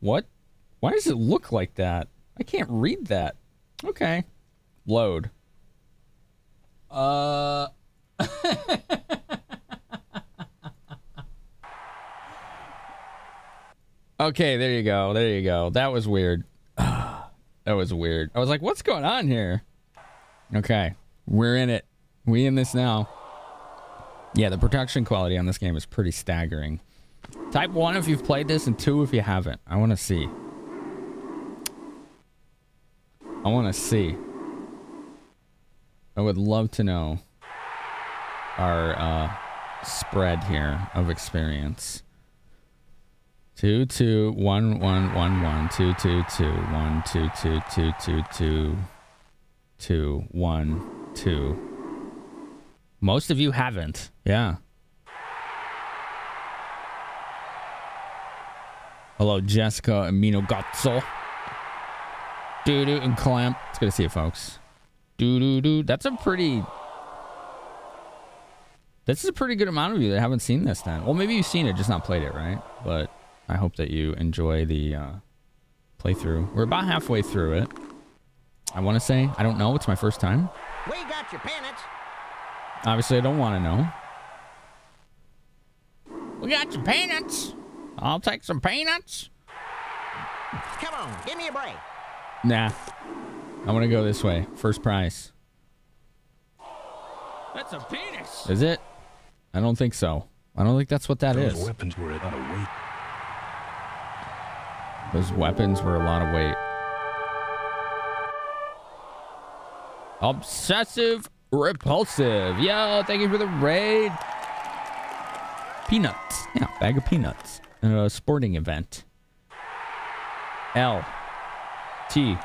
What? Why does it look like that? I can't read that. Okay. Load. Uh. okay, there you go. There you go. That was weird. that was weird. I was like, what's going on here? Okay. We're in it. We in this now. Yeah, the production quality on this game is pretty staggering. Type 1 if you've played this, and 2 if you haven't. I want to see. I want to see. I would love to know our uh, spread here of experience. Two two one one one one two two two one two two two two two two one two. Most of you haven't. Yeah. Hello, Jessica and Mino Gotzo. Doo doo and Clamp. It's good to see you, folks. Doo doo doo. That's a pretty. This is a pretty good amount of you that haven't seen this then. Well, maybe you've seen it, just not played it, right? But I hope that you enjoy the uh, playthrough. We're about halfway through it. I want to say, I don't know. It's my first time. We got your peanuts. Obviously, I don't want to know. We got your peanuts. I'll take some peanuts. Come on, give me a break. Nah. I want to go this way. First prize. That's a penis. Is it? I don't think so. I don't think that's what that Those is. weapons were a lot of weight. Those weapons were a lot of weight. Obsessive repulsive. Yo, thank you for the raid. Peanuts. Yeah, bag of peanuts. And a sporting event. L. T.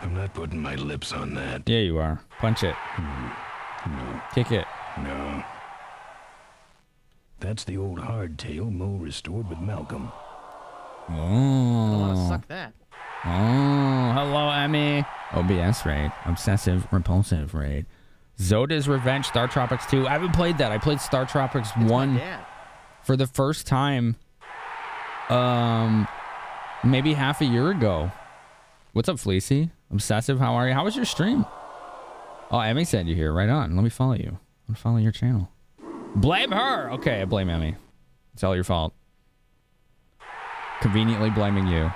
I'm not putting my lips on that. Yeah, you are. Punch it. Mm, no, Kick it. no. That's the old hardtail Mo restored with Malcolm. Oh. I want to Suck that. Oh, hello, Emmy. OBS raid. Obsessive repulsive raid. Zoda's Revenge, Star Tropics 2. I haven't played that. I played Star Tropics 1 Yeah. for the first time um maybe half a year ago. What's up, Fleecy? Obsessive, how are you? How was your stream? Oh, Emmy said you here. Right on. Let me follow you. I'll follow your channel. Blame her. Okay, I blame Emmy. It's all your fault. Conveniently blaming you.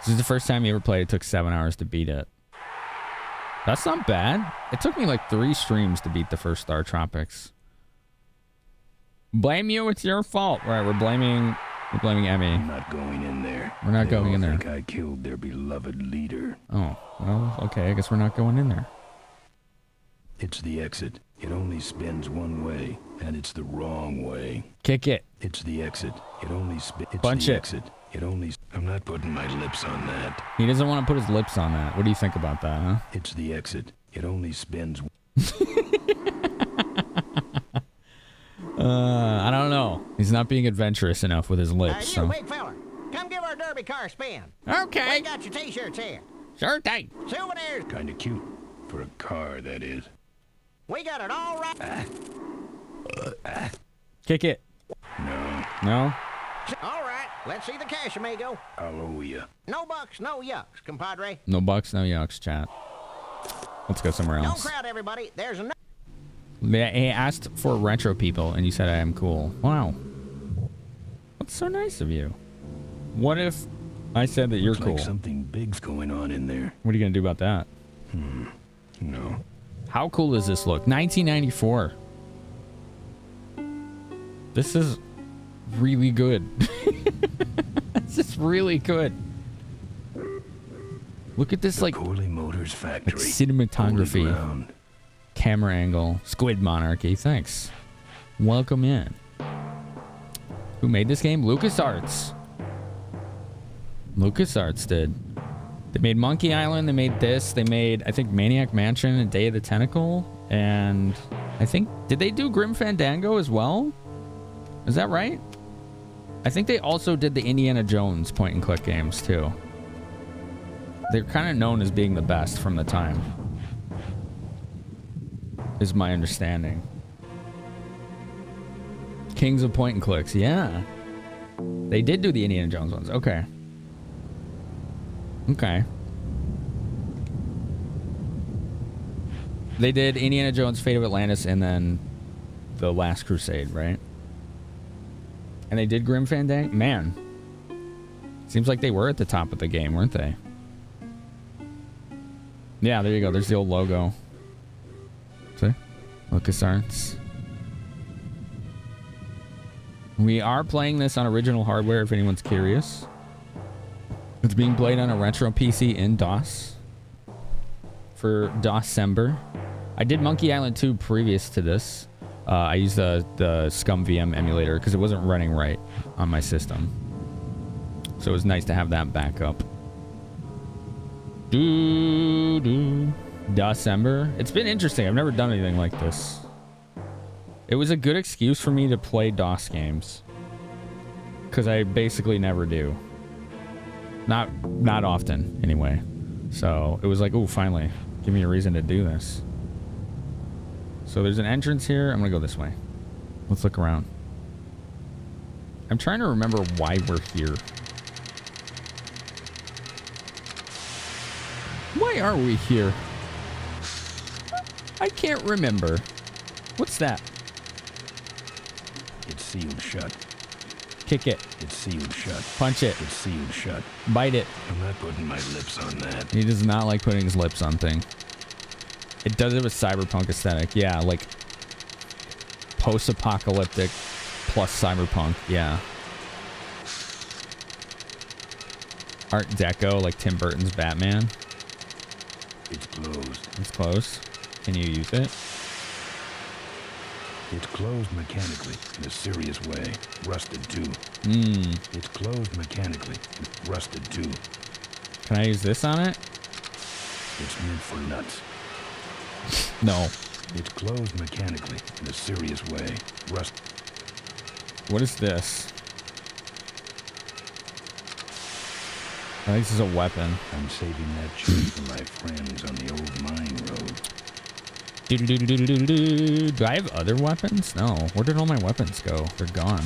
This is the first time you ever played. It took seven hours to beat it. That's not bad. It took me like three streams to beat the first Star Tropics. Blame you. It's your fault. Right? We're blaming. We're blaming Emmy. I'm not going in there. We're not They going in there. think I killed their beloved leader. Oh well. Okay. I guess we're not going in there. It's the exit. It only spins one way, and it's the wrong way. Kick it. It's the exit. It only spins. It's Punch the it. exit. It only. I'm not putting my lips on that. He doesn't want to put his lips on that. What do you think about that, huh? It's the exit. It only spins. Uh, I don't know. He's not being adventurous enough with his Uh, lips. you so. big fella, come give our derby car a spin. Okay. We got your t-shirts here. Sure thing. Souvenirs. Kind of cute. For a car, that is. We got it all right. Kick it. No, No. All right. Let's see the cash, amigo. I'll owe you. No bucks, no yucks, compadre. No bucks, no yucks, chat. Let's go somewhere else. Don't crowd, everybody. There's enough. They he asked for retro people, and you said I am cool. Wow. That's so nice of you. What if I said that you're cool? like something big's going on in there. What are you gonna do about that? Hmm. No. How cool does this look? 1994. This is really good. this is really good. Look at this like Corley Motors factory. cinematography. Camera angle. Squid Monarchy. Thanks. Welcome in. Who made this game? LucasArts. LucasArts did. They made Monkey Island. They made this. They made, I think, Maniac Mansion and Day of the Tentacle. And I think, did they do Grim Fandango as well? Is that right? I think they also did the Indiana Jones point and click games too. They're kind of known as being the best from the time is my understanding. Kings of point and clicks, yeah. They did do the Indiana Jones ones. Okay. Okay. They did Indiana Jones, Fate of Atlantis, and then The Last Crusade, right? And they did Grim Fandango? Man. Seems like they were at the top of the game, weren't they? Yeah, there you go. There's the old logo. LucasArts. We are playing this on original hardware if anyone's curious. It's being played on a retro PC in DOS for DOScember. I did Monkey Island 2 previous to this. Uh, I used the, the ScummVM emulator because it wasn't running right on my system. So it was nice to have that backup. Do do. December. It's been interesting. I've never done anything like this. It was a good excuse for me to play DOS games. Because I basically never do. Not not often, anyway. So it was like, oh, finally. Give me a reason to do this. So there's an entrance here. I'm going to go this way. Let's look around. I'm trying to remember why we're here. Why are we here? I can't remember. What's that? It's sealed shut. Kick it. It's sealed shut. Punch it. It's sealed shut. Bite it. I'm not putting my lips on that. He does not like putting his lips on thing. It does it with cyberpunk aesthetic. Yeah, like post-apocalyptic plus cyberpunk. Yeah. Art Deco, like Tim Burton's Batman. It's closed. It's close. Can you use it? It's closed mechanically in a serious way. Rusted too. Hmm. It's closed mechanically. Rusted too. Can I use this on it? It's meant for nuts. No. It's closed mechanically in a serious way. Rust. What is this? I think this is a weapon. I'm saving that chain for my friends on the old mine road. Do, do, do, do, do, do, do. Do I have other weapons? No. Where did all my weapons go? They're gone.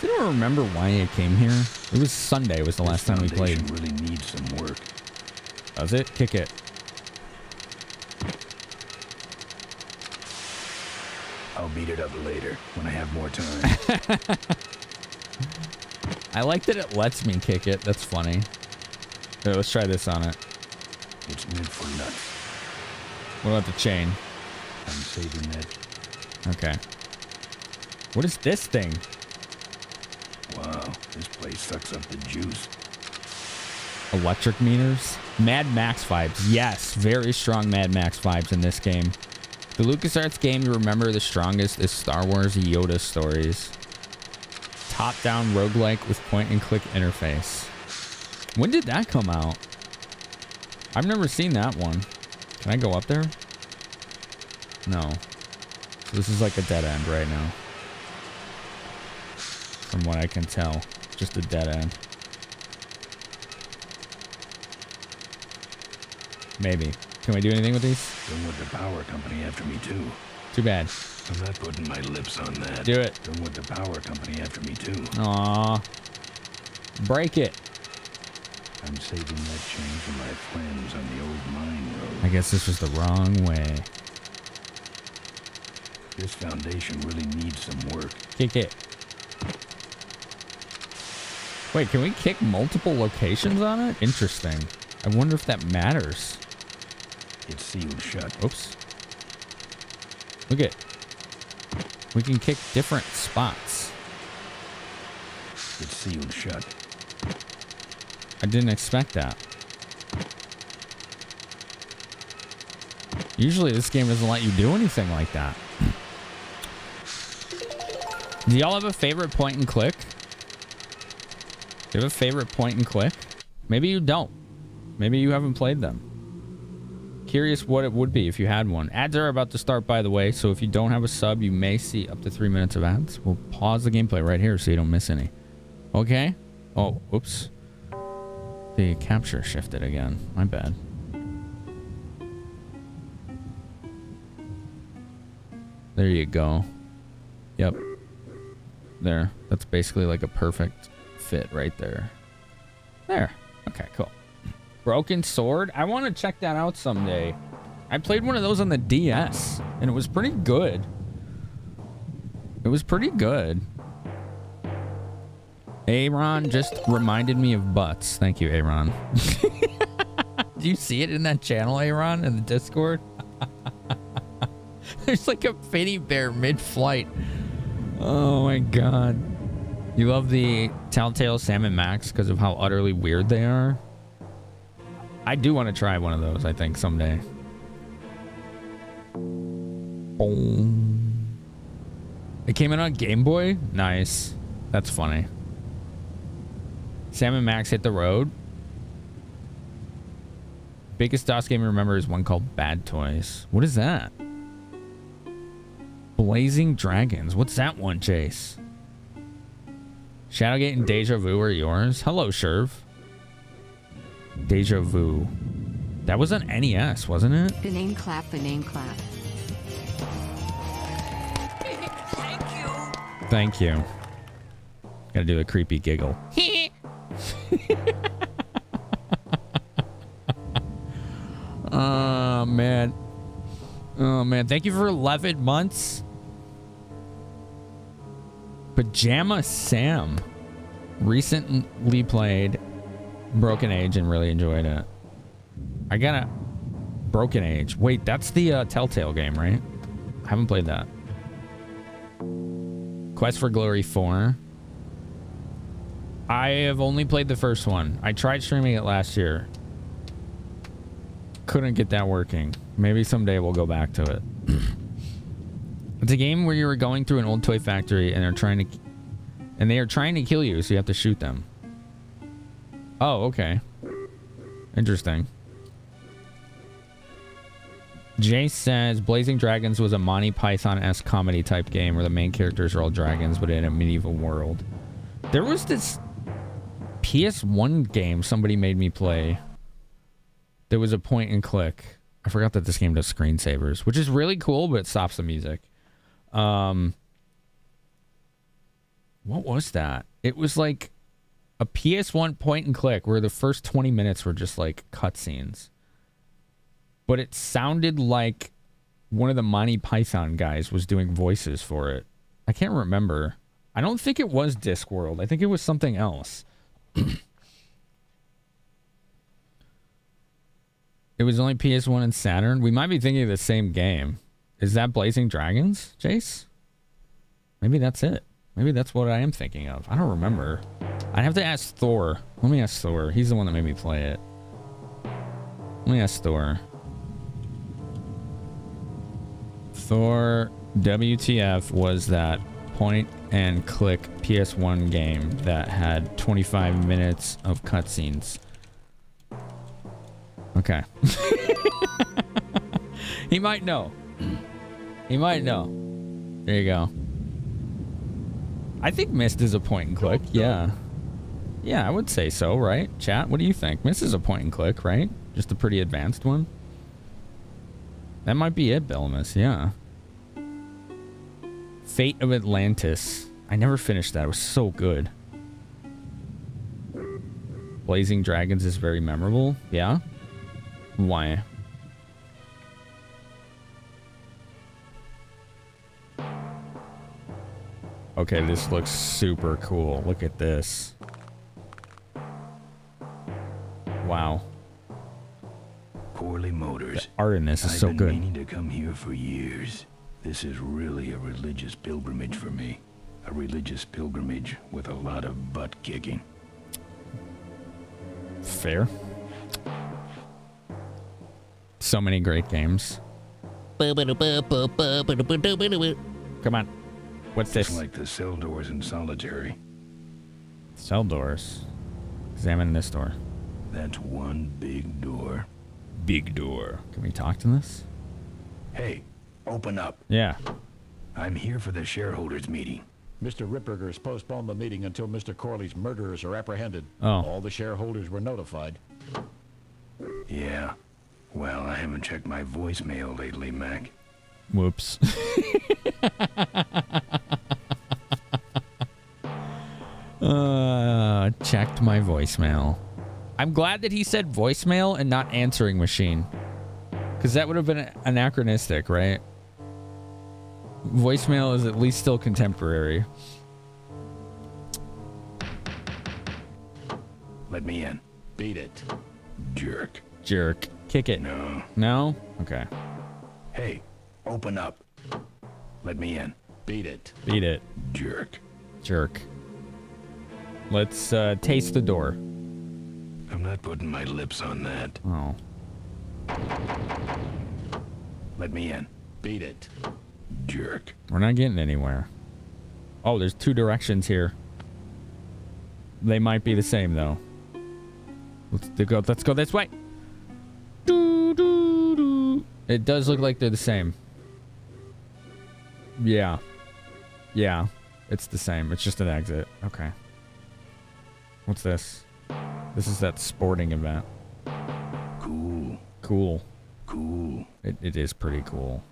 Does anyone remember why I came here? It was Sunday was the last time we played. really needs some work. Does it? Kick it. I'll beat it up later when I have more time. I like that it lets me kick it. That's funny. Here, let's try this on it. it's meant for nuts. What about the chain? I'm saving that. Okay. What is this thing? Wow, this place sucks up the juice. Electric meters? Mad Max vibes. Yes, very strong Mad Max vibes in this game. The LucasArts game you remember the strongest is Star Wars Yoda stories. Top-down roguelike with point-and-click interface. When did that come out? I've never seen that one. Can I go up there? No. So this is like a dead end right now. From what I can tell. Just a dead end. Maybe. Can we do anything with these? Don't want the power company after me too. Too bad. I'm not putting my lips on that. Do it. Don't want the power company after me too. Aw. Break it. I'm saving that chain for my friends on the old mine road. I guess this was the wrong way. This foundation really needs some work. Kick it. Wait, can we kick multiple locations on it? Interesting. I wonder if that matters. It's sealed shut. Oops. Look at. We can kick different spots. It's sealed shut. I didn't expect that. Usually this game doesn't let you do anything like that. Do y'all have a favorite point and click? Do you have a favorite point and click? Maybe you don't. Maybe you haven't played them. Curious what it would be if you had one. Ads are about to start, by the way, so if you don't have a sub, you may see up to three minutes of ads. We'll pause the gameplay right here so you don't miss any. Okay? Oh, oops. The capture shifted again. My bad. There you go. Yep. there. That's basically like a perfect fit right there. There. Okay, cool. Broken Sword. I want to check that out someday. I played one of those on the DS, and it was pretty good. It was pretty good. Aaron just reminded me of butts. Thank you, Aaron. Do you see it in that channel, Aaron, in the Discord? There's like a finny bear mid-flight. Oh my god. You love the Telltale Sam and Max because of how utterly weird they are? I do want to try one of those, I think, someday. Boom. It came in on Game Boy? Nice. That's funny. Sam and Max hit the road. Biggest DOS game I remember is one called Bad Toys. What is that? Blazing Dragons. What's that one, Chase? Shadowgate and Deja Vu are yours. Hello, Sherv. Deja Vu. That was on NES, wasn't it? The name clap, the name clap. Thank you. Gotta do a creepy giggle. oh, man. Oh, man. Thank you for 11 months. Pajama Sam recently played Broken Age and really enjoyed it. I got a Broken Age. Wait, that's the uh, Telltale game, right? I haven't played that. Quest for Glory 4. I have only played the first one. I tried streaming it last year. Couldn't get that working. Maybe someday we'll go back to it. it's a game where you were going through an old toy factory and they're trying to and they are trying to kill you, so you have to shoot them. Oh, okay. Interesting. Jay says Blazing Dragons was a Monty Python-esque comedy type game where the main characters are all dragons, but in a medieval world. There was this PS1 game somebody made me play. There was a point and click. I forgot that this game does screensavers, which is really cool, but it stops the music. Um, what was that? It was like a PS1 point and click where the first 20 minutes were just like cutscenes. But it sounded like one of the Monty Python guys was doing voices for it. I can't remember. I don't think it was Discworld. I think it was something else. It was only PS1 and Saturn. We might be thinking of the same game. Is that Blazing Dragons, Jace? Maybe that's it. Maybe that's what I am thinking of. I don't remember. I'd have to ask Thor. Let me ask Thor. He's the one that made me play it. Let me ask Thor. Thor WTF was that point and click PS1 game that had 25 minutes of cutscenes. Okay. he might know. He might know. There you go. I think Myst is a point and click. Yeah. Yeah, I would say so, right? Chat, what do you think? Myst is a point and click, right? Just a pretty advanced one. That might be it, Belmus. Yeah. Fate of Atlantis. I never finished that. It was so good. Blazing Dragons is very memorable. Yeah? Why? Okay, this looks super cool. Look at this. Wow. Corley Motors. The art in this is I've so been good. meaning to come here for years. This is really a religious pilgrimage for me. A religious pilgrimage with a lot of butt kicking. Fair. So many great games. Come on. What's this? like the cell doors in solitary. Cell doors. Examine this door. That's one big door. Big door. Can we talk to this? Hey, open up. Yeah. I'm here for the shareholders meeting. Mr. Ripperger's postponed the meeting until Mr. Corley's murderers are apprehended. Oh. All the shareholders were notified. Yeah. Well, I haven't checked my voicemail lately, Mac. Whoops. uh, checked my voicemail. I'm glad that he said voicemail and not answering machine. Because that would have been anachronistic, right? Voicemail is at least still contemporary. Let me in. Beat it. Jerk. Jerk. Kick it. No. No? Okay. Hey, open up. Let me in. Beat it. Beat it. Jerk. Jerk. Let's uh, taste the door. I'm not putting my lips on that. Oh. Let me in. Beat it. Jerk. We're not getting anywhere. Oh, there's two directions here. They might be the same though. Let's go. Let's go this way. Doo, doo, doo. It does look like they're the same. Yeah. Yeah. It's the same. It's just an exit. Okay. What's this? This is that sporting event. Cool. Cool. Cool. It, it is pretty cool.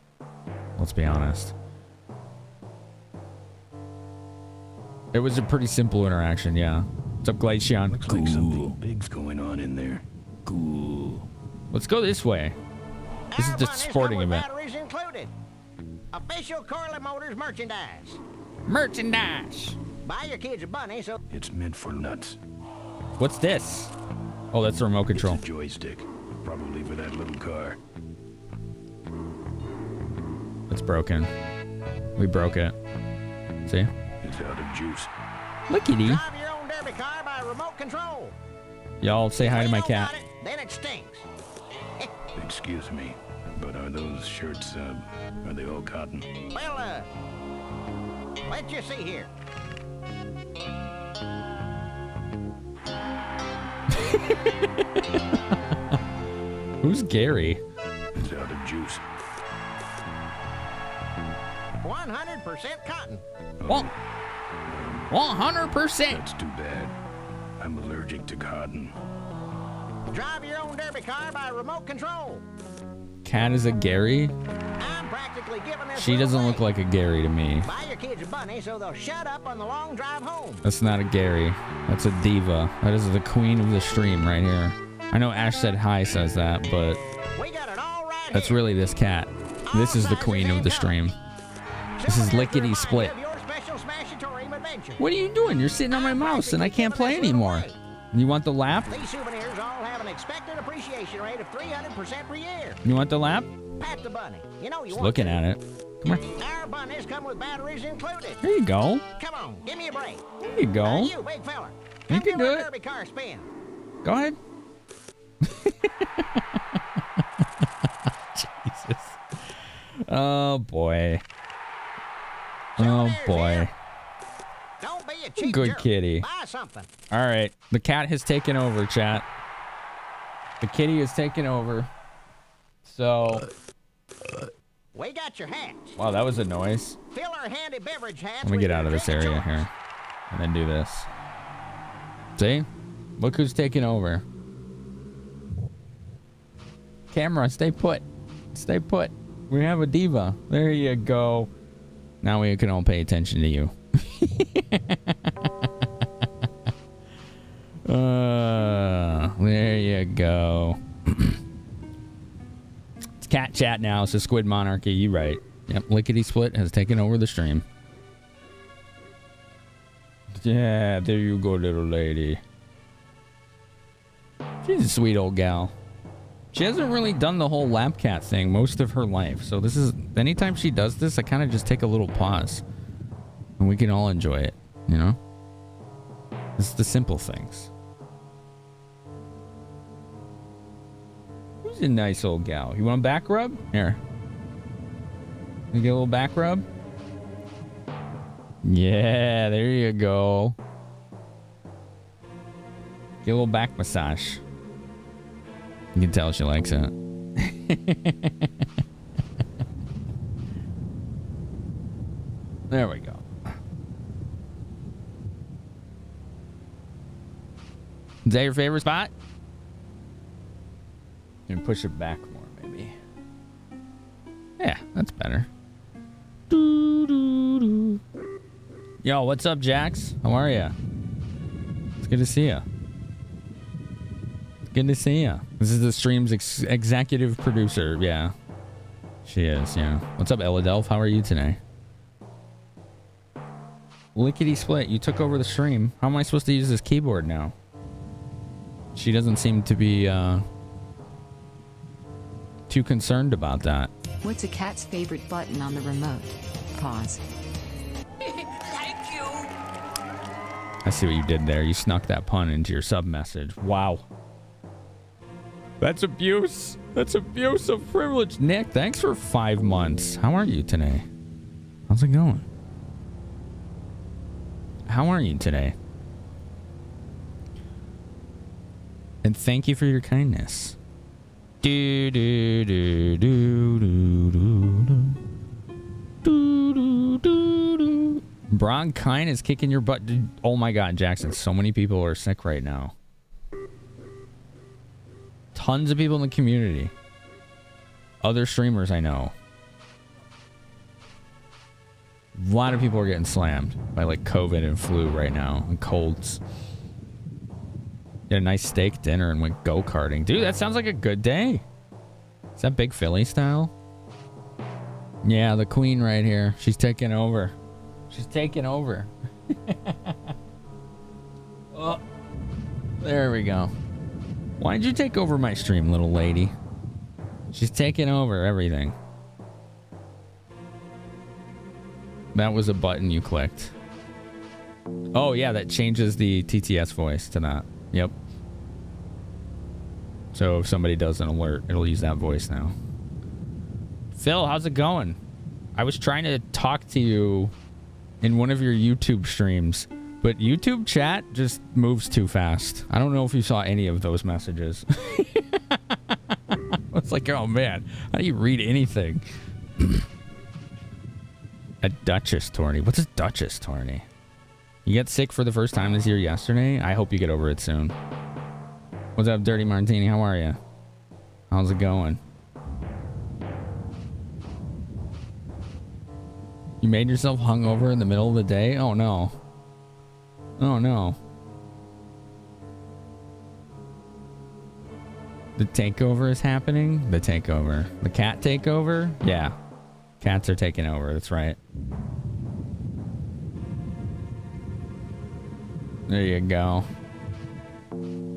Let's be honest. It was a pretty simple interaction, yeah. What's up, Glacian? Looks like something big's going on in there. Cool. Let's go this way. This is Our the sporting come event. Batteries included. Official Corley Motors merchandise. Merchandise. Buy your kids a bunny so It's meant for nuts. What's this? Oh, that's the remote control. It's a joystick. Probably for that little car. It's broken. We broke it. See? It's out of juice. Lookity. drive your own derby car by remote control. Y'all say hi to my cat. it, then it stinks. Excuse me, but are those shirts, uh, are they all cotton? Well, uh, let you see here. Who's Gary? It's out 100% cotton. Well, 100%. That's too bad. I'm allergic to cotton. Drive your own derby car by remote control. Cat is a Gary? I'm practically giving this She doesn't look like a Gary to me. Buy your kids a bunny so they'll shut up on the long drive home. That's not a Gary. That's a diva. That is the queen of the stream right here. I know Ash said hi says that, but We got it all right that's here. really this cat. This is the queen of the stream. This is lickety split. you of your special Smashatorium adventure. What are you doing? You're sitting on my mouse and I can't play anymore. You want the lap? These souvenirs all have an expected appreciation rate of 300% per year. You want the lap? Pat the bunny. You know you Just looking at it. Come here. to. Our bunnies come with batteries included. There you go. Come on, give me a break. There you Uh, go. you, big fella. You can do it. car spin. Go ahead. Jesus. Oh boy. Oh boy. Don't be a cheap Good kitty. Buy something. All right. The cat has taken over, chat. The kitty has taken over. So, We got your hats. wow, that was a noise. Fill our handy beverage hats. Let me get out of this area here. And then do this. See? Look who's taking over. Camera, stay put. Stay put. We have a diva. There you go. Now we can all pay attention to you. uh, there you go. it's cat chat now. It's a squid monarchy. You right. Yep, lickety split has taken over the stream. Yeah, there you go, little lady. She's a sweet old gal. She hasn't really done the whole lap cat thing most of her life. So this is anytime she does this, I kind of just take a little pause. And we can all enjoy it, you know? It's the simple things. Who's a nice old gal? You want a back rub? Here. You get a little back rub? Yeah, there you go. Get a little back massage. You can tell she likes it. there we go. Is that your favorite spot? And push it back more, maybe. Yeah, that's better. Doo, doo, doo. Yo, what's up, Jax? How are ya? It's good to see you. Good to see you. This is the stream's ex executive producer. Yeah. She is, yeah. What's up, Eladelph? How are you today? Lickety split. You took over the stream. How am I supposed to use this keyboard now? She doesn't seem to be uh, too concerned about that. What's a cat's favorite button on the remote? Pause. Thank you. I see what you did there. You snuck that pun into your sub message. Wow. That's abuse. That's abuse of privilege. Nick, thanks for five months. How are you today? How's it going? How are you today? And thank you for your kindness. Do do do do do do do. Do do do do. Bronchine is kicking your butt. Oh my god, Jackson, so many people are sick right now. Tons of people in the community. Other streamers I know. A lot of people are getting slammed by like COVID and flu right now and colds. Get a nice steak dinner and went go karting. Dude, that sounds like a good day. Is that Big Philly style? Yeah, the queen right here. She's taking over. She's taking over. oh, there we go. Why did you take over my stream, little lady? She's taking over everything. That was a button you clicked. Oh, yeah, that changes the TTS voice to that. Yep. So if somebody does an alert, it'll use that voice now. Phil, how's it going? I was trying to talk to you in one of your YouTube streams, but YouTube chat just moves too fast. I don't know if you saw any of those messages. it's like, oh man, how do you read anything? a Duchess tourney. What's a Duchess tourney? You get sick for the first time this year yesterday? I hope you get over it soon. What's up, Dirty Martini? How are you? How's it going? You made yourself hungover in the middle of the day? Oh no. Oh no. The takeover is happening? The takeover. The cat takeover? Yeah. Cats are taking over, that's right. There you go.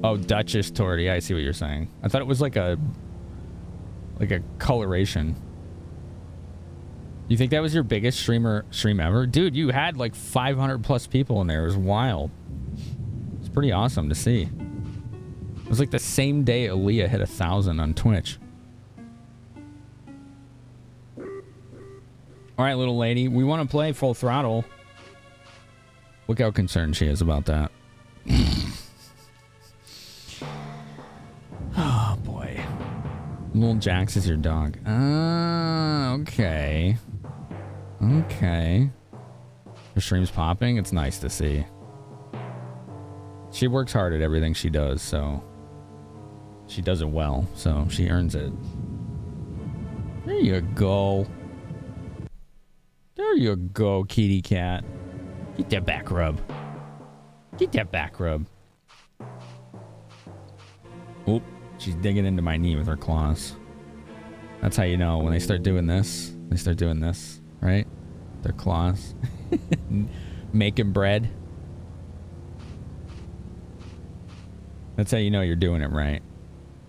Oh, Duchess Torty. I see what you're saying. I thought it was like a like a coloration. You think that was your biggest streamer stream ever? Dude, you had like 500 plus people in there. It was wild. It's pretty awesome to see. It was like the same day Aaliyah hit a thousand on Twitch. All right, little lady, we want to play full throttle. Look how concerned she is about that. oh boy. Little Jax is your dog. Ah, okay. Okay. Her stream's popping. It's nice to see. She works hard at everything she does, so she does it well, so she earns it. There you go. There you go, kitty cat. Get that back rub. Get that back rub. Oop, she's digging into my knee with her claws. That's how you know when they start doing this. They start doing this, right? Their claws. Making bread. That's how you know you're doing it right.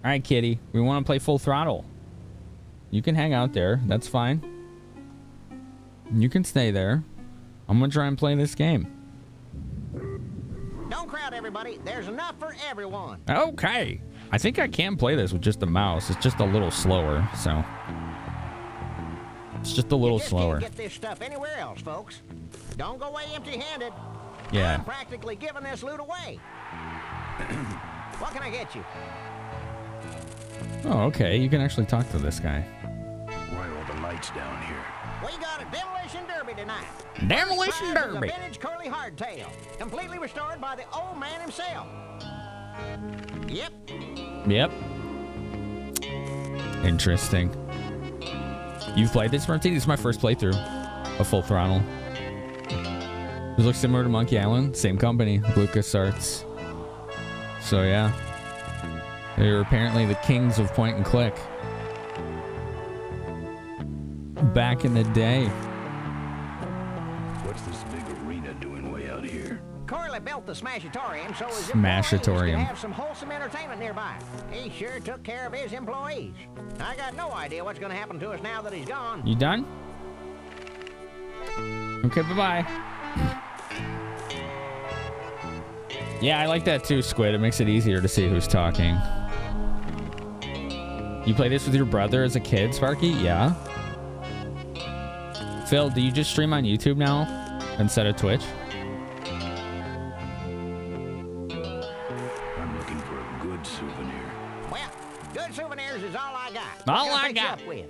All right, kitty. We want to play full throttle. You can hang out there. That's fine. You can stay there. I'm going to try and play this game. Don't crowd everybody. There's enough for everyone. Okay. I think I can play this with just the mouse. It's just a little slower, so. It's just a little you just slower. Can't get this stuff anywhere else, folks. Don't go away empty-handed. Yeah. I'm practically giving this loot away. what can I get you? Oh, okay. You can actually talk to this guy. Why all the lights down here? We got a demolition derby tonight. Demolition derby. Vintage Corley hardtail, completely restored by the old man himself. Yep. Yep. Interesting. You've played this, Martini? This is my first playthrough of Full Throttle. This looks similar to Monkey Island. Same company, LucasArts. So yeah. They were apparently the kings of point and click. Back in the day. Built the Smashatorium so his Smashatorium. employees have some wholesome entertainment nearby. He sure took care of his employees. I got no idea what's going to happen to us now that he's gone. You done? Okay, bye-bye. Yeah, I like that too, Squid. It makes it easier to see who's talking. You play this with your brother as a kid, Sparky? Yeah. Phil, do you just stream on YouTube now instead of Twitch? All I got. All What can I fix you got. up with?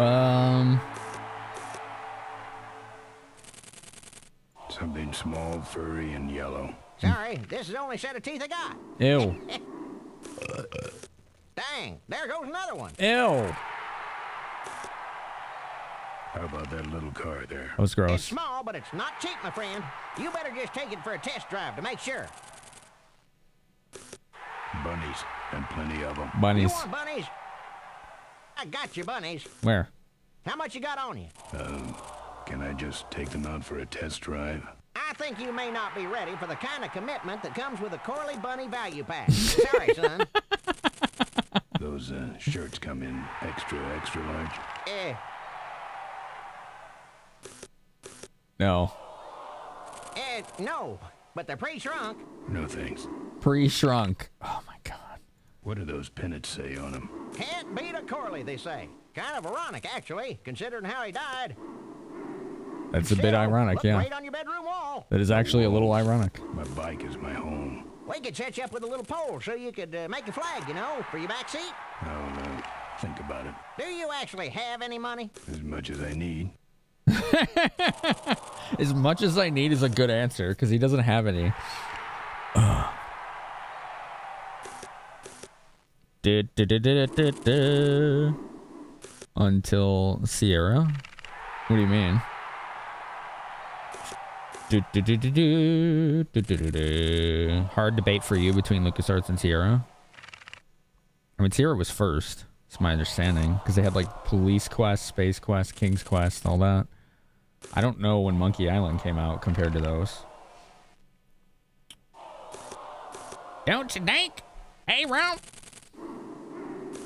Um, Something small, furry, and yellow. Sorry, this is the only set of teeth I got. ew. Dang, there goes another one. Ew. How about that little car there? That was It's gross. small, but it's not cheap, my friend. You better just take it for a test drive to make sure. Bunnies, and plenty of them. You Bunnies. want bunnies? I got you bunnies. Where? How much you got on you? Can I just take them out for a test drive? I think you may not be ready for the kind of commitment that comes with a Corley Bunny value pack. Sorry, son. Those uh, shirts come in extra, extra large. Eh, No. eh, no. But they're pre-shrunk. No thanks. Pre-shrunk. Oh my god. What do those pennants say on them? Can't beat a Corley, they say. Kind of ironic, actually, considering how he died. That's a bit ironic, yeah. Great on your bedroom wall. That is actually a little ironic. My bike is my home. We could set you up with a little pole so you could uh, make a flag, you know, for your back seat. I'll uh, think about it. Do you actually have any money? As much as I need. As much as I need is a good answer because he doesn't have any. Until Sierra? What do you mean? Hard debate for you between LucasArts and Sierra. I mean, Sierra was first. It's my understanding because they had like Police Quest, Space Quest, King's Quest, all that. I don't know when Monkey Island came out compared to those. Don't you think? Aaron?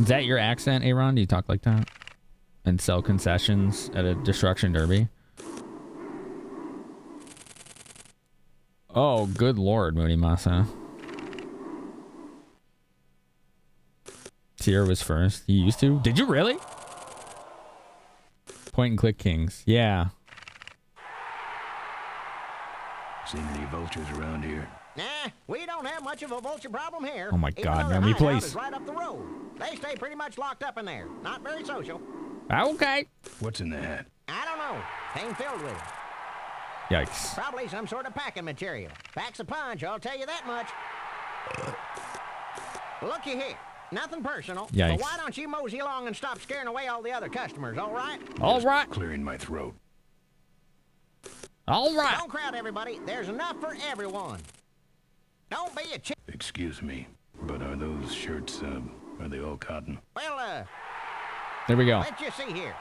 Is that your accent, Aaron? Do you talk like that? And sell concessions at a destruction derby? Oh, good lord, Moody Masa. Sierra was first. You used to? Did you really? Point and click kings. Yeah. Seen any vultures around here? Nah, we don't have much of a vulture problem here. Oh my Even God, though their Naomi, hideout please. right up the road. They stay pretty much locked up in there. Not very social. Okay. What's in the hat? I don't know. Thing filled with. Yikes. Probably some sort of packing material. Packs a punch, I'll tell you that much. Looky here. Nothing personal. Yikes. But why don't you mosey along and stop scaring away all the other customers, all right? All right. Clearing my throat. All right. Don't crowd everybody. There's enough for everyone. Don't be a chick. Excuse me, but are those shirts, uh, are they all cotton? Well, uh, There we go. let's just see here.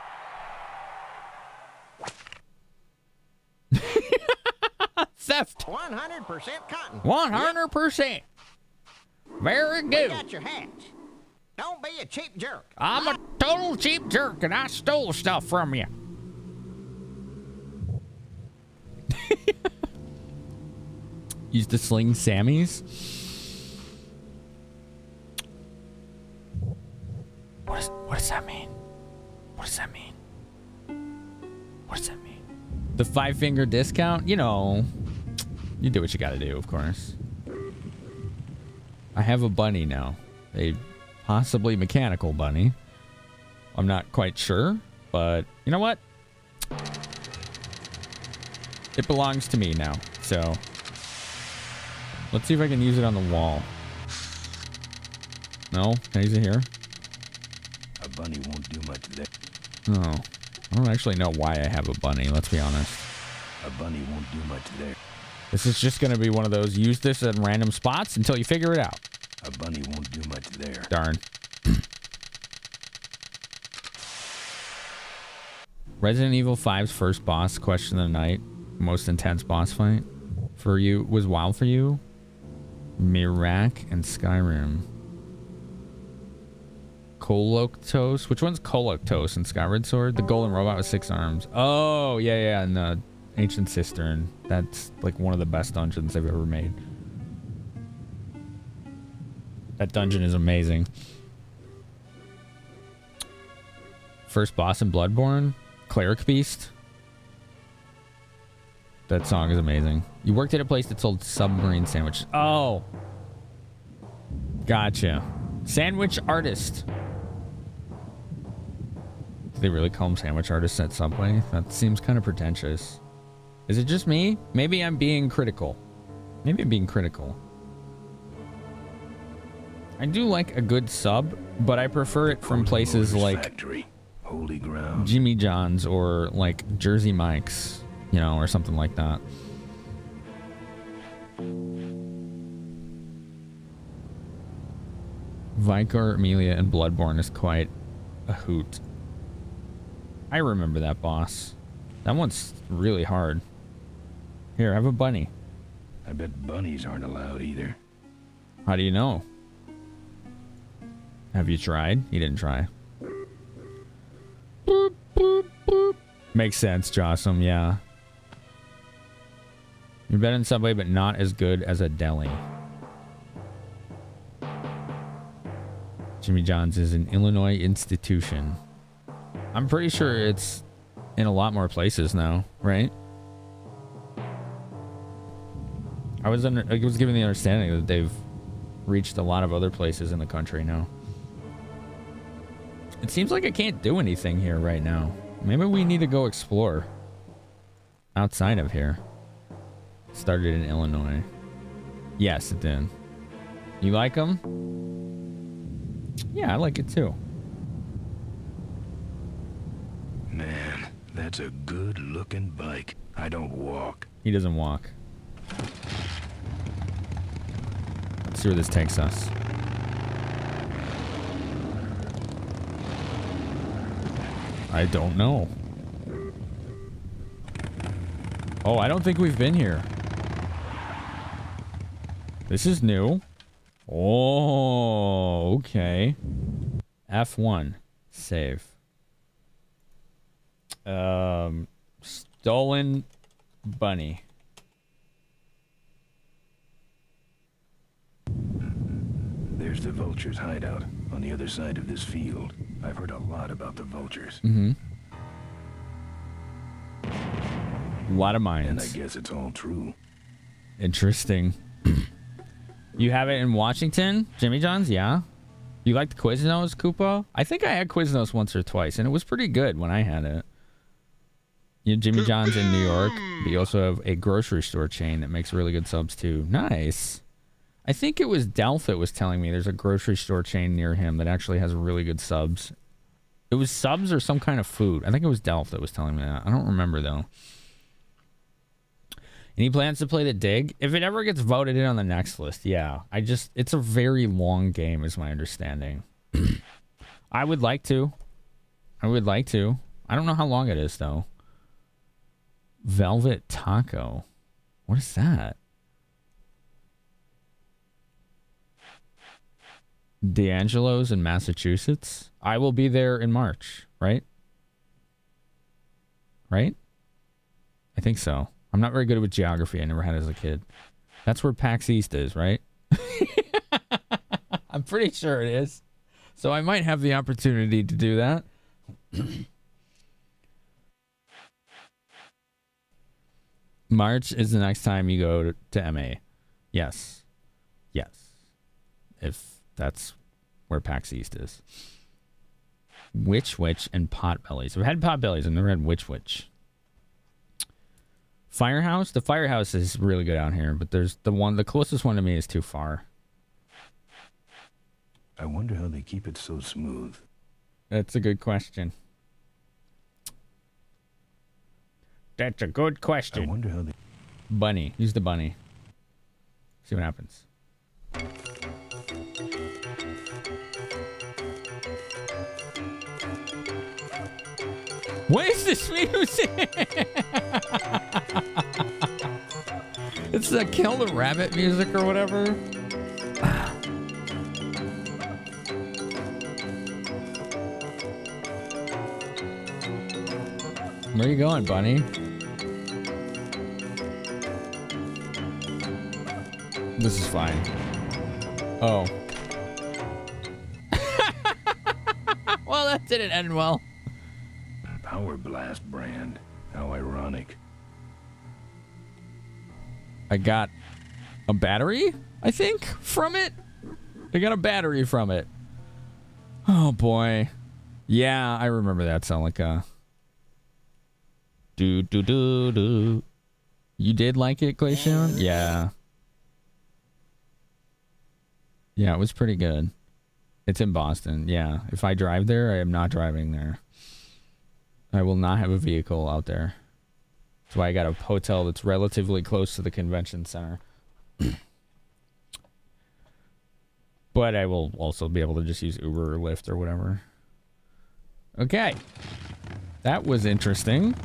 Theft. 100% cotton. 100%. Very We good. got your hats. Don't be a cheap jerk. I'm a total cheap jerk and I stole stuff from you. Used to sling Sammys. What, is, what does that mean? What does that mean? What does that mean? The five finger discount? You know, you do what you gotta do, of course. I have a bunny now. A possibly mechanical bunny. I'm not quite sure, but you know what? It belongs to me now. So let's see if I can use it on the wall. No, can I use it here? A bunny won't do much there. Oh, I don't actually know why I have a bunny. Let's be honest. A bunny won't do much there. This is just going to be one of those use this at random spots until you figure it out. A bunny won't do much there. Darn. Resident Evil 5's first boss question of the night, most intense boss fight for you was WoW for you? Miraak and Skyrim. Koloktos? Which one's Koloktos in Skyward Sword? The golden robot with six arms. Oh, yeah, yeah, and the Ancient Cistern. That's like one of the best dungeons they've ever made. That dungeon is amazing. First boss in Bloodborne? Cleric Beast? That song is amazing. You worked at a place that sold submarine sandwiches. Oh. Gotcha. Sandwich artist. Do they really call them sandwich artists at Subway? That seems kind of pretentious. Is it just me? Maybe I'm being critical. Maybe I'm being critical. I do like a good sub, but I prefer it from places like Holy ground. Jimmy John's or like Jersey Mike's, you know, or something like that. Vicar, Amelia, and Bloodborne is quite a hoot. I remember that boss. That one's really hard. Here, have a bunny. I bet bunnies aren't allowed either. How do you know? Have you tried? You didn't try. Boop, boop, boop. Makes sense, Jossum, yeah. You're better than Subway, but not as good as a deli. Jimmy John's is an Illinois institution. I'm pretty sure it's in a lot more places now, right? I was under, I was given the understanding that they've reached a lot of other places in the country now. It seems like I can't do anything here right now. Maybe we need to go explore outside of here. Started in Illinois. Yes, it did. You like them? Yeah, I like it too. Man, that's a good looking bike. I don't walk. He doesn't walk. Let's see where this takes us. I don't know. Oh, I don't think we've been here. This is new. Oh, okay. F1. Save. Um, stolen bunny. There's the vulture's hideout on the other side of this field. I've heard a lot about the vultures. Mm-hmm. A lot of mines. And I guess it's all true. Interesting. you have it in Washington, Jimmy John's, yeah. You like the Quiznos, Koopa? I think I had Quiznos once or twice, and it was pretty good when I had it. You have Jimmy John's in New York, but you also have a grocery store chain that makes really good subs too. Nice. I think it was Delph that was telling me there's a grocery store chain near him that actually has really good subs. It was subs or some kind of food. I think it was Delph that was telling me that. I don't remember though. Any plans to play the dig? If it ever gets voted in on the next list, yeah. I just it's a very long game, is my understanding. I would like to. I would like to. I don't know how long it is though. Velvet Taco. What is that? D'Angelo's in Massachusetts. I will be there in March, right? Right? I think so. I'm not very good with geography. I never had as a kid. That's where PAX East is, right? I'm pretty sure it is. So I might have the opportunity to do that. March is the next time you go to, MA. Yes. Yes. If that's where PAX East is. Which Wich and Pot Potbellies. I've had Pot Potbellies. I've never had Which Wich. Firehouse? The Firehouse is really good out here, but there's the one, the closest one to me is too far. I wonder how they keep it so smooth. That's a good question. That's a good question. I wonder how they. Bunny. Use the bunny. See what happens. What is this music? it's the kill the rabbit music or whatever. Where you going, bunny? This is fine. Oh. well, that didn't end well. Blast brand. How ironic. I got a battery, I think, from it. I got a battery from it. Oh boy. Yeah, I remember that Celica. Do do do do. You did like it, Glacian? Yeah. Yeah, it was pretty good. It's in Boston. Yeah. If I drive there, I am not driving there. I will not have a vehicle out there. That's why I got a hotel that's relatively close to the convention center. but I will also be able to just use Uber or Lyft or whatever. Okay. That was interesting.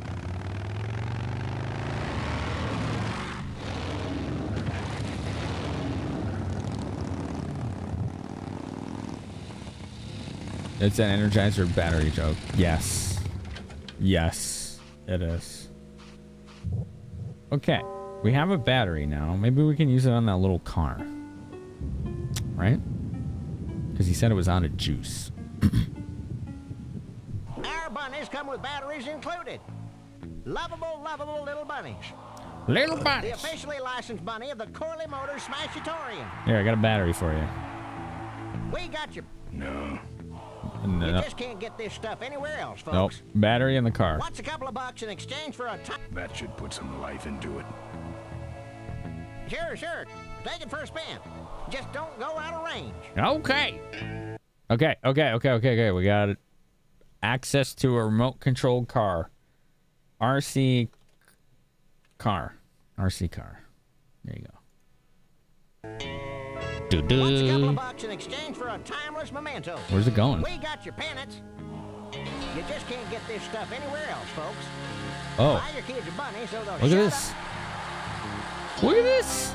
It's an Energizer battery joke. Yes. Yes, it is. Okay. We have a battery now. Maybe we can use it on that little car. Right? Because he said it was on a juice. Our bunnies come with batteries included. Lovable, lovable little bunnies. Little The officially licensed bunny of the Corley Motors Smashatorium. Here, I got a battery for you. We got you. No. You No. just can't get this stuff anywhere else, Uh, Nope. folks. Battery in the car. What's a couple of bucks in exchange for a time? That should put some life into it. Sure, sure. Take it for a spin. Just don't go out of range. Okay. Okay, okay, okay, okay, okay. We got access to a remote controlled car. RC car. RC car. There you go. Do do. bucks in exchange for a timeless memento? Where's it going? We got your pennants. You just can't get this stuff anywhere else, folks. Oh, Buy your kids a bunny so they'll look at this. Look at this.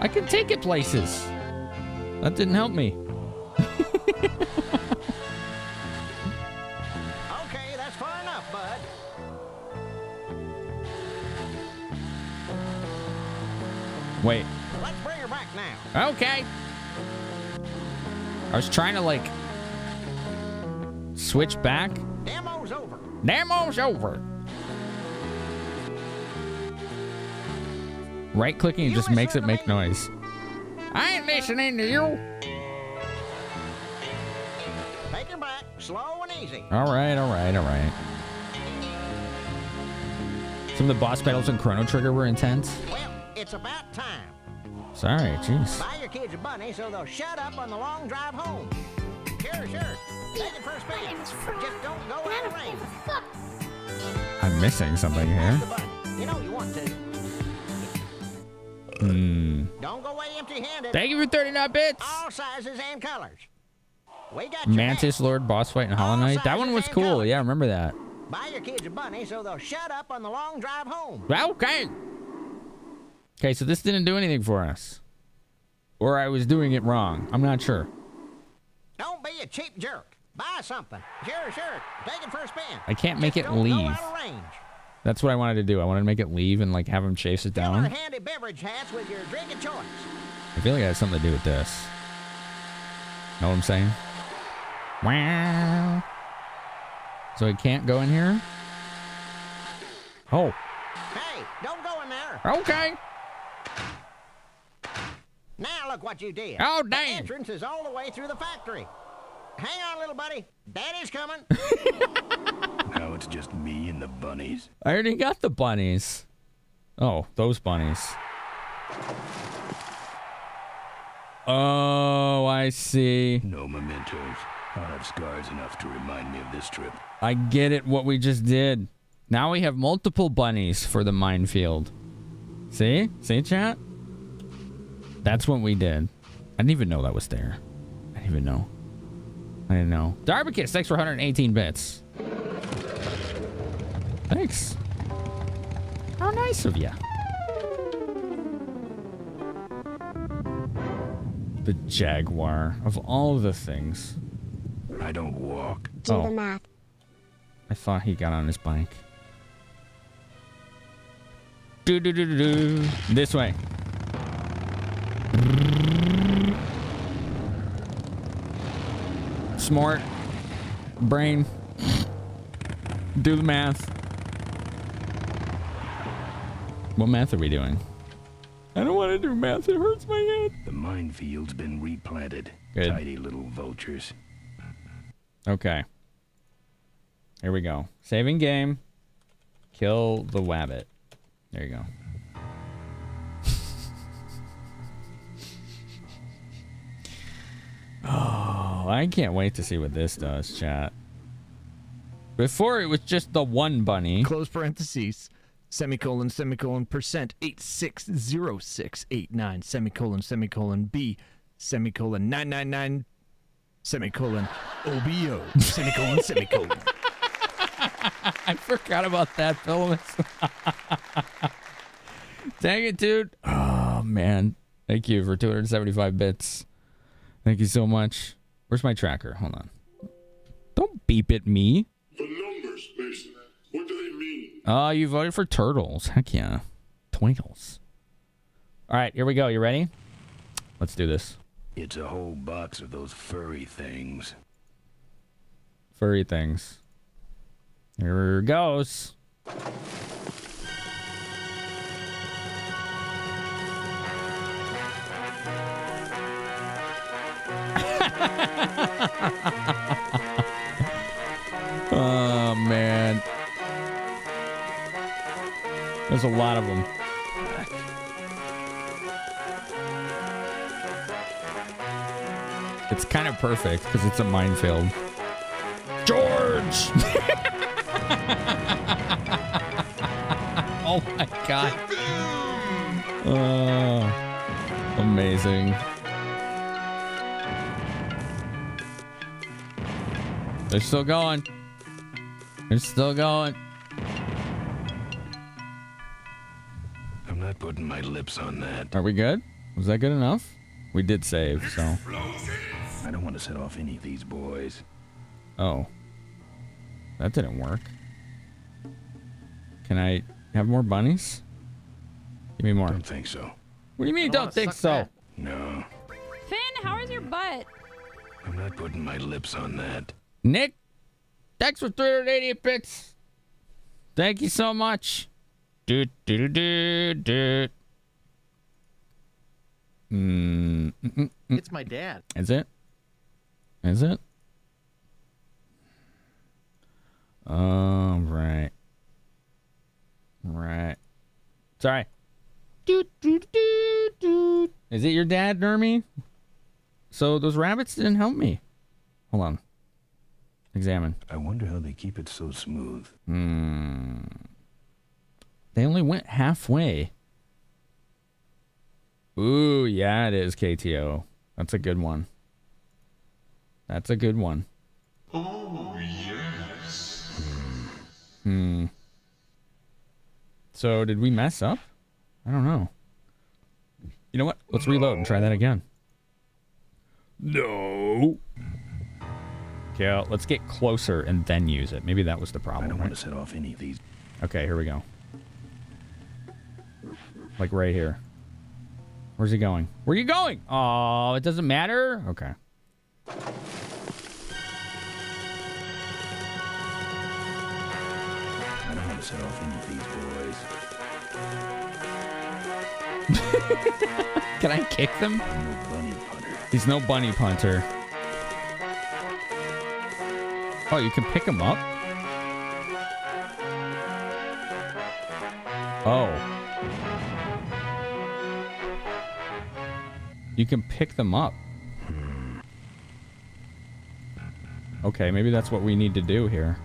I can take it places. That didn't help me. Okay, that's far enough, bud. Wait. Let's bring her back now. Okay. I was trying to like switch back. Demo's over. Demo's over. Right clicking just makes it make noise. I ain't listening to you. Take her back, slow and easy. All right, all right, all right. Some of the boss battles in Chrono Trigger were intense. Well, it's about time. Sorry, jeez. Buy your kids a bunny so they'll shut up on the long drive home. Sure, sure. Take it for a spin. Just don't go out of range. I'm missing something here. You know you want to. Hmm. Don't go away empty-handed. Thank you for 39 bits. All sizes and colors. We got your Mantis back. Lord boss fight in Hollow Knight. That one was cool. colors. Yeah, I remember that. Buy your kids a bunny so they'll shut up on the long drive home. Okay. Okay, so this didn't do anything for us. Or I was doing it wrong. I'm not sure. Don't be a cheap jerk. Buy something. Sure, sure. Take it for a spin. I can't make Just it leave. Go out of range. That's what I wanted to do. I wanted to make it leave and like have him chase it Fill down. handy beverage hats with your drink of choice. I feel like it has something to do with this. Know what I'm saying? Wow. So I can't go in here? Oh, Hey, don't go in there. okay. Now look what you did. Oh, The damn. entrance is all the way through the factory. Hang on, little buddy. Daddy's coming. Now it's just me and the bunnies. I already got the bunnies. Oh, those bunnies. Oh, I see. No mementos. I'll have scars enough to remind me of this trip. I get it what we just did. Now we have multiple bunnies for the minefield. See? See, chat? That's what we did. I didn't even know that was there. I didn't even know. I didn't know. Darbicus, thanks for 118 bits. Thanks. How nice of you. The Jaguar, of all the things. I don't walk. Do Oh. the math. I thought he got on his bike. Do do do do do. This way. Smart. Brain. Do the math. What math are we doing? I don't want to do math. It hurts my head. The minefield's been replanted. Good. Tidy little vultures. Okay. Here we go. Saving game. Kill the wabbit. There you go. Oh, I can't wait to see what this does, chat. Before it was just the one bunny. Close parentheses. Semicolon, semicolon, percent, 860689, semicolon, semicolon, B, semicolon, 999, semicolon, OBO, semicolon, semicolon. I forgot about that, Philemus. Dang it, dude. Oh, man. Thank you for 275 bits. Thank you so much. Where's my tracker? Hold on. Don't beep at me. The numbers, Mason. What do they mean? Oh, you voted for turtles. Heck yeah. Twinkles. All right, here we go. You ready? Let's do this. It's a whole box of those furry things. Furry things. Here goes. oh man. There's a lot of them. It's kind of perfect because it's a minefield. George! oh my god. Oh, amazing. They're still going. They're still going. I'm not putting my lips on that. Are we good? Was that good enough? We did save, so. I don't want to set off any of these boys. Oh. That didn't work. Can I have more bunnies? Give me more. Don't think so. What do you mean, I don't wanna think so? that. No, Finn, how is your butt? I'm not putting my lips on that. Nick, thanks for 388 bits. Thank you so much. Do do do do do. Mm, mm. It's my dad. Is it? Is it? All right. Right. Sorry. Doot, doot, doot, doot. Is it your dad, Nermy? So those rabbits didn't help me. Hold on. Examine. I wonder how they keep it so smooth. Hmm. They only went halfway. Ooh, yeah, it is KTO. That's a good one. That's a good one. Oh, yes. Hmm. So did we mess up? I don't know. You know what? Let's reload and try that again. No. Okay, let's get closer and then use it. Maybe that was the problem. I don't right? want to set off any of these. Okay, here we go. Like right here. Where's he going? Where are you going? Oh, it doesn't matter? Okay. I don't want to set off any of these boys. Can I kick them? No bunny punter. He's no bunny punter. Oh, you can pick them up? Oh. You can pick them up. Okay, maybe that's what we need to do here.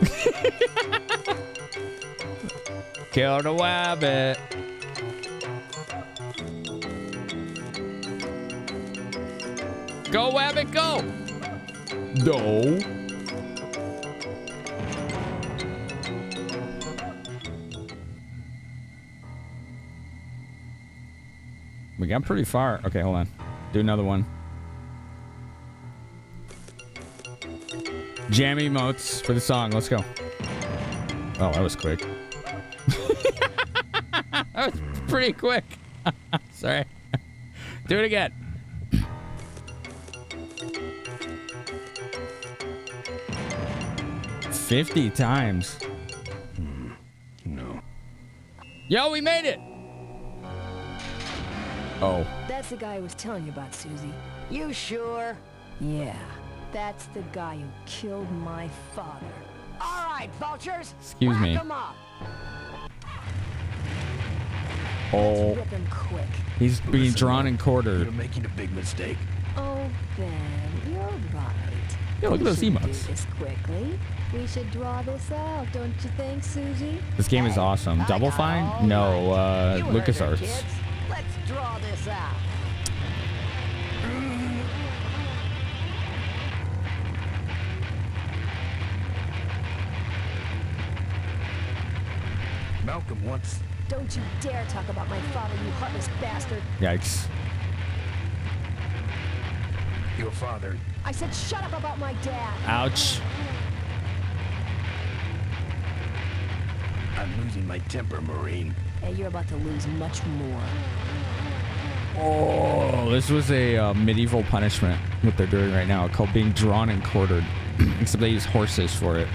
Kill the rabbit. Go, wabbit, go! No. We got pretty far. Okay, hold on. Do another one. Jammy emotes for the song. Let's go. Oh, that was quick. that was pretty quick. Sorry. Do it again. Fifty times. Hmm, no. Yo, we made it. Oh. That's the guy I was telling you about, Susie. You sure? Yeah, that's the guy who killed my father. All right, vultures. Excuse me. Whack 'em up. Oh. Rip him quick. He's being drawn and quartered. You're making a big mistake. Oh, Ben, you're right. Yeah, look at those should emotes. Do this quickly. We should draw this out, don't you think, Susie? This game is awesome. Double Fine? No, uh, You LucasArts. Let's draw this out. Malcolm once. Don't you dare talk about my father, you heartless bastard. Yikes. Your father. I said shut up about my dad. Ouch. I'm losing my temper, Marine. Hey, you're about to lose much more. Oh, this was a uh, medieval punishment, what they're doing right now, called being drawn and quartered. Except they use horses for it.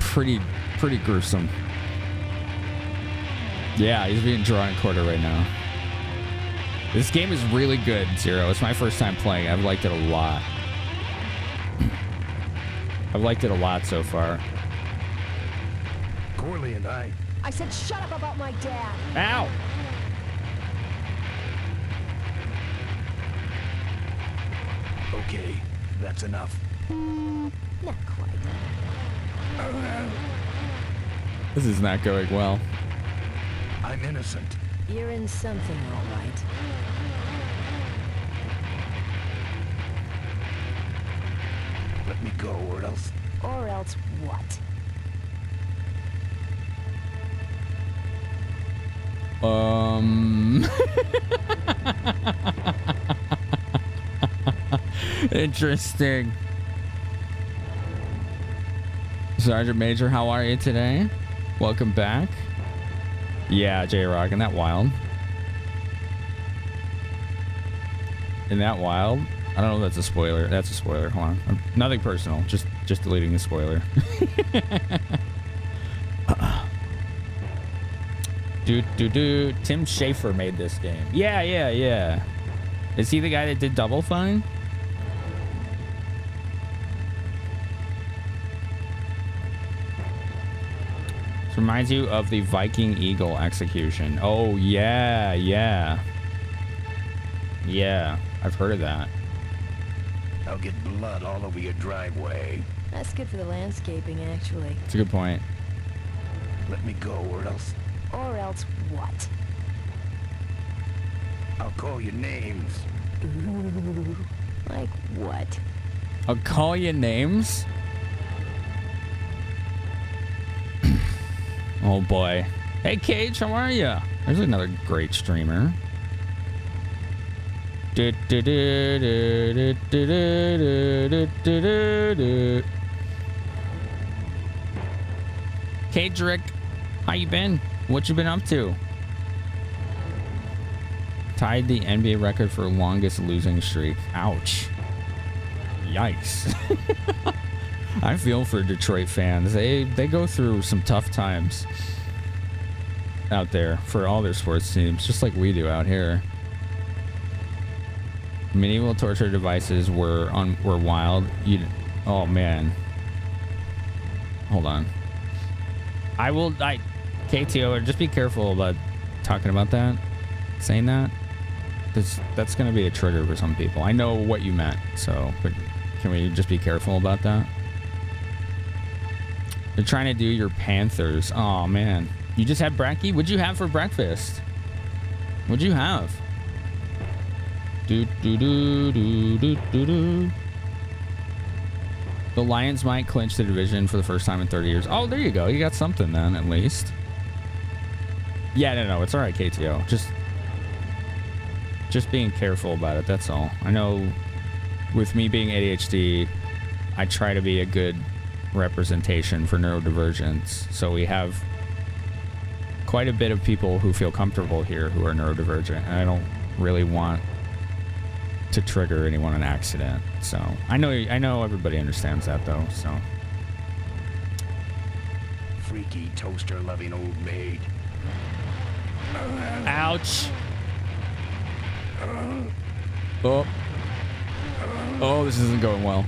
Pretty, pretty gruesome. Yeah, he's being drawn and quartered right now. This game is really good, Zero. It's my first time playing. I've liked it a lot. I've liked it a lot so far. Corley and I. I said shut up about my dad. Ow! Okay, that's enough. Not quite. This is not going well. I'm innocent. You're in something, all right. Let me go, or else. Or else what? Um. Interesting. Sergeant Major, how are you today? Welcome back. Yeah, J Rock, isn't that wild? Isn't that wild? I don't know if that's a spoiler. That's a spoiler. Hold on. Um, Nothing personal. Just just deleting the spoiler. Do do do. Tim Schafer made this game. Yeah, yeah, yeah. Is he the guy that did Double Fine? This reminds you of the Viking Eagle execution. Oh yeah, yeah, yeah. I've heard of that. I'll get blood all over your driveway. That's good for the landscaping, actually. It's a good point. Let me go, or else. Or else what? I'll call you names. Like what? I'll call you names? oh boy. Hey Cage, how are you? There's another great streamer. Cadrick, how you been? What you been up to? Tied the NBA record for longest losing streak. Ouch. Yikes. I feel for Detroit fans. They they go through some tough times out there for all their sports teams, just like we do out here. Medieval torture devices were on were wild. You, oh man. Hold on. I will. I KTO. Just be careful about talking about that, saying that. That's that's gonna be a trigger for some people. I know what you meant, so but can we just be careful about that? They're trying to do your Panthers. Oh man. You just had brekkie? What'd you have for breakfast? What'd you have? Do do do do do do do. The Lions might clinch the division for the first time in 30 years. Oh, there you go. You got something then, at least. Yeah, no, no, it's all right, KTO. Just, just being careful about it. That's all. I know, with me being ADHD, I try to be a good representation for neurodivergence. So we have quite a bit of people who feel comfortable here who are neurodivergent, and I don't really want to trigger anyone an accident. So I know I know everybody understands that though. So Freaky toaster loving old maid. Ouch. Oh. Oh, this isn't going well.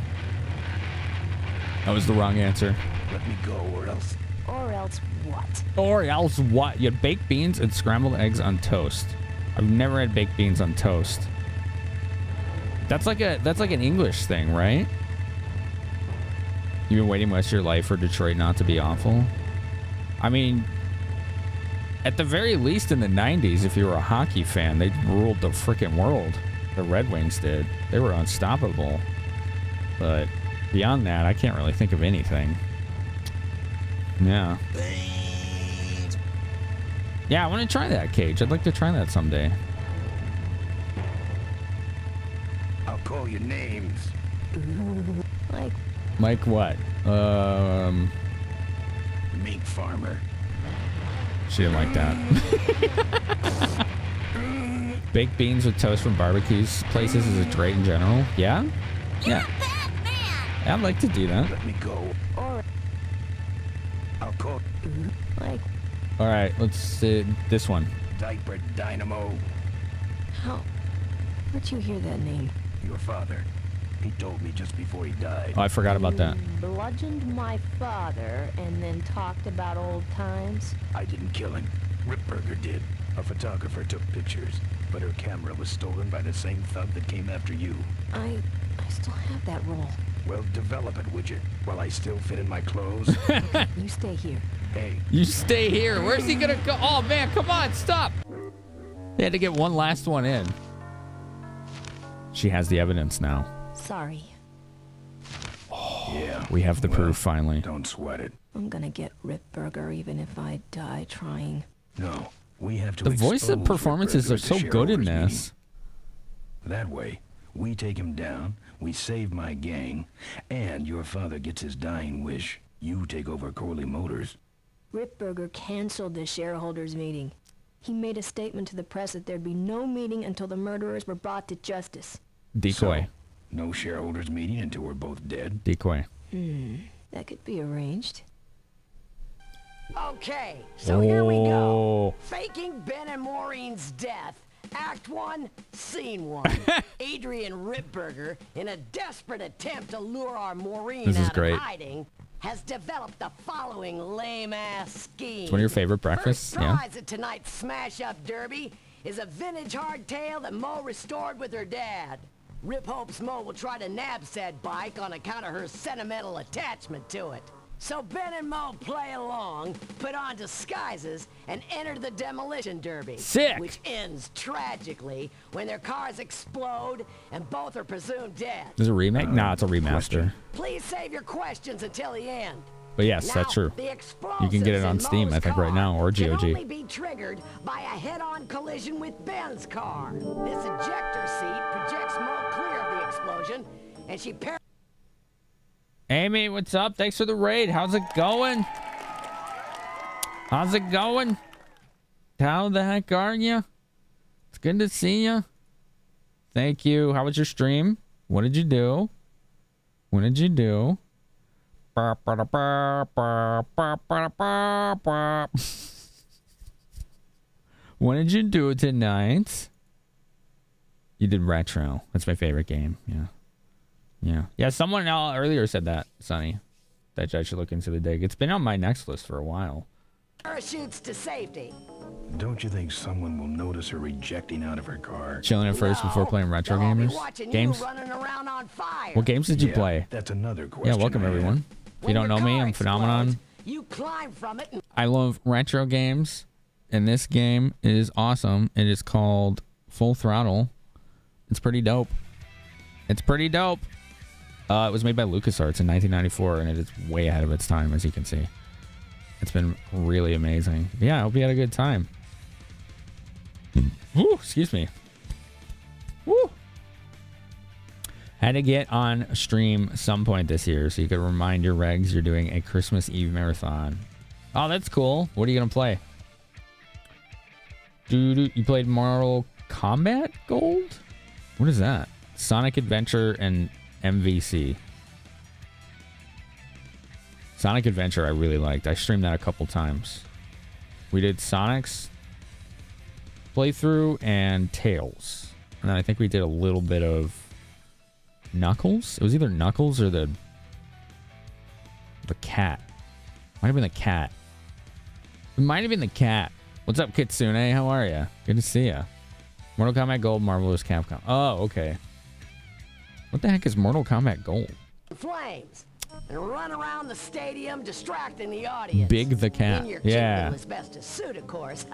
That was the wrong answer. Let me go or else. Or else what? Or else what? You had baked beans and scrambled eggs on toast. I've never had baked beans on toast. That's like a that's like an English thing, right? You've been waiting most of your life for Detroit not to be awful. I mean, at the very least in the 90s, if you were a hockey fan, they ruled the freaking world. The Red Wings did. They were unstoppable. But beyond that, I can't really think of anything. Yeah. Yeah, I want to try that cage. I'd like to try that someday. I'll call you names. Like, Like what? Um, Mink farmer. She didn't like that. Baked beans with toast from barbecues places is a great in general. Yeah? Yeah. Yeah, I'd like to do that. Let me go. or I'll call like, All right, let's uh, this one. Diaper Dynamo. how? Where'd you hear that name? Your father. He told me just before he died. Oh, I forgot about that. Bludgeoned my father and then talked about old times. I didn't kill him. Ripburger did. A photographer took pictures, but her camera was stolen by the same thug that came after you. I, I still have that roll. Well, develop it, would you? While I still fit in my clothes. You stay here. hey, You stay here. Where's he gonna go? Oh man, come on, stop. They had to get one last one in. She has the evidence now. Sorry, yeah. We have the well, proof finally. Don't sweat it. I'm gonna get Ripburger even if I die trying. No, we have to. The voice expose performances are so good in this. meeting. That way, we take him down, we save my gang, and your father gets his dying wish. You take over Corley Motors. Ripburger canceled the shareholders meeting. He made a statement to the press that there'd be no meeting until the murderers were brought to justice. Decoy. So, no shareholders meeting until we're both dead. Decoy. Hmm, that could be arranged. Okay, so here we go. Oh. Faking Ben and Maureen's death. Act 1, Scene 1. Adrian Ripburger, in a desperate attempt to lure our Maureen This is out great. of hiding, has developed the following lame-ass scheme. It's one of your favorite breakfasts, First yeah? prize at tonight's Smash-Up Derby is a vintage hardtail that Mo restored with her dad. Rip hopes Mo will try to nab said bike on account of her sentimental attachment to it. So Ben and Mo play along, put on disguises, and enter the demolition derby. Sick. Which ends tragically when their cars explode and both are presumed dead. Is it a remake? nah, it's a remaster. question. Please save your questions until the end. But yes, Now, that's true. You can get it on Steam, I think, right now, or Can GOG. only be triggered by a head-on collision with Ben's car. This ejector seat projects Mo clear of the explosion, and she par- Amy, what's up? Thanks for the raid. How's it going? How's it going? How the heck are you? It's good to see you. Thank you. How was your stream? What did you do? What did you do? What did you do it tonight? You did retro. That's my favorite game. Yeah. Yeah. Yeah, someone el- earlier said that, Sonny. That I should look into the dig. It's been on my next list for a while. parachutes to safety. Don't you think someone will notice her ejecting out of her car? Chilling at first before playing retro They'll all be gamers. Games. You running around on fire. What games did you Yeah, play? That's another question. Yeah, welcome I had. everyone. If you don't know me, I'm Finamenon. You climb from it I love retro games, and this game is awesome. It is called Full Throttle. It's pretty dope. It's pretty dope. Uh, it was made by LucasArts in 1994, and it is way ahead of its time, as you can see. It's been really amazing. Yeah, I hope you had a good time. Woo, excuse me. Woo. Had to get on stream some point this year so you could remind your regs you're doing a Christmas Eve marathon. Oh, that's cool. What are you gonna play? Dude, you played Mortal Kombat Gold? What is that? Sonic Adventure and MVC. Sonic Adventure I really liked. I streamed that a couple times. We did Sonic's playthrough and Tails. And then I think we did a little bit of Knuckles. It was either Knuckles or the the cat. Might have been the cat. It might have been the cat. What's up, Kitsune? How are you? Good to see you. Mortal Kombat Gold, Marvelous Capcom. Oh, okay. What the heck is Mortal Kombat Gold? flames and run around the stadium distracting the audience. Big the cat. In your Yeah. kingdom asbestos suit, of course.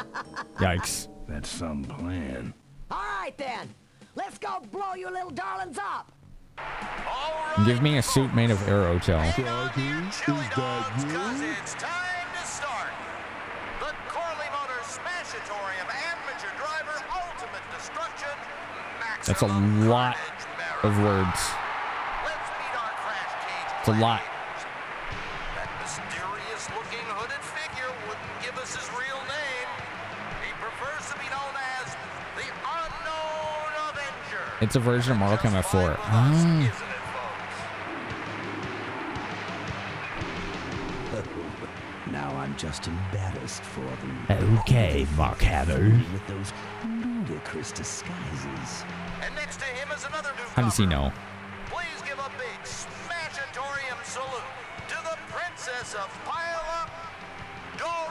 Yikes. That's some plan. All right then, let's go blow you little darlings up. Give me a suit made of aerogel. Because it's time to start. The Corley Motors Smashatorium Amateur Driver Ultimate Destruction That's a lot of words. It's a lot. It's a version of Mortal Kombat 4. Ah. Now I'm just embarrassed for them. Okay, Mark Hammer. With those ludicrous disguises. And next to him is another new How does he know? Please give a big Smashatorium salute to the Princess of Pile Up, Doreen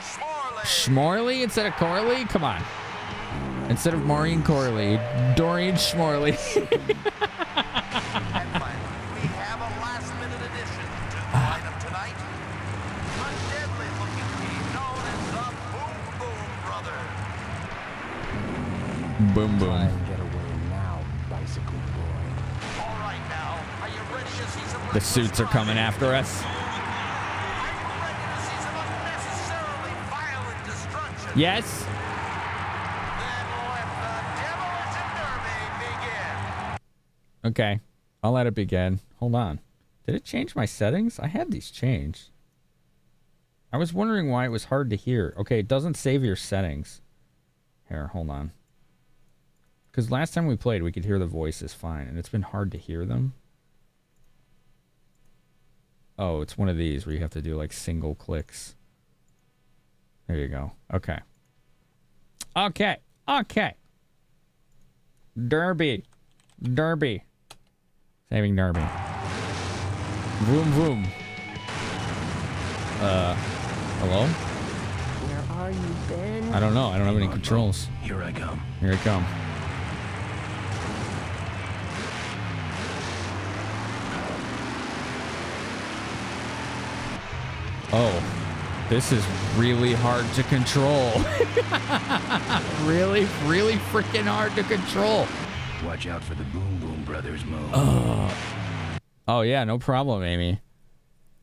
Schmorley. Schmorley instead of Corley? Come on. Instead of Maureen Corley, Dorian Schmorley. We have a last minute addition to the lineup tonight. A deadly looking team known as the Boom Boom Brothers. boom, boom. Get away now, bicycle boy. All right now, are you ready to see some The suits are coming after us. unnecessarily violent destruction? Yes. Okay. I'll let it begin. Hold on. Did it change my settings? I had these changed. I was wondering why it was hard to hear. Okay, it doesn't save your settings. Here, hold on. Because last time we played, we could hear the voices fine, and it's been hard to hear them. Oh, it's one of these where you have to do like single clicks. There you go. Okay. Okay. Okay. Derby. Derby. Saving Derby. Vroom vroom. Uh, hello? Where are you, Ben? I don't know. I don't have any controls. Here I come. Here I come. Oh, this is really hard to control. really, really freaking hard to control. Watch out for the Boom Boom Brothers, Mo. Oh. Oh yeah, no problem, Amy.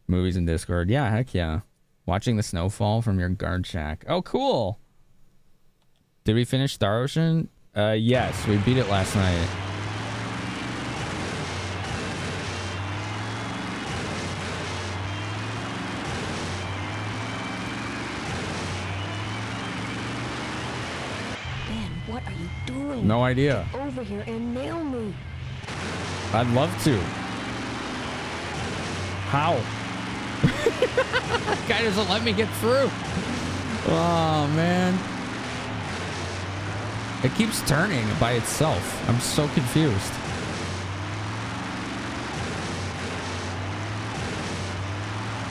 Movies in Discord. Yeah, heck yeah. Watching the snowfall from your guard shack. Oh, cool. Did we finish Star Ocean? Uh, yes, we beat it last night. Ben, what are you doing? No idea. Get over here and nail me. I'd love to. How? This guy doesn't let me get through. Oh man. It keeps turning by itself. I'm so confused.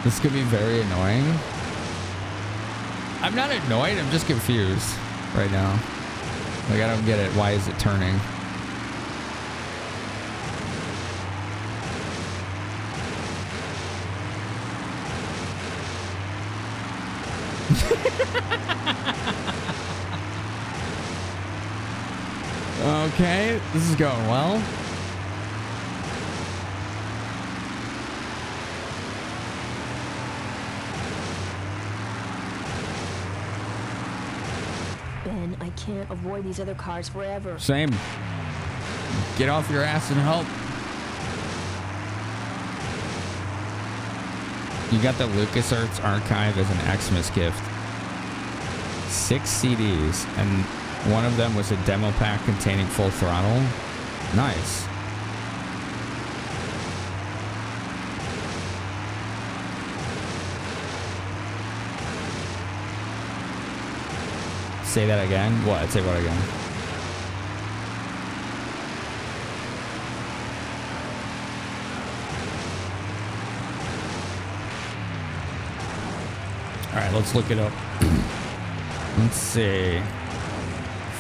This could be very annoying. I'm not annoyed, I'm just confused right now. Like I don't get it. Why is it turning? Okay, this is going well. Ben, I can't avoid these other cars forever. Same. Get off your ass and help. You got the LucasArts archive as an Xmas gift. Six CDs, and one of them was a demo pack containing full throttle. Nice. Say that again. What? Say what again? All right, let's look it up. let's see.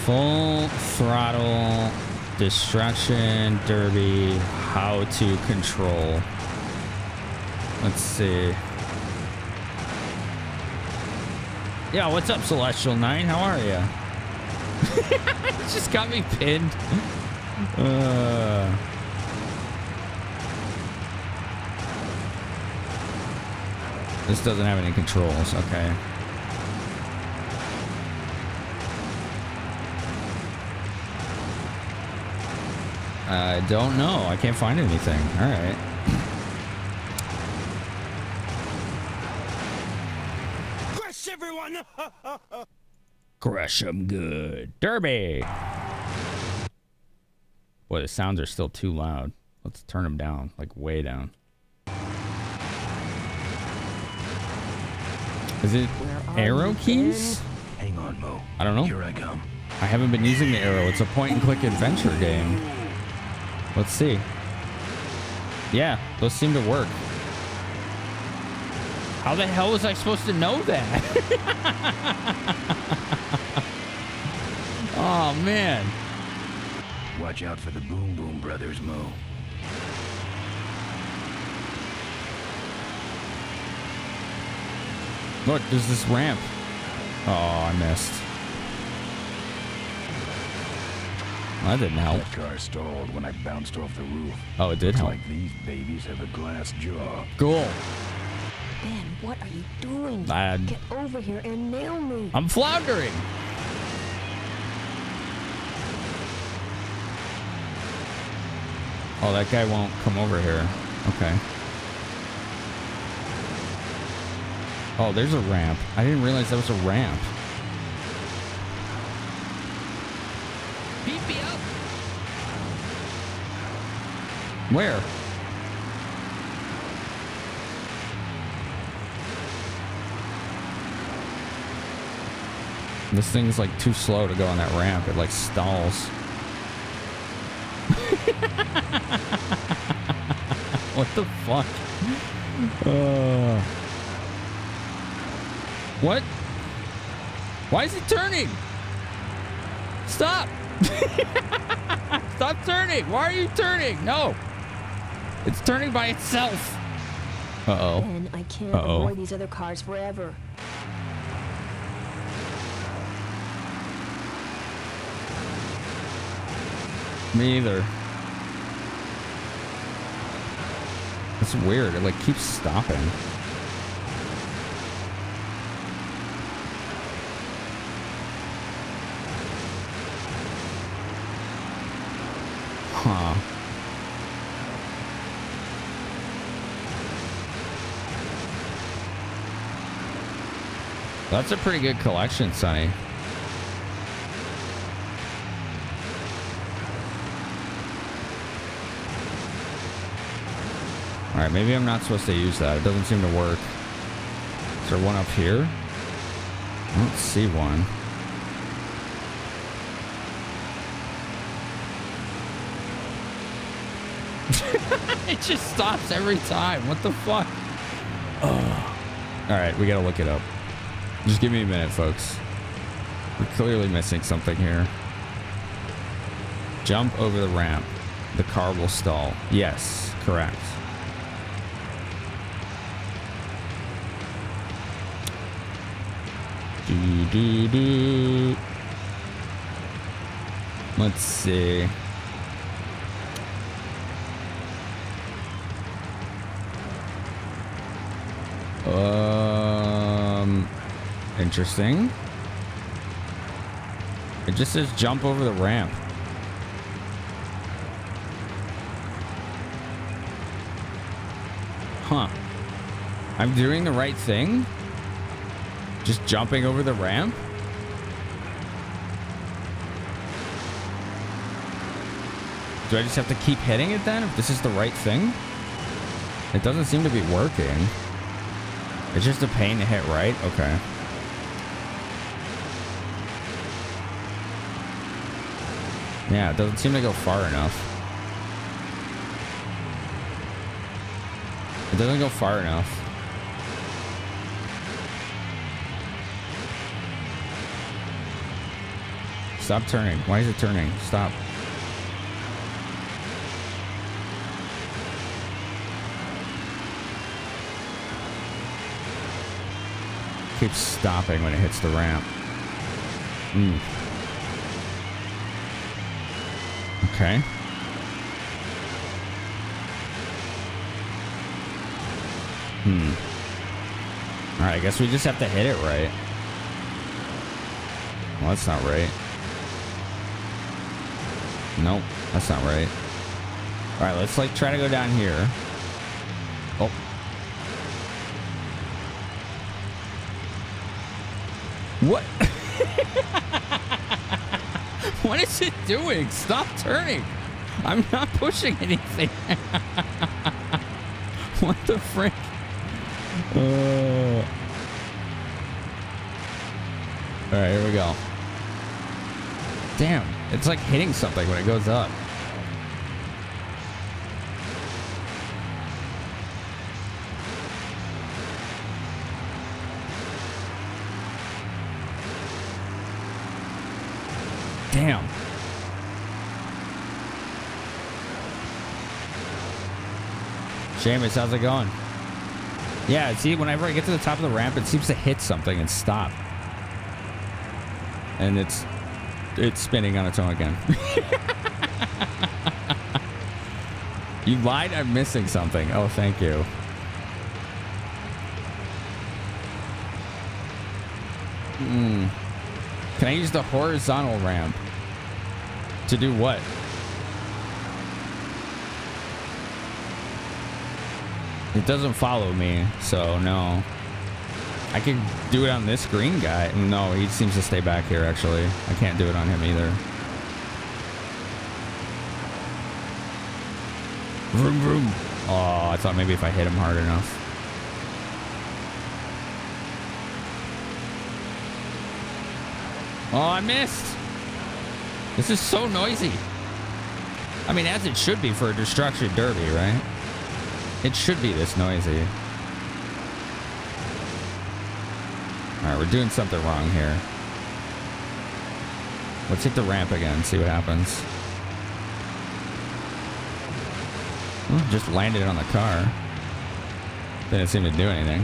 Full throttle destruction derby how to control. Let's see. Yeah, what's up, Celestial Nine? How are you? just got me pinned. Uh, this doesn't have any controls. Okay. I don't know. I can't find anything. All right. Crush everyone! Crush 'em good. Derby. Boy, the sounds are still too loud. Let's turn them down, like way down. Is it arrow keys? Hang on, Mo. I don't know. Here I come. I haven't been using the arrow. It's a point and click adventure game. Let's see. Yeah, those seem to work. How the hell was I supposed to know that? oh, man. Watch out for the Boom Boom Brothers, Mo. Look, there's this ramp. Oh, I missed. That didn't help. That car stalled when I bounced off the roof. Oh, it did Looks help. like these babies have a glass jaw. Cool. Ben, what are you doing? Lad. Get over here and nail me. I'm floundering. Oh, that guy won't come over here. Okay. Oh, there's a ramp. I didn't realize that was a ramp. Beat me up! Where? This thing's like too slow to go on that ramp. It like stalls. what the fuck? Uh, what? Why is it turning? Stop! Stop turning! Why are you turning? No! It's turning by itself. Uh oh. Ben, I can't Uh-oh. avoid these other cars forever. Me either. It's weird. It like keeps stopping. Huh. That's a pretty good collection, Sonny. All right, maybe I'm not supposed to use that. It doesn't seem to work. Is there one up here? I don't see one. it just stops every time. What the fuck? Oh. All right, we gotta look it up. Just give me a minute, folks. We're clearly missing something here. Jump over the ramp. The car will stall. Yes, correct. Do, do, do. Let's see. Um, interesting. It just says jump over the ramp. Huh. I'm doing the right thing? Just jumping over the ramp? Do I just have to keep hitting it then if this is the right thing? It doesn't seem to be working. It's just a pain to hit right? Okay. Yeah, it doesn't seem to go far enough. It doesn't go far enough. Stop turning. Why is it turning? Stop. Keeps stopping when it hits the ramp. Mm. Okay. Hmm. Alright, I guess we just have to hit it right. Well, that's not right. Nope, that's not right. Alright, let's like try to go down here. Oh. What? what is it doing? Stop turning. I'm not pushing anything. what the frick? Uh... All right, here we go. Damn, it's like hitting something when it goes up. Damn. Seamus, how's it going? Yeah, see, whenever I get to the top of the ramp, it seems to hit something and stop. And it's it's spinning on its own again. you lied, I'm missing something. Oh, thank you. Hmm. Can I use the horizontal ramp? To do what? It doesn't follow me, so no. I could do it on this green guy. No, he seems to stay back here, actually. I can't do it on him either. Vroom, vroom. Oh, I thought maybe if I hit him hard enough. Oh, I missed. This is so noisy. I mean, as it should be for a destruction derby, right? It should be this noisy. All right, we're doing something wrong here. Let's hit the ramp again, see what happens. Well, just landed it on the car. Didn't seem to do anything.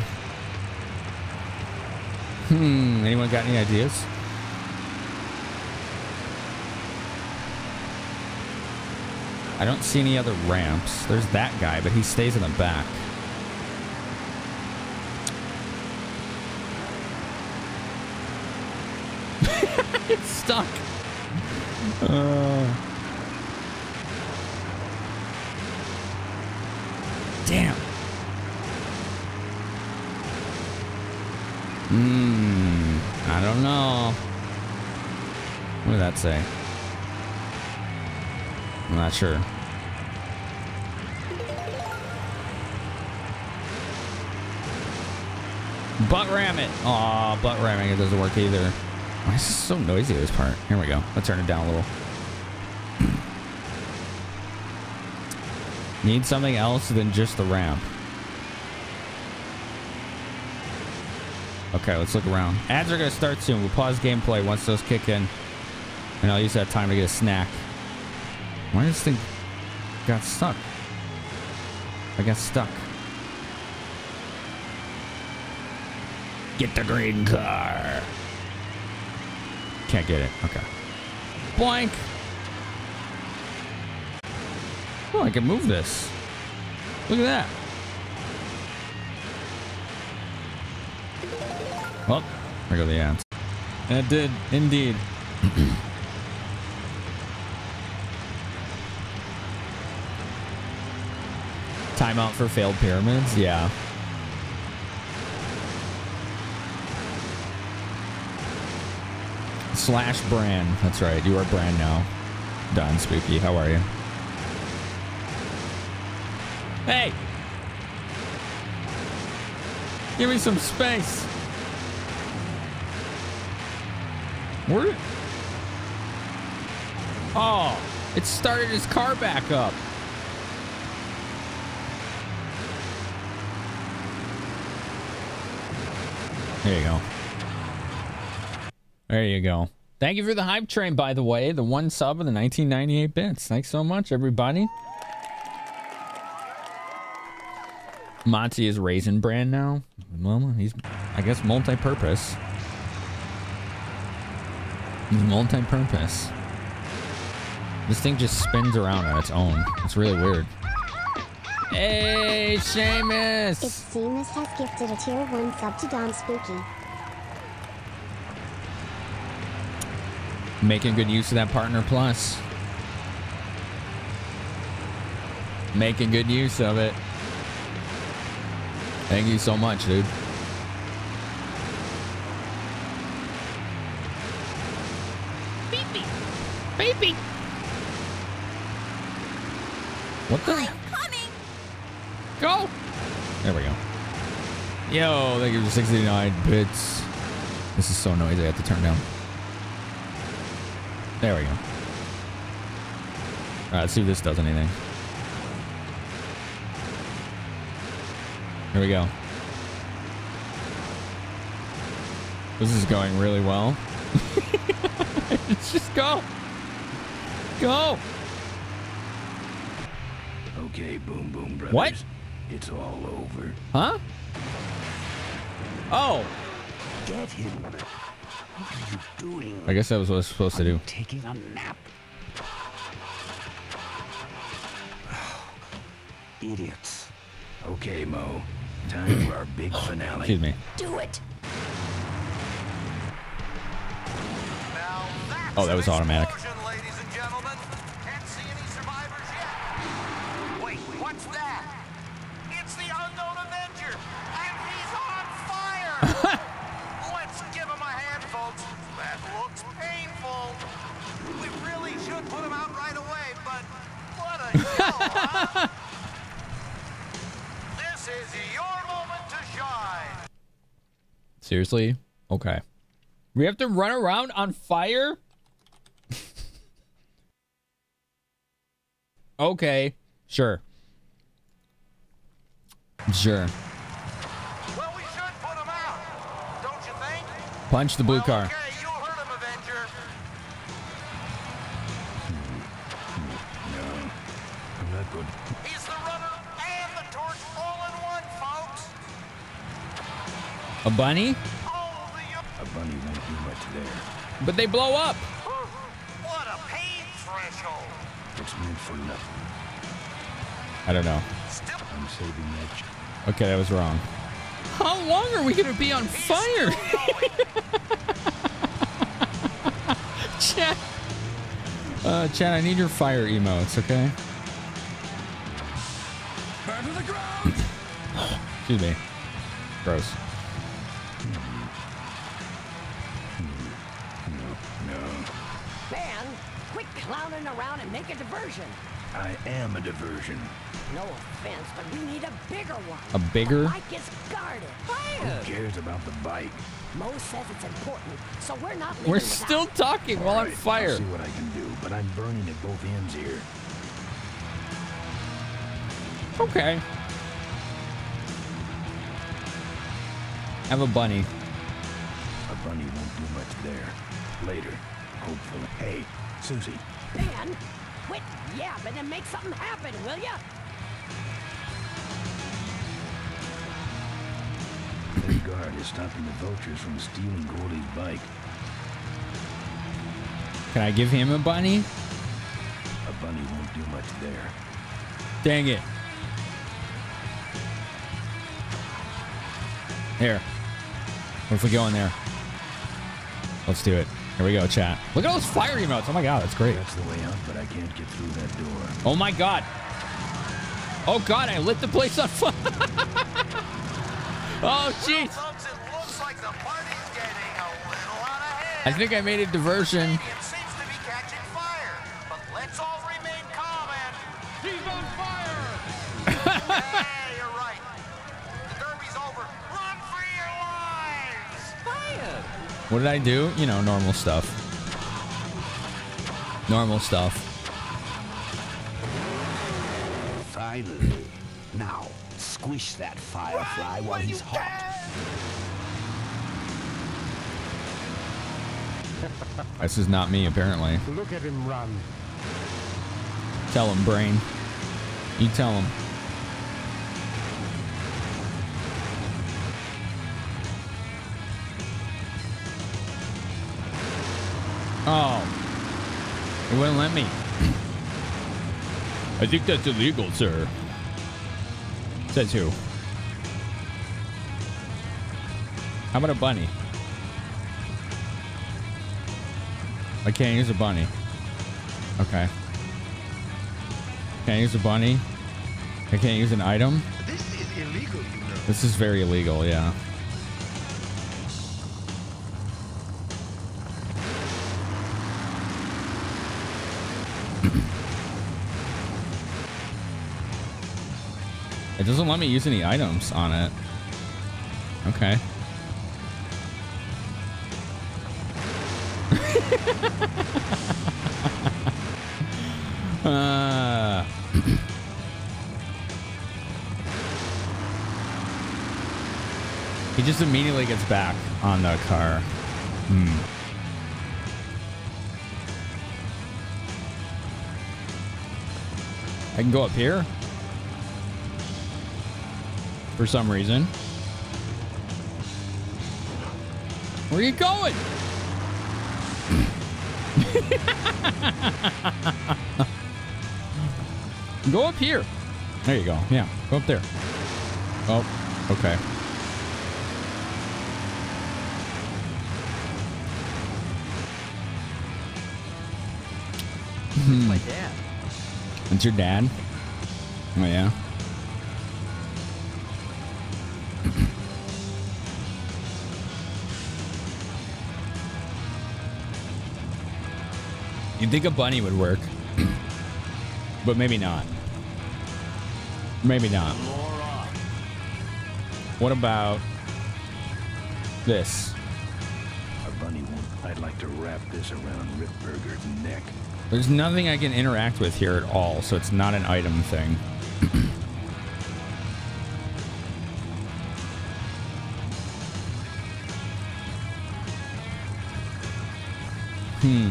Hmm, anyone got any ideas? I don't see any other ramps. There's that guy, but he stays in the back. it's stuck. Uh, damn. Hmm. I don't know. What did that say? I'm not sure. Butt ram it. Aw, butt ramming it doesn't work either. Why is this so noisy, this part? Here we go. Let's turn it down a little. Need something else than just the ramp. Okay, let's look around. Ads are going to start soon. We'll pause gameplay once those kick in. And I'll use that time to get a snack. Why does this thing got stuck? I got stuck. Get the green car. Can't get it. Okay. Blank. Oh, I can move this. Look at that. Well, there go the ants. It did, indeed. Timeout for failed pyramids? Yeah. Slash brand. That's right. You are brand now. Done, Spooky. How are you? Hey! Give me some space. Where? Oh, it started his car back up. There you go. There you go. Thank you for the hype train, by the way. The one sub of the 1998 bits. Thanks so much, everybody. Monty is Raisin Brand now. Well, he's, I guess, multi-purpose. He's multi-purpose. This thing just spins around on its own. It's really weird. Hey, Seamus! It's Seamus has gifted a tier 1 sub to Don Spooky. Making good use of that Partner Plus. Making good use of it. Thank you so much, dude. Beepy. Beepy. What the? Go! There we go. Yo, thank you for 69 bits. This is so noisy, I have to turn down. There we go. Alright, let's see if this does anything. Here we go. This is going really well. Let's just go. Go. Okay, Boom Boom Brothers. What? It's all over. Huh? Oh. Get him. What are you doing? I guess that was what I was supposed to do. Taking a nap. Idiots. Okay, Mo. Time for our big finale. Excuse me. Do it. Oh, that was automatic. Seriously? Okay. We have to run around on fire? okay. Sure. Sure. Well, we should put him out, don't you think? Punch the blue car. Okay, you heard him, Avenger. No, I'm not good. He's the runner and the torch all in one, folks. A bunny? A bunny won't do much there. But they blow up. What a pain threshold. It's meant for nothing. I don't know. I'm saving that. ch- Okay, that was wrong. How long are we going to be on fire? Chat. Uh, Chad, I need your fire emotes, okay? Burn to the ground! Excuse me. Gross. A. No offense, but we need a bigger one. A bigger? Mike is guarded. Who cares about the bike? Mo says it's important, so we're not leaving We're without- still talking while on Alright, fire. I'll see what I can do, but I'm burning at both ends here. Okay. Have a bunny. A bunny won't do much there. Later, hopefully. Hey, Suzi, Man, quit yapping and then make something happen, will ya? that guard is stopping the vultures from stealing Goldie's bike. Can I give him a bunny? A bunny won't do much there. Dang it. Here. What if we go in there? Let's do it. Here we go, chat. Look at all those fire emotes. Oh my god, that's great. That's the way out, but I can't get through that door. Oh my god. Oh god, I lit the place on fire. oh jeez. Folks, it looks like the party's getting a little out of hand. I think I made a diversion. What did I do? You know, normal stuff. Normal stuff. Finally. Now, squish that firefly while he's hot. This is not me, apparently. Look at him run. Tell him, brain. You tell him. Oh. It wouldn't let me. I think that's illegal, sir. Says who? How about a bunny? I can't use a bunny. Okay. Can't use a bunny. I can't use an item. This is illegal, you know. This is very illegal, yeah. It doesn't let me use any items on it. Okay. uh, he just immediately gets back on the car. Hmm. I can go up here. For some reason. Where are you going? go up here. There you go. Yeah, go up there. Oh, okay. My hmm. dad. It's your dad? Oh, yeah. You'd think a bunny would work, but maybe not. Maybe not. What about this? A bunny won't. I'd like to wrap this around Ripburger's neck. There's nothing I can interact with here at all, so it's not an item thing. hmm.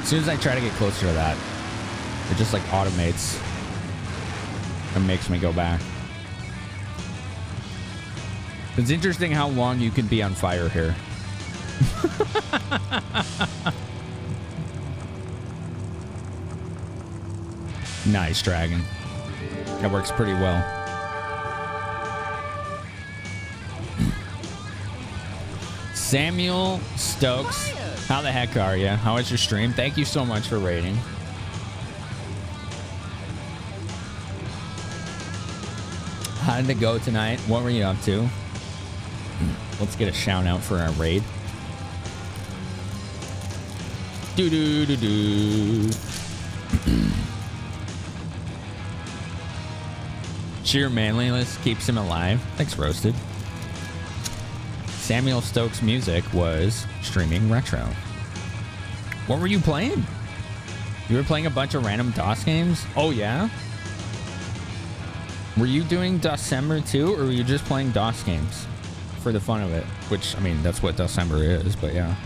As soon as I try to get closer to that, it just like automates and makes me go back. It's interesting how long you can be on fire here. nice, Dragon. That works pretty well. Samuel Stokes. How the heck are you? How was your stream? Thank you so much for rating. How did it go tonight? What were you up to? Let's get a shout out for our raid. Do do do do. Sheer manliness keeps him alive. Thanks, Roasted. Samuel Stokes' music was streaming retro. What were you playing? You were playing a bunch of random DOS games? Oh, yeah? Were you doing December too, or were you just playing DOS games for the fun of it? Which, I mean, that's what December is, but yeah.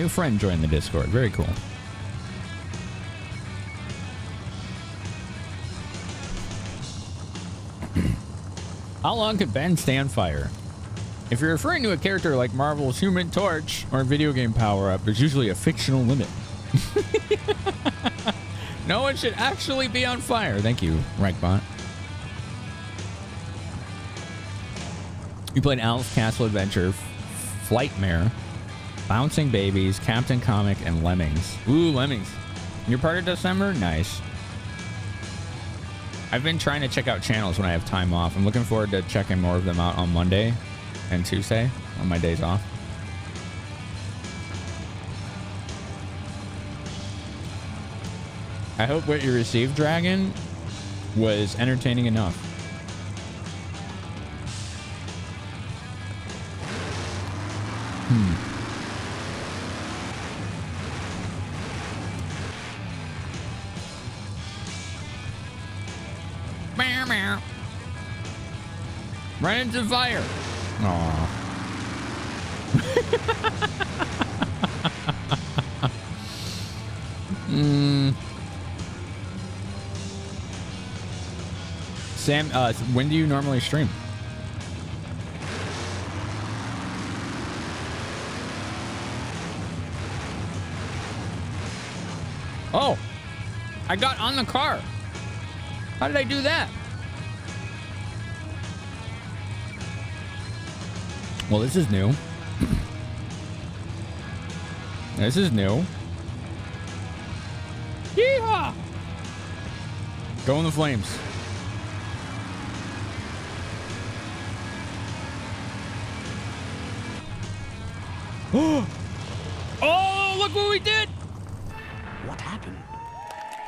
new friend joined the Discord. Very cool. How long could Ben stand fire? If you're referring to a character like Marvel's Human Torch or video game Power Up, there's usually a fictional limit. no one should actually be on fire. Thank you, Rankbot. You played Alice Castle Adventure Flightmare Bouncing Babies, Captain Comic, and Lemmings. Ooh, Lemmings. You're part of December? Nice. I've been trying to check out channels when I have time off. I'm looking forward to checking more of them out on Monday and Tuesday on my days off. I hope what you received, Dragon, was entertaining enough. Fire. Aw. Hmm. Sam, uh, when do you normally stream? Oh, I got on the car. How did I do that? Well, this is new. this is new. Yeehaw! Go in the flames. oh, look what we did! What happened?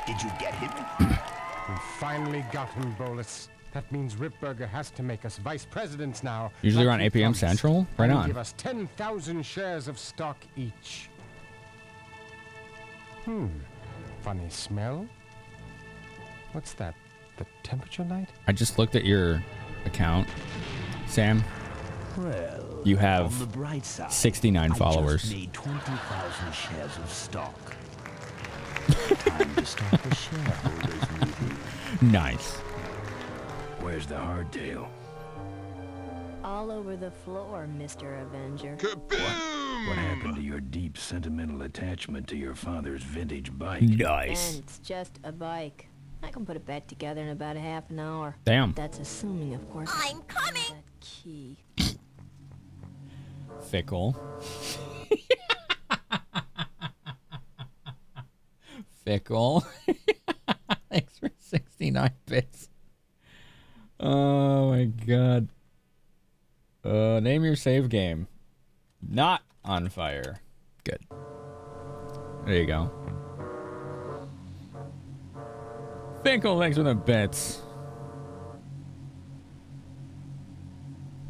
Did you get him? We finally got him, Bolus. That means Ripburger has to make us vice presidents now. Usually like around he 8 p.m. Central? Right on. Give us 10,000 shares of stock each. Hmm. Funny smell? What's that? The temperature light? I just looked at your account, Sam. Well, You have on the bright side, 69 I followers. Just made 20,000 shares of stock. Time to start the shareholders meeting. Nice. Where's the hardtail? All over the floor, Mr. Avenger. What what happened to your deep sentimental attachment to your father's vintage bike? Nice. And it's just a bike. I can put it back together in about a half an hour. Damn. That's assuming, of course. I'm coming. That key. Fickle. Fickle. Thanks for 69 bits. Oh my god. Uh, name your save game. Not on fire. Good. There you go. Fickle, thanks for the bits.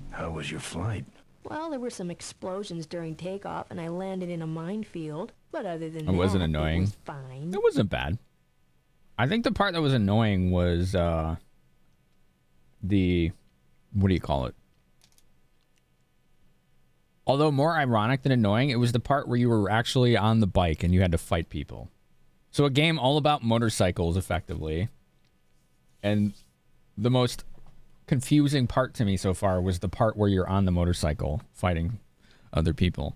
How was your flight? Well, there were some explosions during takeoff, and I landed in a minefield. But other than It that, wasn't annoying. It was fine. It wasn't bad. I think the part that was annoying was uh the what do you call it? Although more ironic than annoying, it was the part where you were actually on the bike and you had to fight people. So a game all about motorcycles effectively. And the most confusing part to me so far was the part where you're on the motorcycle fighting other people.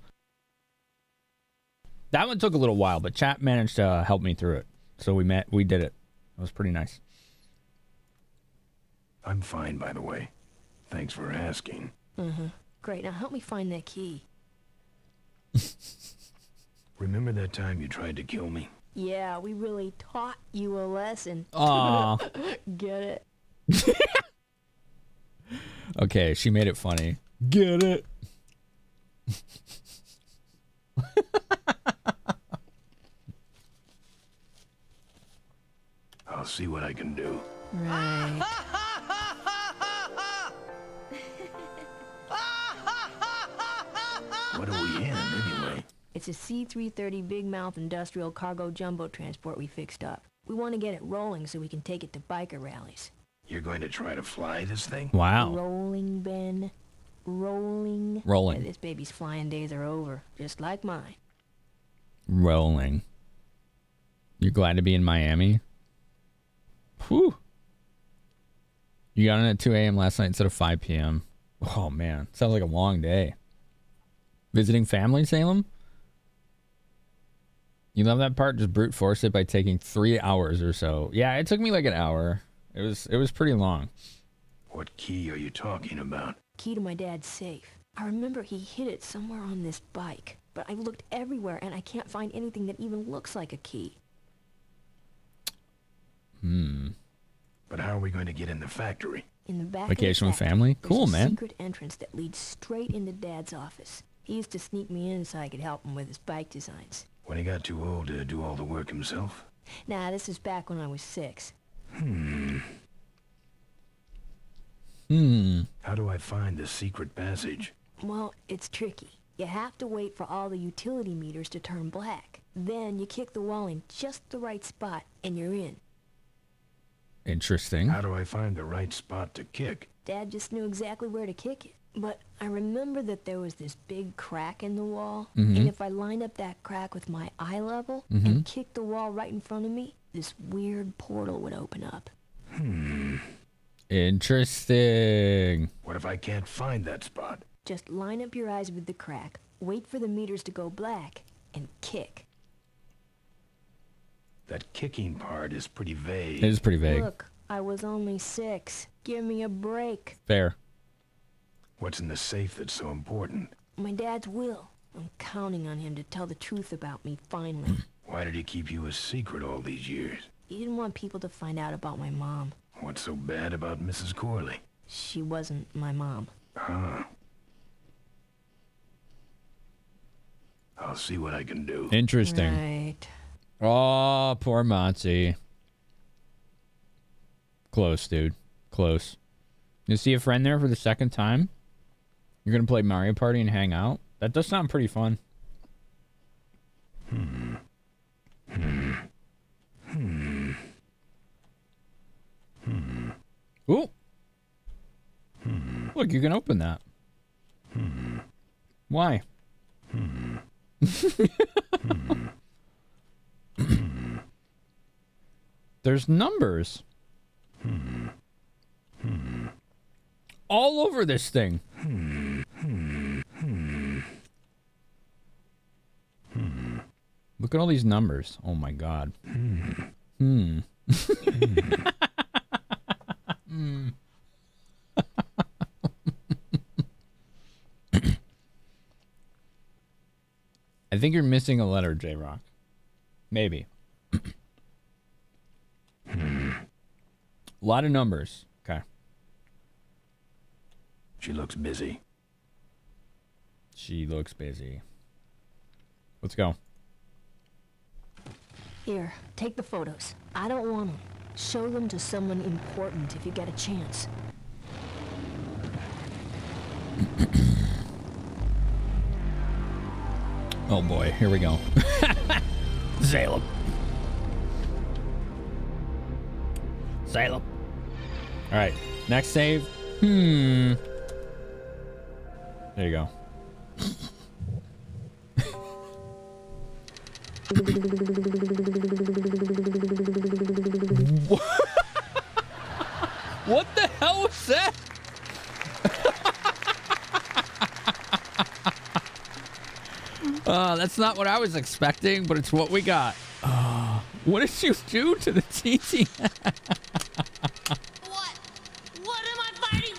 That one took a little while, but chat managed to help me through it. So we met, we did it. It was pretty nice. I'm fine, by the way. Thanks for asking. Uh-huh. Great. Now help me find that key. Remember that time you tried to kill me? Yeah, we really taught you a lesson. Aw. Get it? Okay, she made it funny. Get it? I'll see what I can do. Right. It's a C-330 Big Mouth Industrial Cargo Jumbo Transport we fixed up. We want to get it rolling so we can take it to biker rallies. You're going to try to fly this thing? Wow. Rolling, Ben. Rolling. Rolling. Yeah, this baby's flying days are over, just like mine. Rolling. You're glad to be in Miami? Whew. You got in at 2 a.m. last night instead of 5 p.m. Oh man, sounds like a long day. Visiting family, Salem. You love that part? Just brute force it by taking three hours or so. Yeah, it took me like an hour. It was it was pretty long. What key are you talking about? Key to my dad's safe. I remember he hid it somewhere on this bike, but I've looked everywhere and I can't find anything that even looks like a key. Hmm. But how are we going to get in the factory? In the back of Vacation the with factory, family? there's Cool, a man. secret entrance that leads straight into Dad's office. He used to sneak me in so I could help him with his bike designs. When he got too old to do all the work himself? Nah, this is back when I was six. Hmm. Hmm. How do I find the secret passage? Well, it's tricky. You have to wait for all the utility meters to turn black. Then you kick the wall in just the right spot and you're in. Interesting. How do I find the right spot to kick? Dad just knew exactly where to kick it. But I remember that there was this big crack in the wall, Mhm. and if I lined up that crack with my eye level Mhm. and kicked the wall right in front of me, this weird portal would open up. Hmm. Interesting. What if I can't find that spot? Just line up your eyes with the crack, wait for the meters to go black, and kick. That kicking part is pretty vague. It is pretty vague. Look, I was only six. Give me a break. Fair. What's in the safe that's so important? My dad's will. I'm counting on him to tell the truth about me finally. Hmm. Why did he keep you a secret all these years? he didn't want people to find out about my mom. What's so bad about Mrs. Corley? She wasn't my mom. Huh. I'll see what I can do. Interesting. Right. Oh, poor Monty. Close, dude. Close. You see a friend there for the second time? You're gonna play Mario Party and hang out? That does sound pretty fun. Hmm. Hmm. Hmm. Hmm. Ooh. Hmm. Look, you can open that. Hmm. Why? Hmm. There's numbers Hmm. Hmm. all over this thing. Hmm. Hmm. Hmm. Hmm. Look at all these numbers. Oh my god. Hmm. Hmm. Hmm. I think you're missing a letter, J Rock. Maybe. A lot of numbers. Okay. She looks busy. She looks busy. Let's go. Here, take the photos. I don't want them. Show them to someone important if you get a chance. Oh boy, here we go. Salem. Salem. All right, next save. Hmm. There you go. What the hell was that? Uh, that's not what I was expecting, but it's what we got. Uh, what did you do to the TT? What am I fighting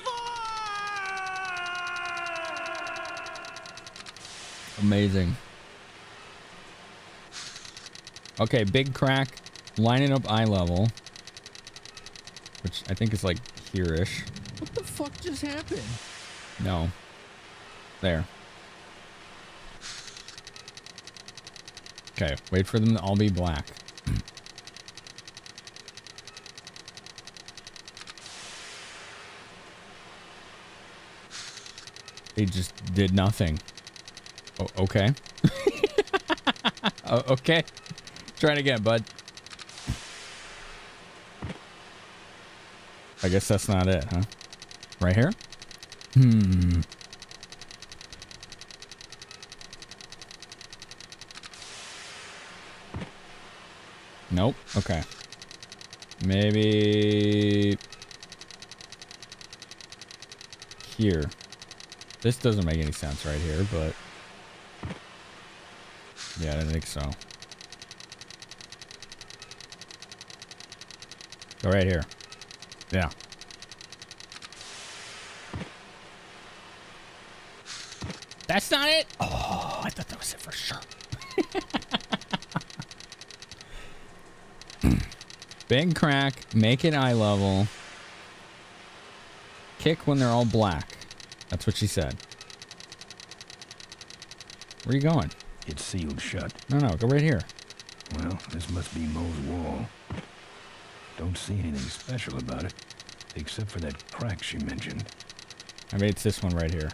for? Amazing. Okay, big crack, lining up eye level, which I think is like here-ish. What the fuck just happened? No. There. Okay, wait for them to all be black. They just did nothing. O- okay. O- oh, okay. Try it again, bud. I guess that's not it, huh? Right here? Hmm. Nope. Okay. Maybe. here. This doesn't make any sense right here, but... Yeah, I don't think so. Go right here. Yeah. That's not it? Oh, I thought that was it for sure. Big crack, make it eye level. Kick when they're all black. That's what she said. Where are you going? It's sealed shut. No, no, go right here. Well, this must be Mo's wall. Don't see anything special about it, except for that crack she mentioned. I mean, it's this one right here.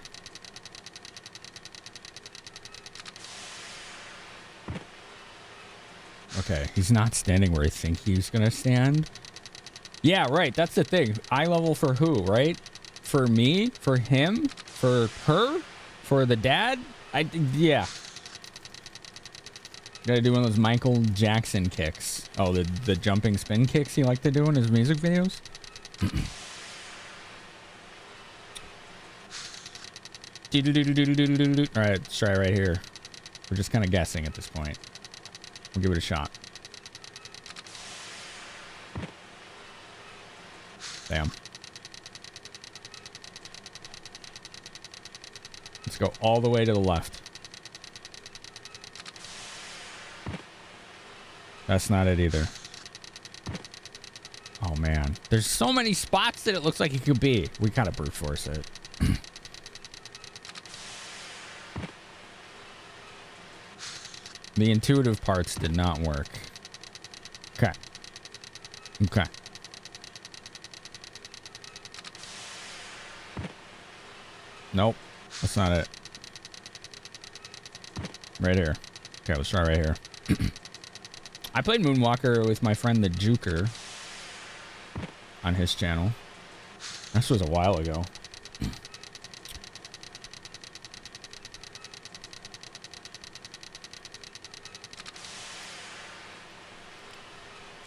Okay, he's not standing where I think he's gonna stand. Yeah, right. That's the thing. Eye level for who, right? For me? For him? For her? For the dad? I yeah. Gotta do one of those Michael Jackson kicks. Oh, the the jumping spin kicks he liked to do in his music videos. All right, let's try it right here. We're just kind of guessing at this point. We'll give it a shot. Damn. Let's go all the way to the left. That's not it either. Oh man. There's so many spots that it looks like it could be. We gotta brute force it. the intuitive parts did not work. Okay. Okay. Nope. That's not it. Right here. Okay, let's try right here. I played Moonwalker with my friend the Juker on his channel. This was a while ago.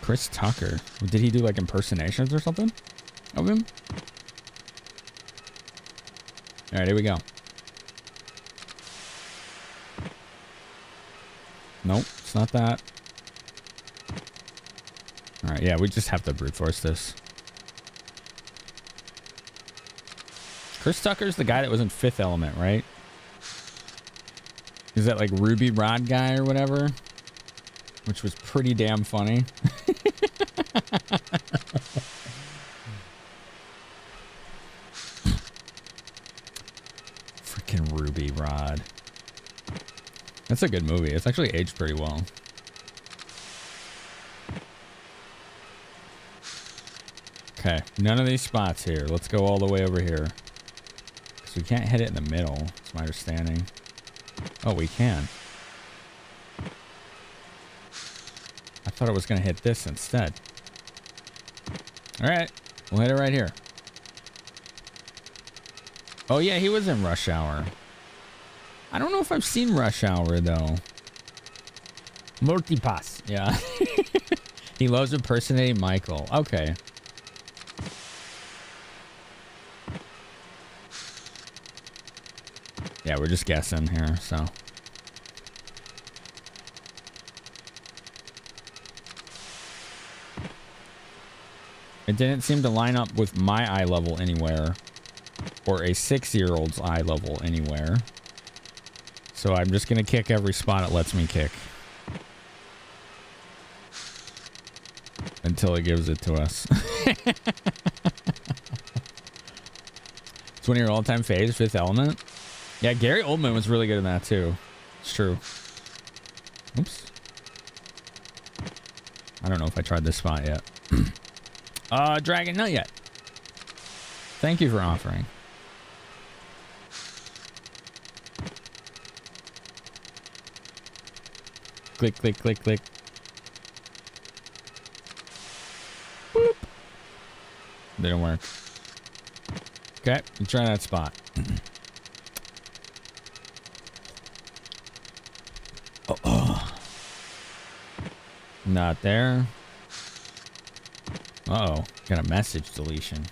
Chris Tucker. Did he do like impersonations or something of him? All right, here we go. Nope, it's not that. All right, yeah, we just have to brute force this. Chris Tucker's the guy that was in Fifth Element, right? Is that like Ruby Rod guy or whatever? Which was pretty damn funny. Freaking Ruby Rod. That's a good movie. It's actually aged pretty well. Okay, none of these spots here. Let's go all the way over here. Because we can't hit it in the middle, It's my understanding. Oh, we can. I thought it was going to hit this instead. All right, we'll hit it right here. Oh, yeah, he was in Rush Hour. I don't know if I've seen Rush Hour, though. Multipass. Yeah. he loves impersonating Michael. Okay. Yeah, we're just guessing here, so. It didn't seem to line up with my eye level anywhere. Or a six-year-old's eye level anywhere. So I'm just going to kick every spot it lets me kick. Until it gives it to us. it's one of your all-time faves, Fifth Element. Yeah, Gary Oldman was really good in that too. It's true. Oops. I don't know if I tried this spot yet. uh, Dragon, not yet. Thank you for offering. Click, click, click, click. Boop. Didn't work. Okay, try that spot. oh, oh. Not there. Uh oh got a message deletion.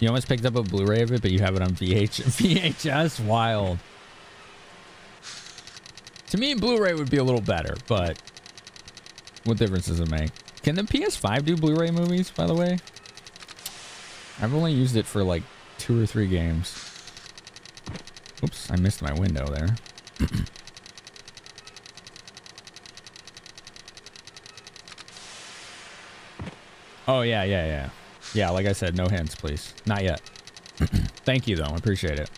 You almost picked up a Blu-ray of it, but you have it on VH VHS. Wild. To me, Blu-ray would be a little better, but what difference does it make? Can the PS5 do Blu-ray movies, by the way? I've only used it for like two or three games. Oops, I missed my window there. Oh, yeah, yeah, yeah. Yeah, like I said, no hints, please. Not yet. Thank you, though. I appreciate it.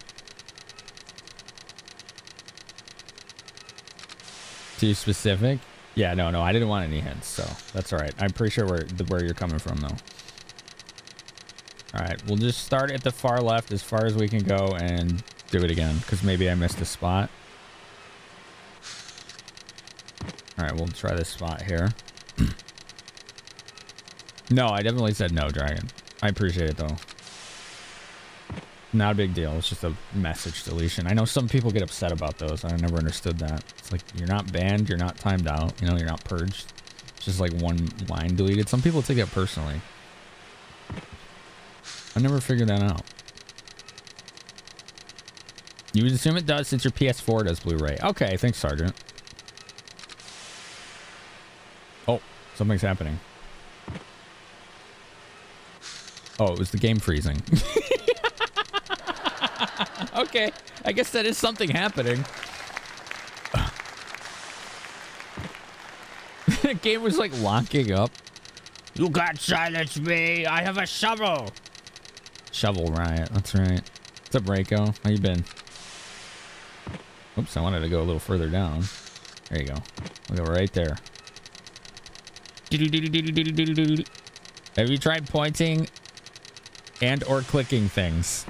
Too specific? Yeah, no, no. I didn't want any hints, so that's all right. I'm pretty sure where, where you're coming from, though. All right, we'll just start at the far left as far as we can go and do it again, because maybe I missed a spot. All right, we'll try this spot here. no, I definitely said no, Dragon. I appreciate it, though. Not a big deal. It's just a message deletion. I know some people get upset about those. I never understood that. It's like, you're not banned, you're not timed out, you know, you're not purged. It's just like one line deleted. Some people take it personally. I never figured that out. You would assume it does since your PS4 does Blu-ray. Okay, thanks, Sergeant. Oh, something's happening. Oh, it was the game freezing. okay, I guess that is something happening. the game was like locking up. You can't silence me. I have a shovel. Shovel riot. That's right. What's up, Reiko? How you been? Oops, I wanted to go a little further down. There you go. We'll go right there. Have you tried pointing and or clicking things?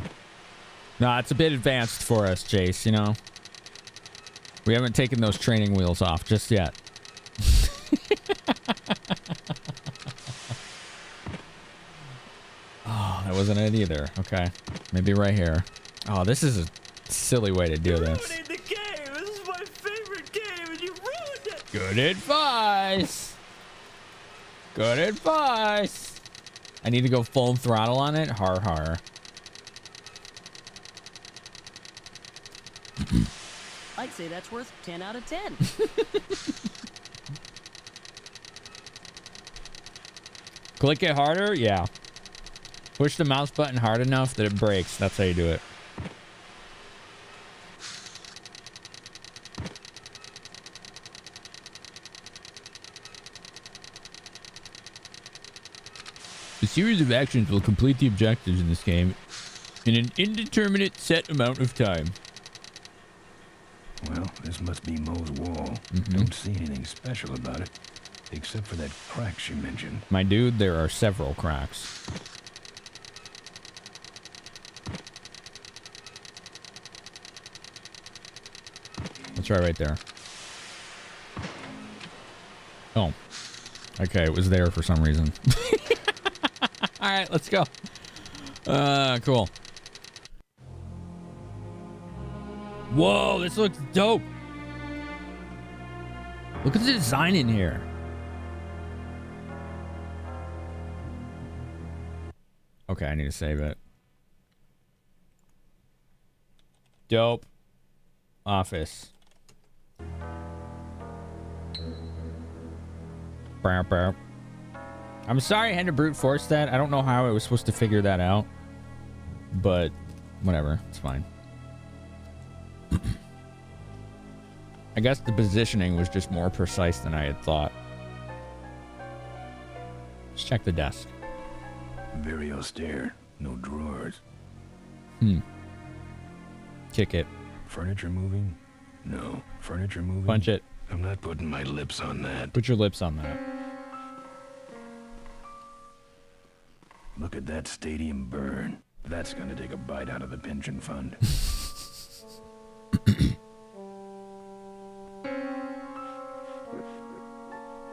No, it's a bit advanced for us, Jace, you know? We haven't taken those training wheels off just yet. oh, that wasn't it either. Okay. Maybe right here. Oh, this is a silly way to do this. the game. This is my favorite game, and you ruined it. Good advice. Good advice. I need to go full throttle on it. Har har. I'd say that's worth 10 out of 10. Click it harder? Yeah. Push the mouse button hard enough that it breaks. That's how you do it. Series of actions will complete the objectives in this game in an indeterminate set amount of time. Well, this must be Mo's wall. Mm-hmm. Don't see anything special about it, except for that crack she mentioned. My dude, there are several cracks. Let's try right there. Oh. Okay, it was there for some reason. Right, let's go. Uh, cool. Whoa, this looks dope. Look at the design in here. Okay, I need to save it. Dope. Office. Bow, bow. I'm sorry I had to brute force that. I don't know how I was supposed to figure that out. But whatever. It's fine. I guess the positioning was just more precise than I had thought. Let's check the desk. Very austere. No drawers. Hmm. Kick it. Furniture moving? No. Furniture moving? Punch it. I'm not putting my lips on that. Put your lips on that. Look at that stadium burn. That's gonna take a bite out of the pension fund.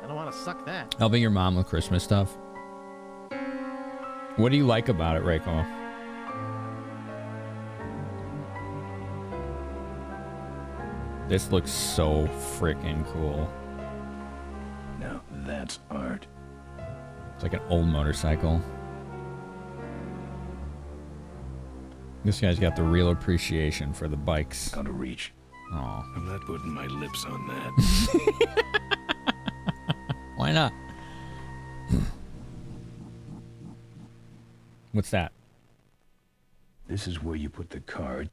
I don't want to suck that. Helping your mom with Christmas stuff. What do you like about it, Reiko? This looks so freaking cool. now that's art. It's like an old motorcycle. This guy's got the real appreciation for the bikes. Out of reach. Oh, I'm not putting my lips on that. why not? What's that? this is where you put the card.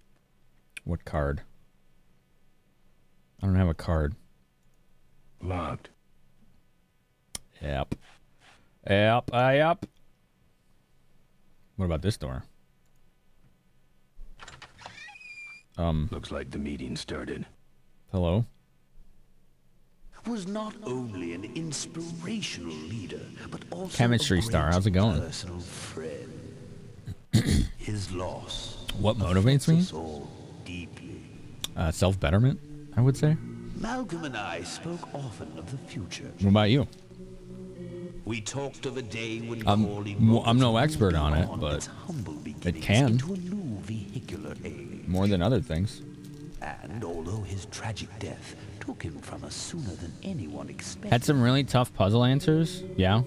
What card? I don't have a card. Locked. Yep. Yep. Uh, yep. What about this door? Um, Looks like the meeting started. hello? Was not only an inspirational leader, but also Chemistry a star, how's it going? Personal friend. His loss What motivates me? us all deeply. Uh, self betterment, I would say. Malcolm and I spoke often of the future. What about you? We talked of a day when I'm, I'm no expert on move it, on but its humble it can into a new vehicular age. More than other things. And although his tragic death took him from us sooner than anyone expected, Had some really tough puzzle answers. Yeah,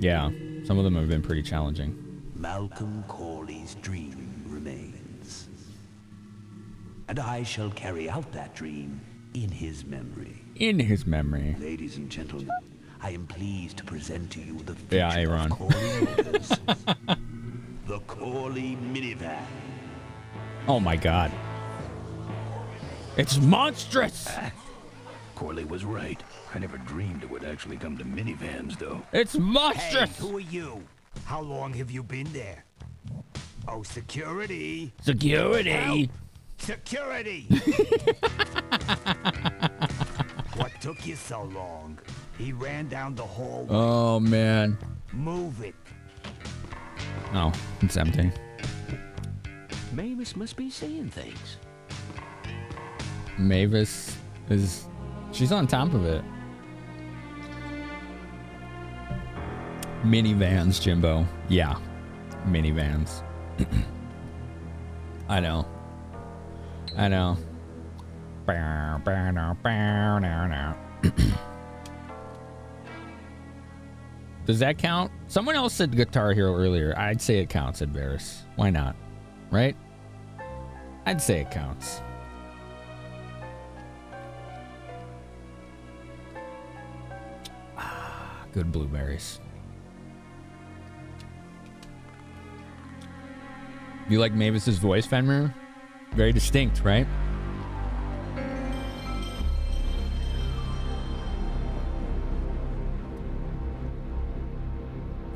yeah. Some of them have been pretty challenging. Malcolm Corley's dream remains. And I shall carry out that dream in his memory. In his memory. Ladies and gentlemen, I am pleased to present to you the Yeah, future Aaron. of Corley Motors. the Corley minivan. Oh my god. It's monstrous! Corley was right. I never dreamed it would actually come to minivans, though. It's monstrous! Hey, who are you? How long have you been there? Oh, security. Security! Help! Security! what took you so long? He ran down the hallway. Oh man. Move it. Oh, it's empty. Mavis must be seeing things. Mavis is. She's on top of it. Minivans, Jimbo. Yeah. Minivans. I know. I know. Does that count? Someone else said Guitar Hero earlier. I'd say it counts, said Varys. Why not? Right? I'd say it counts. Ah, Good blueberries. You like Mavis's voice, Fenrir? Very distinct, right?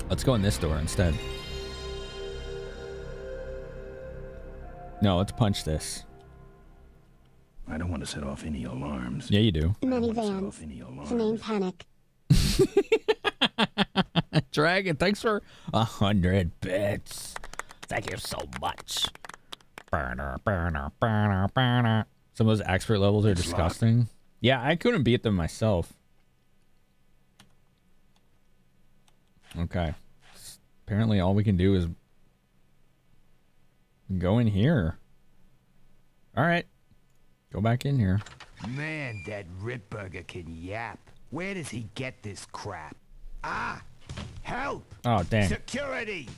Let's go in this door instead. No, let's punch this. I don't want to set off any alarms. Yeah, you do. Minivans. It's name Panic. Dragon, thanks for a hundred bits. Thank you so much. Burner, burner, burner, burner. Some of those expert levels are It's disgusting. Yeah, I couldn't beat them myself. Okay. Apparently, all we can do is go in here. All right. Go back in here. Man, that Ripburger can yap. Where does he get this crap? Ah! Help! Oh, dang. Security!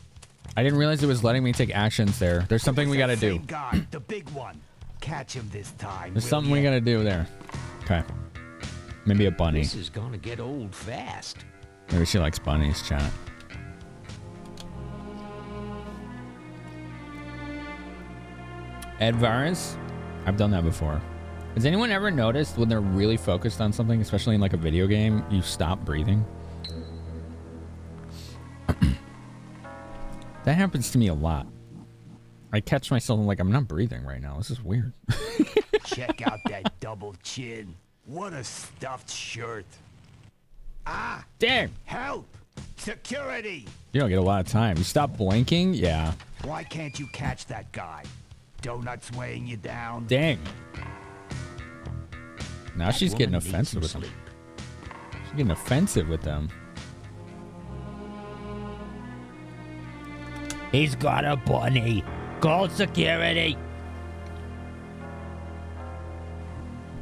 I didn't realize it was letting me take actions there. There's something we gotta do. same guy, the big one. Catch him this time. There's will something we gotta do there. Okay. Maybe a bunny. This is gonna get old fast. Maybe she likes bunnies, chat. Advance? I've done that before. Has anyone ever noticed when they're really focused on something, especially in like a video game, you stop breathing? that happens to me a lot. I catch myself and like I'm not breathing right now. This is weird. Check out that double chin. What a stuffed shirt. Ah! Damn! Help! Security! You don't get a lot of time. You stop blinking? Yeah. Why can't you catch that guy? Donuts weighing you down? Dang. Now That she's getting offensive with some them. She's getting offensive with them. He's got a bunny. Call security.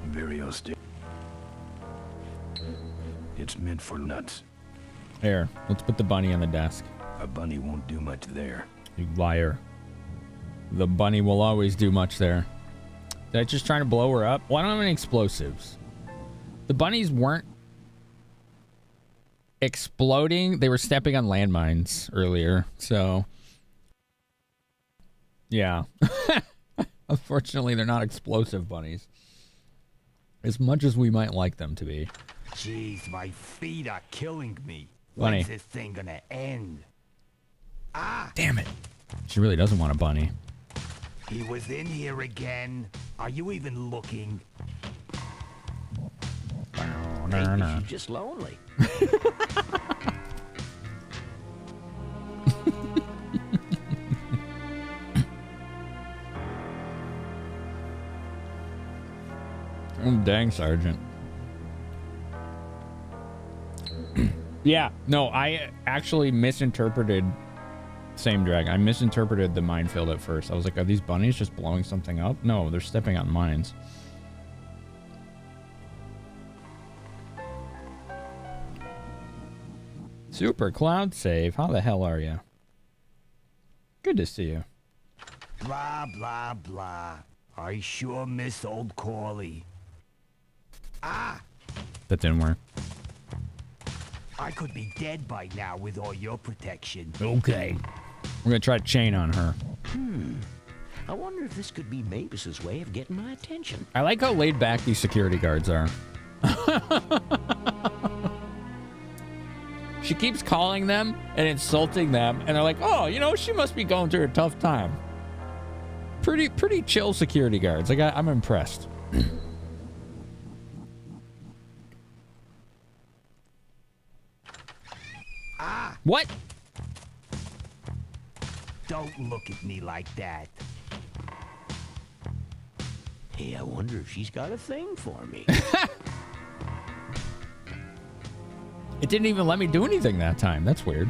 Very austere. It's meant for nuts. Here, let's put the bunny on the desk. A bunny won't do much there. You liar. The bunny will always do much there. Did I just try to blow her up? Well, I don't have any explosives. The bunnies weren't exploding. They were stepping on landmines earlier, so yeah. Unfortunately, they're not explosive bunnies. As much as we might like them to be. Jeez, my feet are killing me. Bunny. When's this thing gonna end? Ah! Damn it. She really doesn't want a bunny. He was in here again. Are you even looking? Maybe she's just lonely. Oh, dang, Sergeant. yeah, no, I actually misinterpreted same drag. I misinterpreted the minefield at first. I was like, are these bunnies just blowing something up? No, they're stepping on mines. Super Cloud Save. How the hell are you? Good to see you. Blah, blah, blah. I sure miss old Corley. Ah! That didn't work. I could be dead by now with all your protection. Okay. We're gonna try to chain on her. Hmm. I wonder if this could be Mavis's way of getting my attention. I like how laid back these security guards are. she keeps calling them and insulting them, and they're like, "Oh, you know, she must be going through a tough time." Pretty, pretty chill security guards. Like, I, I'm impressed. Ah! What? Don't look at me like that. Hey, I wonder if she's got a thing for me. It didn't even let me do anything that time. That's weird.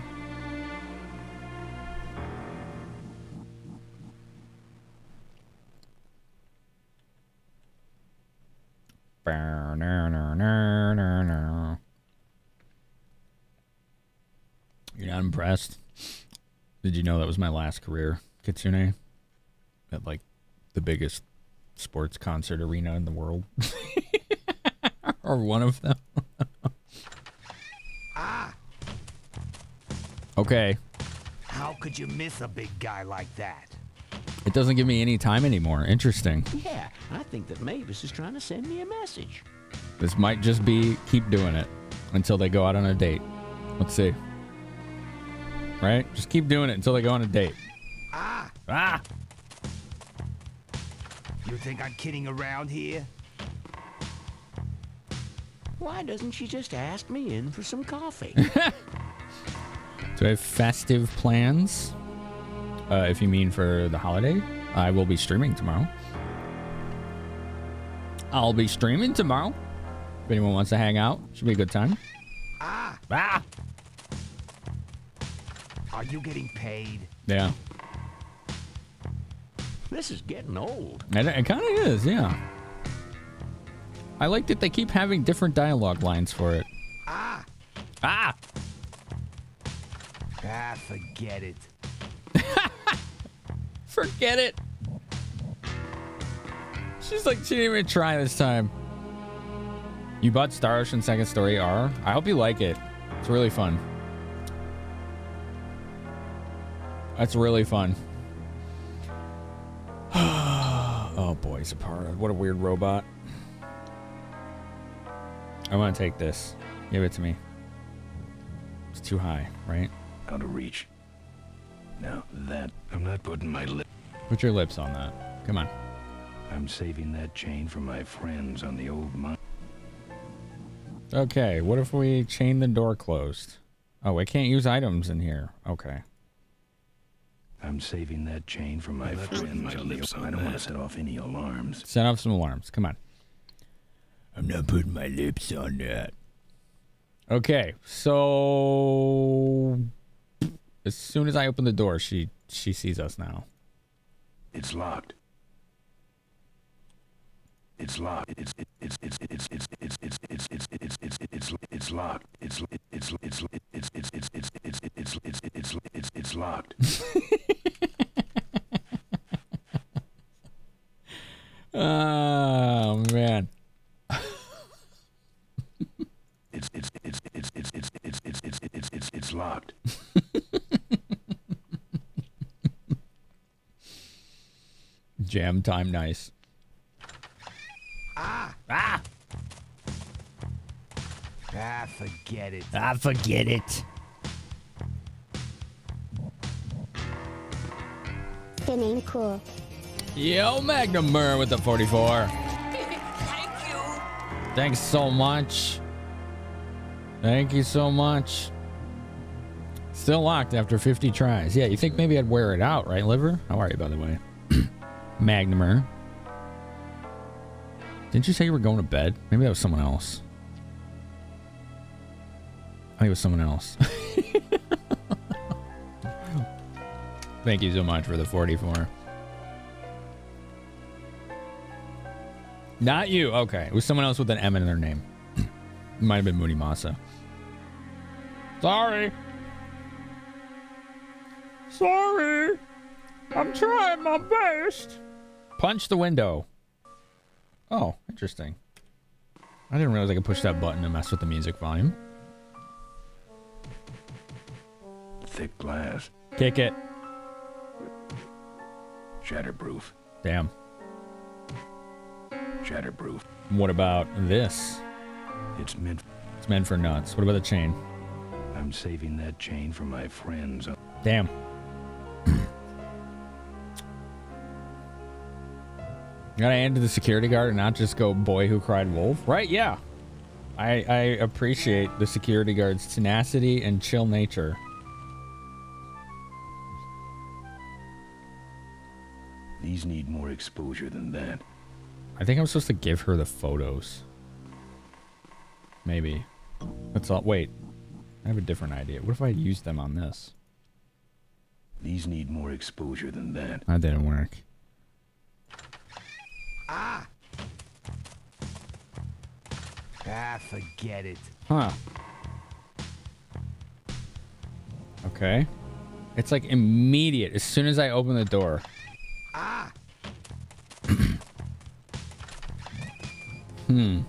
You're not impressed? Did you know that was my last career, Kitsune? At like the biggest sports concert arena in the world. or one of them. Ah! Okay. How could you miss a big guy like that? It doesn't give me any time anymore. Interesting. yeah, I think that Mavis is trying to send me a message. This might just be keep doing it until they go out on a date. Let's see. Right? Just keep doing it until they go on a date. Ah! Ah! You think I'm kidding around here? Why doesn't she just ask me in for some coffee? Do I have festive plans? Uh, if you mean for the holiday, I will be streaming tomorrow. I'll be streaming tomorrow. If anyone wants to hang out, should be a good time. Ah! Ah! Are you getting paid? Yeah. this is getting old. It, it kind of is, yeah. I like that they keep having different dialogue lines for it. Ah! Ah! Ah, forget it. Forget it. She's like, she didn't even try this time. You bought Star Ocean Second Story R? I hope you like it. It's really fun. That's really fun. oh boy, Zapara. What a weird robot. I want to take this. Give it to me. It's too high, right? Out of reach. Now that I'm not putting my lip. Put your lips on that. Come on. I'm saving that chain for my friends on the old mine. Okay, what if we chain the door closed? Oh, I can't use items in here. Okay. I'm saving that chain for my I'm friends my on the lips on I don't want to set off any alarms. Set off some alarms. Come on. I'm not putting my lips on that. Okay, so as soon as I open the door, she she sees us now. It's locked. It's locked. It's it's it's it's it's it's it's it's it's it's it's it's it's locked. It's it's it's it's it's it's it's it's it's it's it's it's it's it's locked. Jam time nice. Ah! Ah! Ah, forget it. I forget it. Finn ain't cool. Yo, Magnum Mur with the 44. Thank you. Thanks so much. Thank you so much. Still locked after 50 tries. Yeah, you think maybe I'd wear it out, right, Liver? How are you, by the way? Magnumer. Didn't you say you were going to bed? Maybe that was someone else. I think it was someone else. Thank you so much for the 44. Not you. Okay. It was someone else with an M in their name. Might have been Moody Masa. Sorry. Sorry. I'm trying my best. Punch the window. Oh, interesting. I didn't realize I could push that button to mess with the music volume. Thick glass. Kick it. Shatterproof. Damn. Shatterproof. What about this? It's meant. It's meant for nuts. What about the chain? I'm saving that chain for my friends. Damn. Gotta end to the security guard and not just go boy who cried wolf. Right, yeah. I I appreciate the security guard's tenacity and chill nature. These need more exposure than that. I think I'm supposed to give her the photos. Maybe. That's all. Wait. I have a different idea. What if I used them on this? These need more exposure than that. That didn't work. Ah! Ah, forget it. Huh. Okay. It's like immediate. As soon as I open the door. Ah! Hmm.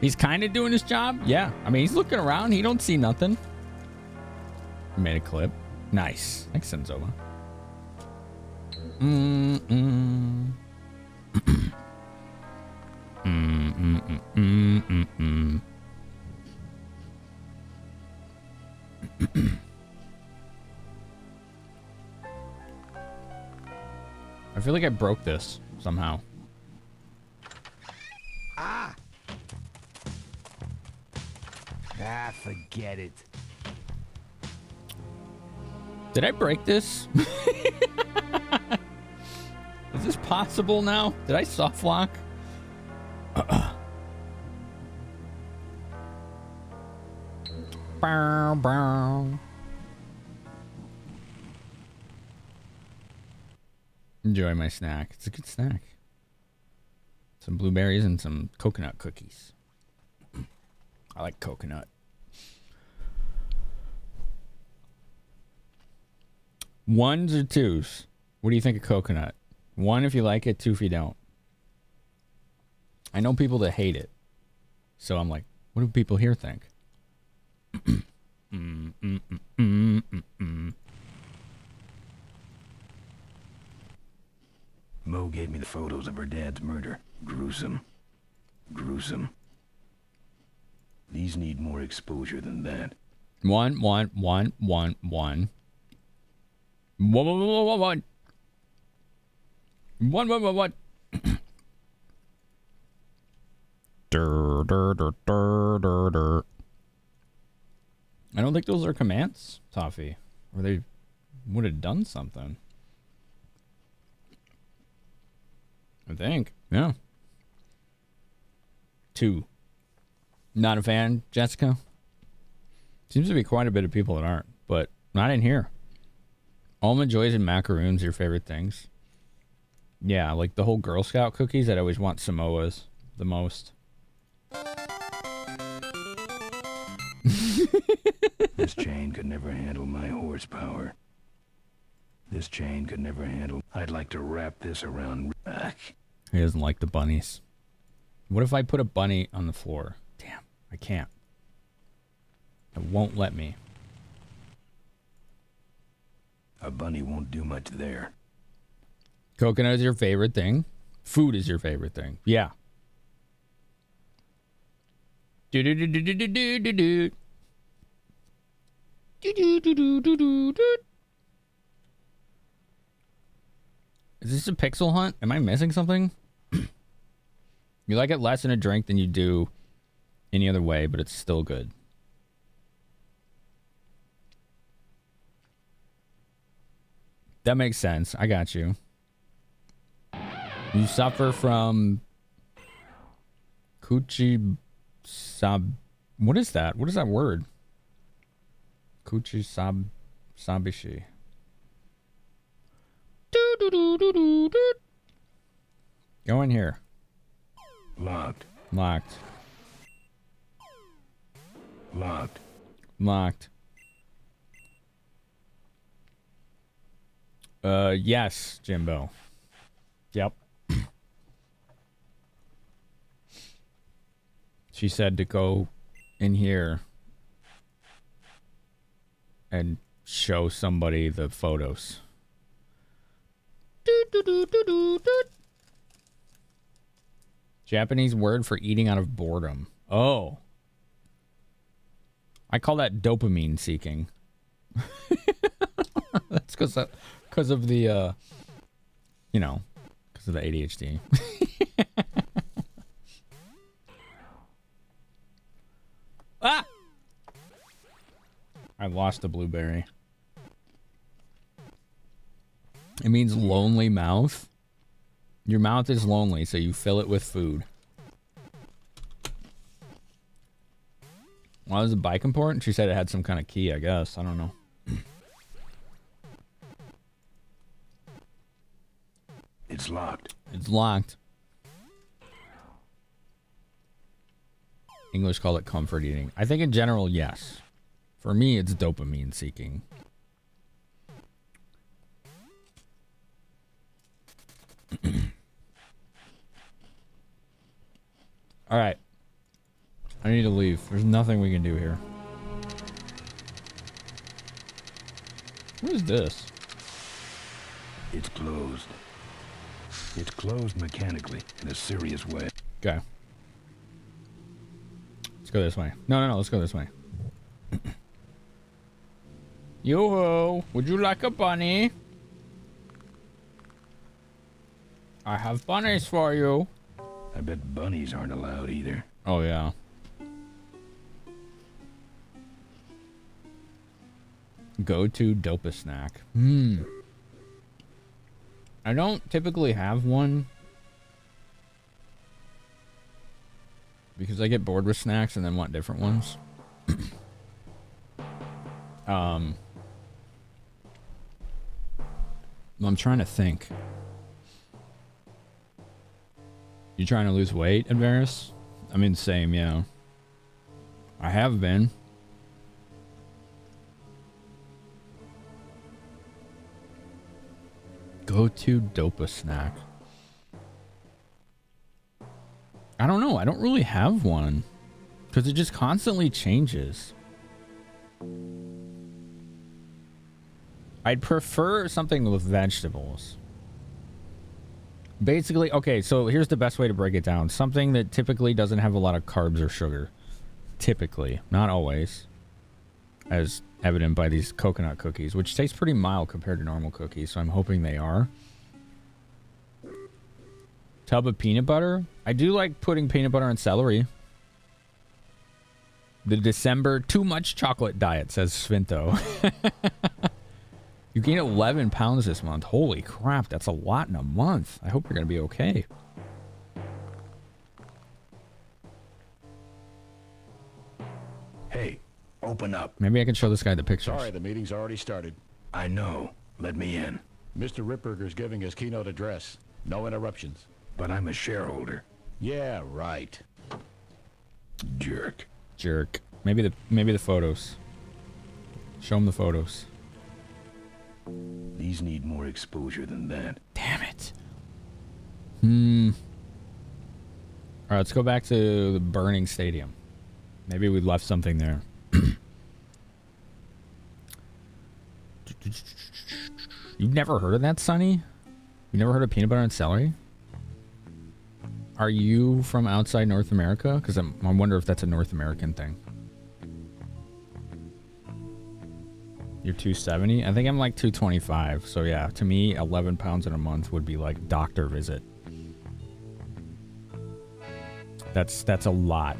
He's kind of doing his job. Yeah. I mean, he's looking around. He don't see nothing. Made a clip. Nice. Thanks, Senzova. I feel like I broke this somehow. Ah! Ah, forget it. Did I break this? Is this possible now? Did I soft lock? Enjoy my snack. It's a good snack. Some blueberries and some coconut cookies. I like coconut. Ones or twos? What do you think of coconut? One if you like it, two if you don't. I know people that hate it. So I'm like, what do people here think? mm, mm, mm, mm, mm, mm. Mo gave me the photos of her dad's murder. Gruesome. Gruesome. These need more exposure than that. One, one, one, one, one. One, one, one, one, one. One, one, one, one. Dur, dur, dur, dur, dur, dur. I don't think those are commands, Toffee. Or they would have done something. I think. Yeah. Two. Not a fan, Jessica? Seems to be quite a bit of people that aren't, but not in here. Almond joys and macaroons, your favorite things. Yeah, like the whole Girl Scout cookies, I'd always want Samoas the most. this chain could never handle my horsepower. This chain could never handle. I'd like to wrap this around. Ugh. He doesn't like the bunnies. What if I put a bunny on the floor? Damn, I can't. It won't let me. A bunny won't do much there. Coconut is your favorite thing. Food is your favorite thing. Yeah. Do do do do do do do do do. Do do do do do do do. Is this a pixel hunt? Am I missing something? you like it less in a drink than you do any other way, but it's still good. That makes sense. I got you. You suffer from Kuchi sab. What is that? What is that word? Kuchi sab sabishi. Do do do do do do. Go in here. Locked. Locked. Locked. Locked. Uh, yes, Jimbo. Yep. She said to go in here and show somebody the photos. Doo, doo, doo. Japanese word for eating out of boredom. Oh. I call that dopamine seeking. That's because because of the uh, you know, because of the ADHD. I lost a blueberry. It means lonely mouth. Your mouth is lonely, so you fill it with food. Why was the bike important? She said it had some kind of key, I guess. I don't know. It's locked. It's locked. English call it comfort eating. I think in general, yes. For me, it's dopamine seeking. All right. I need to leave. There's nothing we can do here. What is this? It's closed. It's closed mechanically in a serious way. Okay. Let's go this way. No, no, no. Let's go this way. Yo-ho! Would you like a bunny? I have bunnies for you. I bet bunnies aren't allowed either. Oh, yeah. Go to dopa snack. Hmm. I don't typically have one because I get bored with snacks and then want different ones. um, I'm trying to think. You trying to lose weight, Advaris? I mean, same, yeah. I have been. Go to Dopa snack. I don't know. I don't really have one. Because it just constantly changes. I'd prefer something with vegetables. Basically, okay, so here's the best way to break it down. Something that typically doesn't have a lot of carbs or sugar. Typically. Not always. As evident by these coconut cookies, which taste pretty mild compared to normal cookies, so I'm hoping they are. Tub of peanut butter. I do like putting peanut butter on celery. The December too much chocolate diet, says Svinto. you gained 11 pounds this month. Holy crap, that's a lot in a month. I hope you're going to be okay. Hey, open up. Maybe I can show this guy the pictures. Sorry, the meeting's already started. I know. Let me in. Mr. Ripburger's giving his keynote address. No interruptions. But I'm a shareholder. Yeah, right. Jerk. Jerk. Maybe the maybe the photos. Show him the photos. These need more exposure than that. Damn it. Hmm. All right, let's go back to the burning stadium. Maybe we left something there. You've never heard of that, Sonny? You never heard of peanut butter and celery? Are you from outside North America? Because I wonder if that's a North American thing. You're 270? I think I'm like 225. So yeah, to me, 11 pounds in a month would be like doctor visit. That's that's a lot.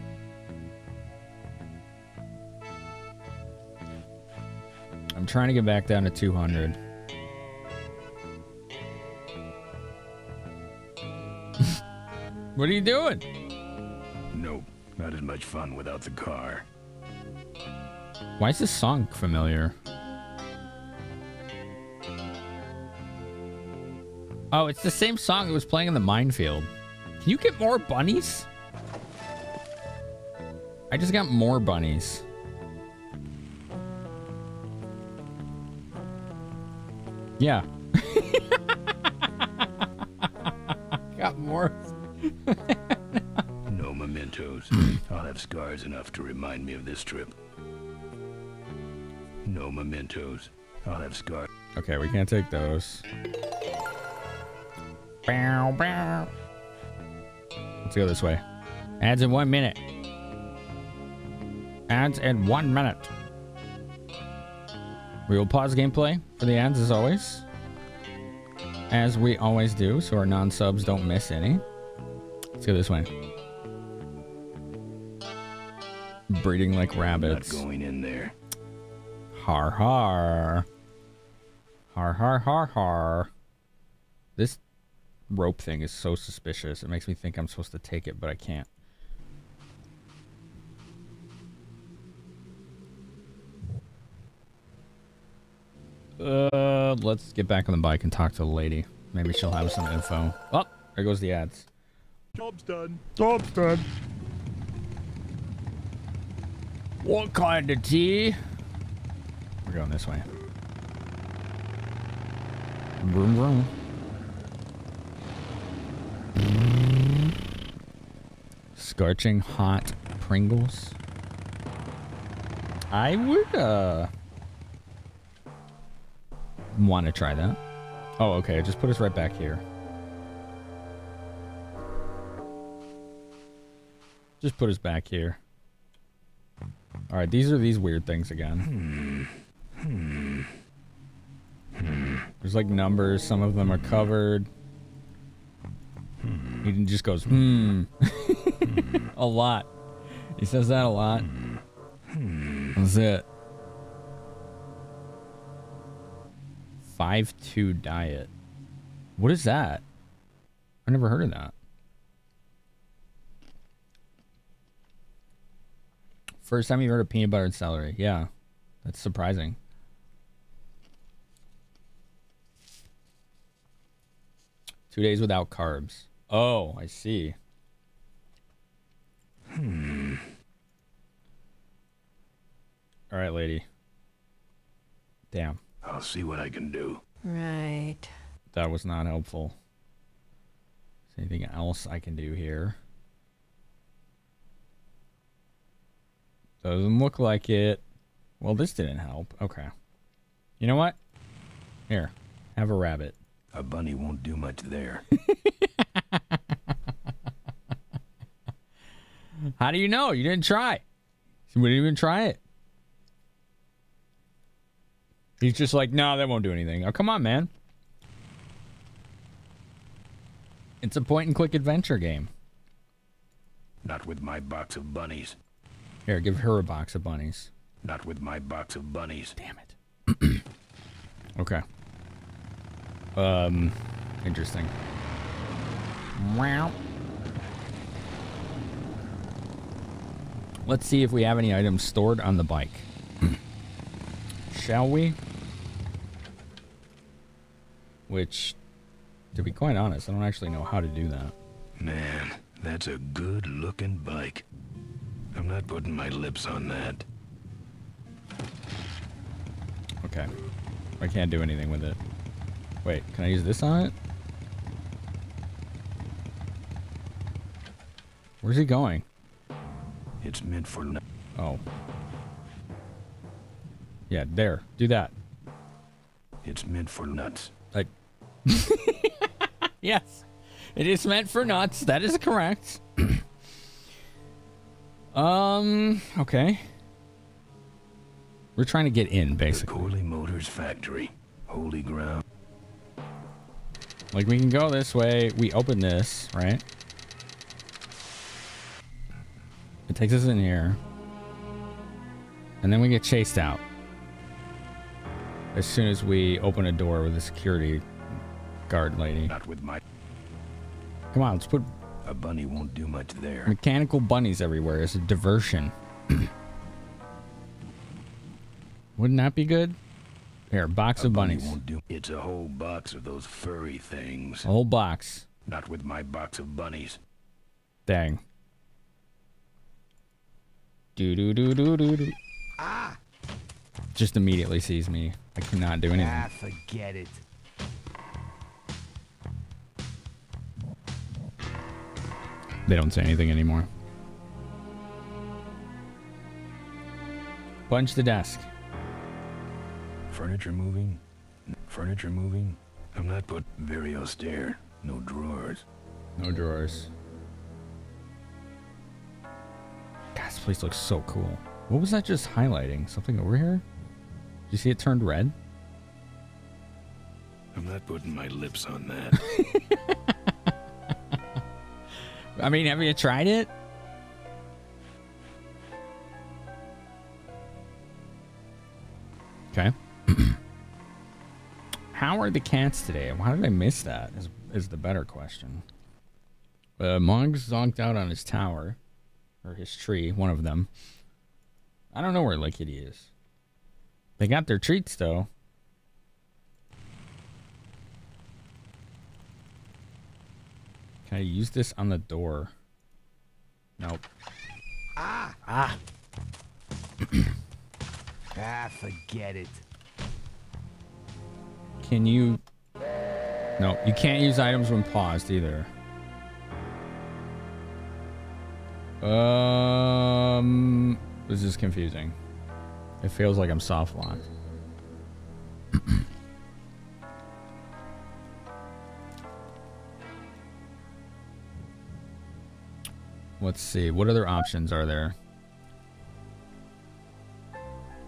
I'm trying to get back down to 200. what are you doing? Nope, not as much fun without the car. Why is this song familiar? Oh, it's the same song that was playing in the minefield. Can you get more bunnies? I just got more bunnies. Yeah. got more. no mementos. I'll have scars enough to remind me of this trip. No mementos. I'll have scars. Okay, we can't take those. Bow, bow. Let's go this way. Ads in one minute. Ads in one minute. We will pause gameplay for the ads as always. As we always do, so our non-subs don't miss any. Let's go this way. Breeding like rabbits. Not going in there. Har har. Har har har har. Rope thing is so suspicious. It makes me think I'm supposed to take it, but I can't. Uh, let's get back on the bike and talk to the lady. Maybe she'll have some info. Oh, there goes the ads. Job's done. Job's done. What kind of tea? We're going this way. Vroom vroom. Scorching hot Pringles. I would uh want to try that. Oh, okay. Just put us right back here. Just put us back here. All right, these are these weird things again. There's like numbers. Some of them are covered. He mm. just goes, hmm. hmm. a lot. He says that a lot. Hmm. Hmm. That's it. 5-2 diet. What is that? I never heard of that. First time you heard of peanut butter and celery. Yeah. That's surprising. Two days without carbs. Oh, I see. Hmm. All right, lady. Damn. I'll see what I can do. Right. That was not helpful. Is there anything else I can do here? Doesn't look like it. Well, this didn't help. Okay. You know what? Here, have a rabbit. A bunny won't do much there. How do you know? You didn't try. You didn't even try it. He's just like, no, that won't do anything. Oh, come on, man. It's a point and click adventure game. Not with my box of bunnies. Here, give her a box of bunnies. Not with my box of bunnies. Damn it. okay. Um, interesting. Wow. Let's see if we have any items stored on the bike. Hmm. Shall we? Which, to be quite honest, I don't actually know how to do that. Man, that's a good looking bike. I'm not putting my lips on that. Okay. I can't do anything with it. Wait, can I use this on it? Where's he going? It's meant for no Oh. Yeah, there. Do that. It's meant for nuts. Like. yes. It is meant for nuts. That is correct. um, okay. We're trying to get in, basically. Corley Motors Factory. Holy ground. Like, we can go this way. We open this, right? It takes us in here. And then we get chased out. As soon as we open a door with a security guard lady. Not with my... Come on, let's put A bunny won't do much there. mechanical bunnies everywhere as a diversion. Wouldn't that be good? Here, box A of bunny bunnies. won't do... It's a whole box of those furry things. A whole box. Not with my box of bunnies. Dang. Do do do do do do. Ah! Just immediately sees me. I cannot do anything. Ah, forget it. They don't say anything anymore. Punch the desk. Furniture moving? Furniture moving? I'm not put very austere. No drawers. No drawers. God, this place looks so cool. What was that just highlighting? Something over here? Did you see it turned red? I'm not putting my lips on that. I mean, have you tried it? Okay. How are the cats today? Why did I miss that? Is, is the better question. Uh, Mong's zonked out on his tower. Or his tree, one of them. I don't know where Lickety is. They got their treats, though. Can I use this on the door? Nope. Ah! Ah! Ah, forget it. Can you... No, you can't use items when paused either. Um, this is confusing. It feels like I'm soft locked. Let's see. What other options are there?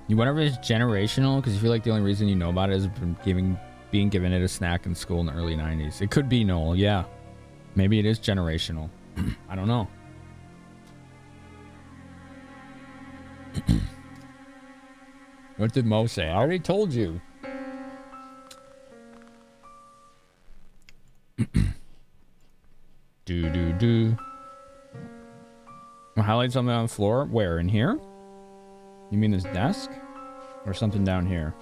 You whatever is generational, because you feel like the only reason you know about it is from giving being given it a snack in school in the early 90s. It could be Noel, yeah. Maybe it is generational. I don't know. what did Mo say? I already told you. do do do. Highlight something on the floor. Where? In here? You mean this desk? Or something down here?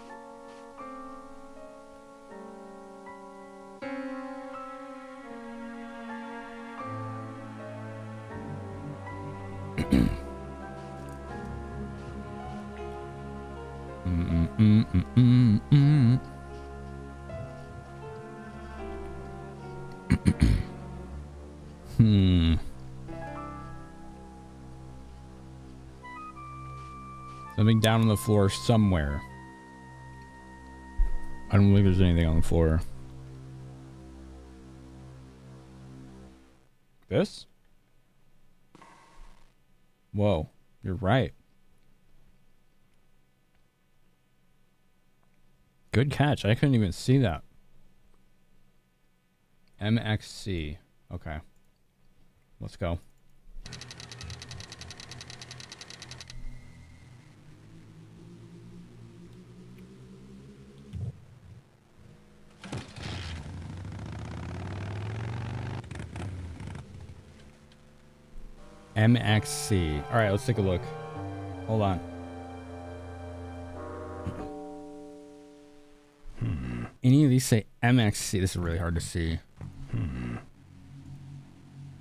Down on the floor somewhere. I don't believe there's anything on the floor. This? Whoa, you're right. Good catch. I couldn't even see that. MXC. Okay. Let's go. MXC. All right, let's take a look. Hold on. Hmm. Any of these say MXC? This is really hard to see. Hmm.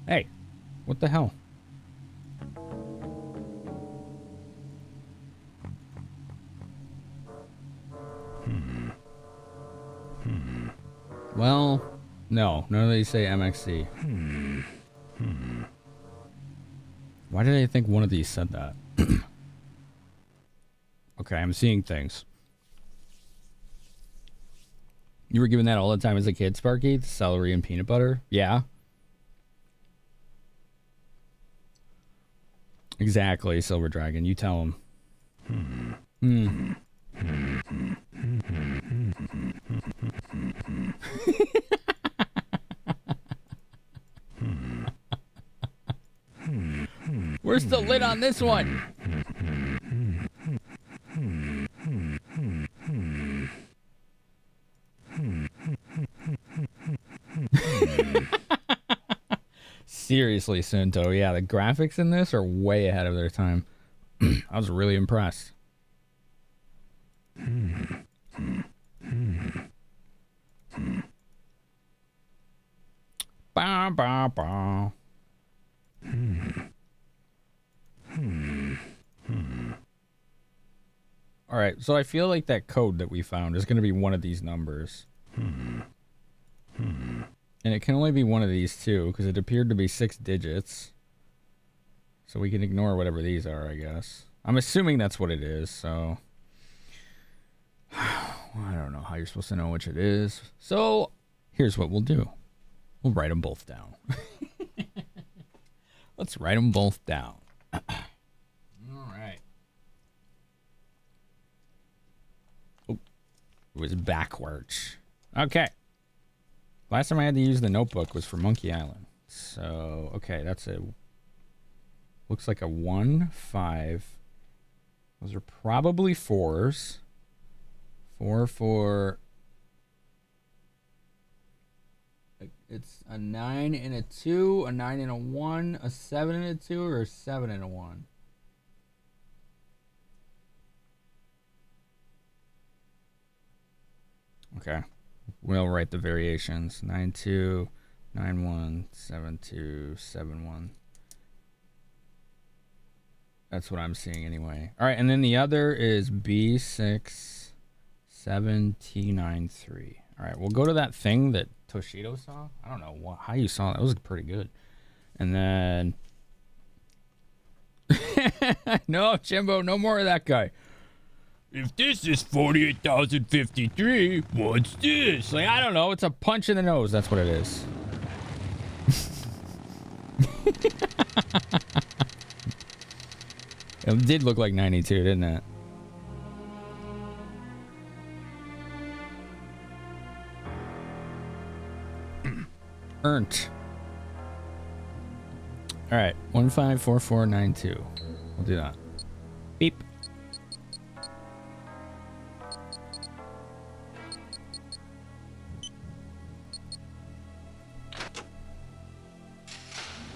Hey, what the hell? Hmm. hmm. Well, no. None of these say MXC. Hmm. Hmm. Why did I think one of these said that? okay, I'm seeing things. You were given that all the time as a kid, Sparky? The celery and peanut butter? Yeah. Exactly, Silver Dragon. You tell him. Hmm. Where's lid on this one? Seriously, Sunto. Yeah, the graphics in this are way ahead of their time. I was really impressed. All right, so I feel like that code that we found is going to be one of these numbers. Hmm. And it can only be one of these two because it appeared to be six digits. So we can ignore whatever these are, I guess. I'm assuming that's what it is, so. I don't know how you're supposed to know which it is. So here's what we'll do we'll write them both down. Let's write them both down. All right. Oh, was backwards. Okay. Last time I had to use the notebook was for Monkey Island. So, okay, that's a. Looks like a 1, 5. Those are probably fours. Four, four. It's a 9 and a 2, a 9 and a 1, a 7 and a 2, or a 7 and a 1? Okay. We'll write the variations. 9 2, 9 1, 7 2, 7 1. That's what I'm seeing anyway. All right, and then the other is B6 7T93. All right, we'll go to that thing that Toshido saw. I don't know what, how you saw that. That was pretty good. And then. no, Jimbo, no more of that guy. If this is 48,053, what's this? Like, I don't know. It's a punch in the nose. That's what it is. it did look like 92, didn't it? Earned. All right, 154492. We'll do that. Beep.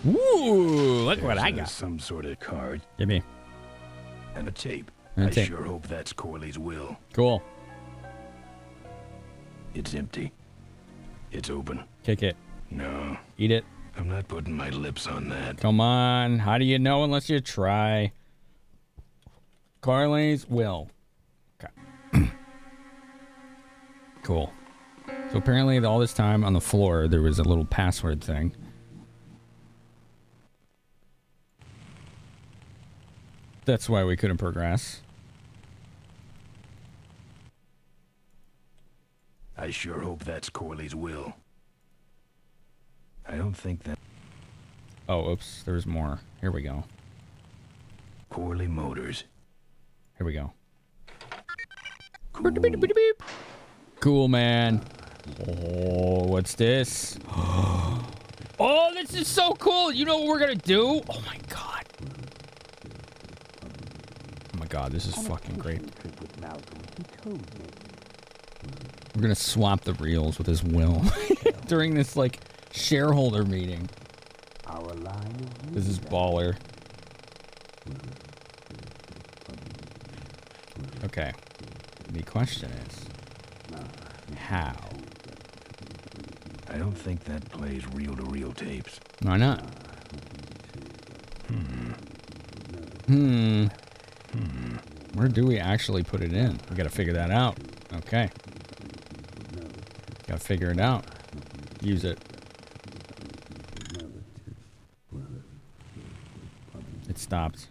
Ooh, look what I uh, got. Some sort of card. Give me. And a tape. And a I tape. sure hope that's Corley's will. Cool. It's empty. It's open. Kick it. No. Eat it. I'm not putting my lips on that. Come on. How do you know unless you try? Corley's will. Okay. cool. So apparently, all this time on the floor, there was a little password thing. That's why we couldn't progress. I sure hope that's Corley's will. I don't think that Oh, oops. There's more. Here we go. Corley Motors. Here we go. Cool. Cool, man. Oh, what's this? Oh, this is so cool. You know what we're going to do? Oh, my God. My God. This is fucking great. We're going to swap the reels with his will during this, like, shareholder meeting. This is baller. Okay. The question is, how? I don't think that plays reel-to-reel tapes. Why not? Hmm. Hmm. Hmm. Where do we actually put it in? We gotta figure that out. Okay. Gotta figure it out. use it. It stopped.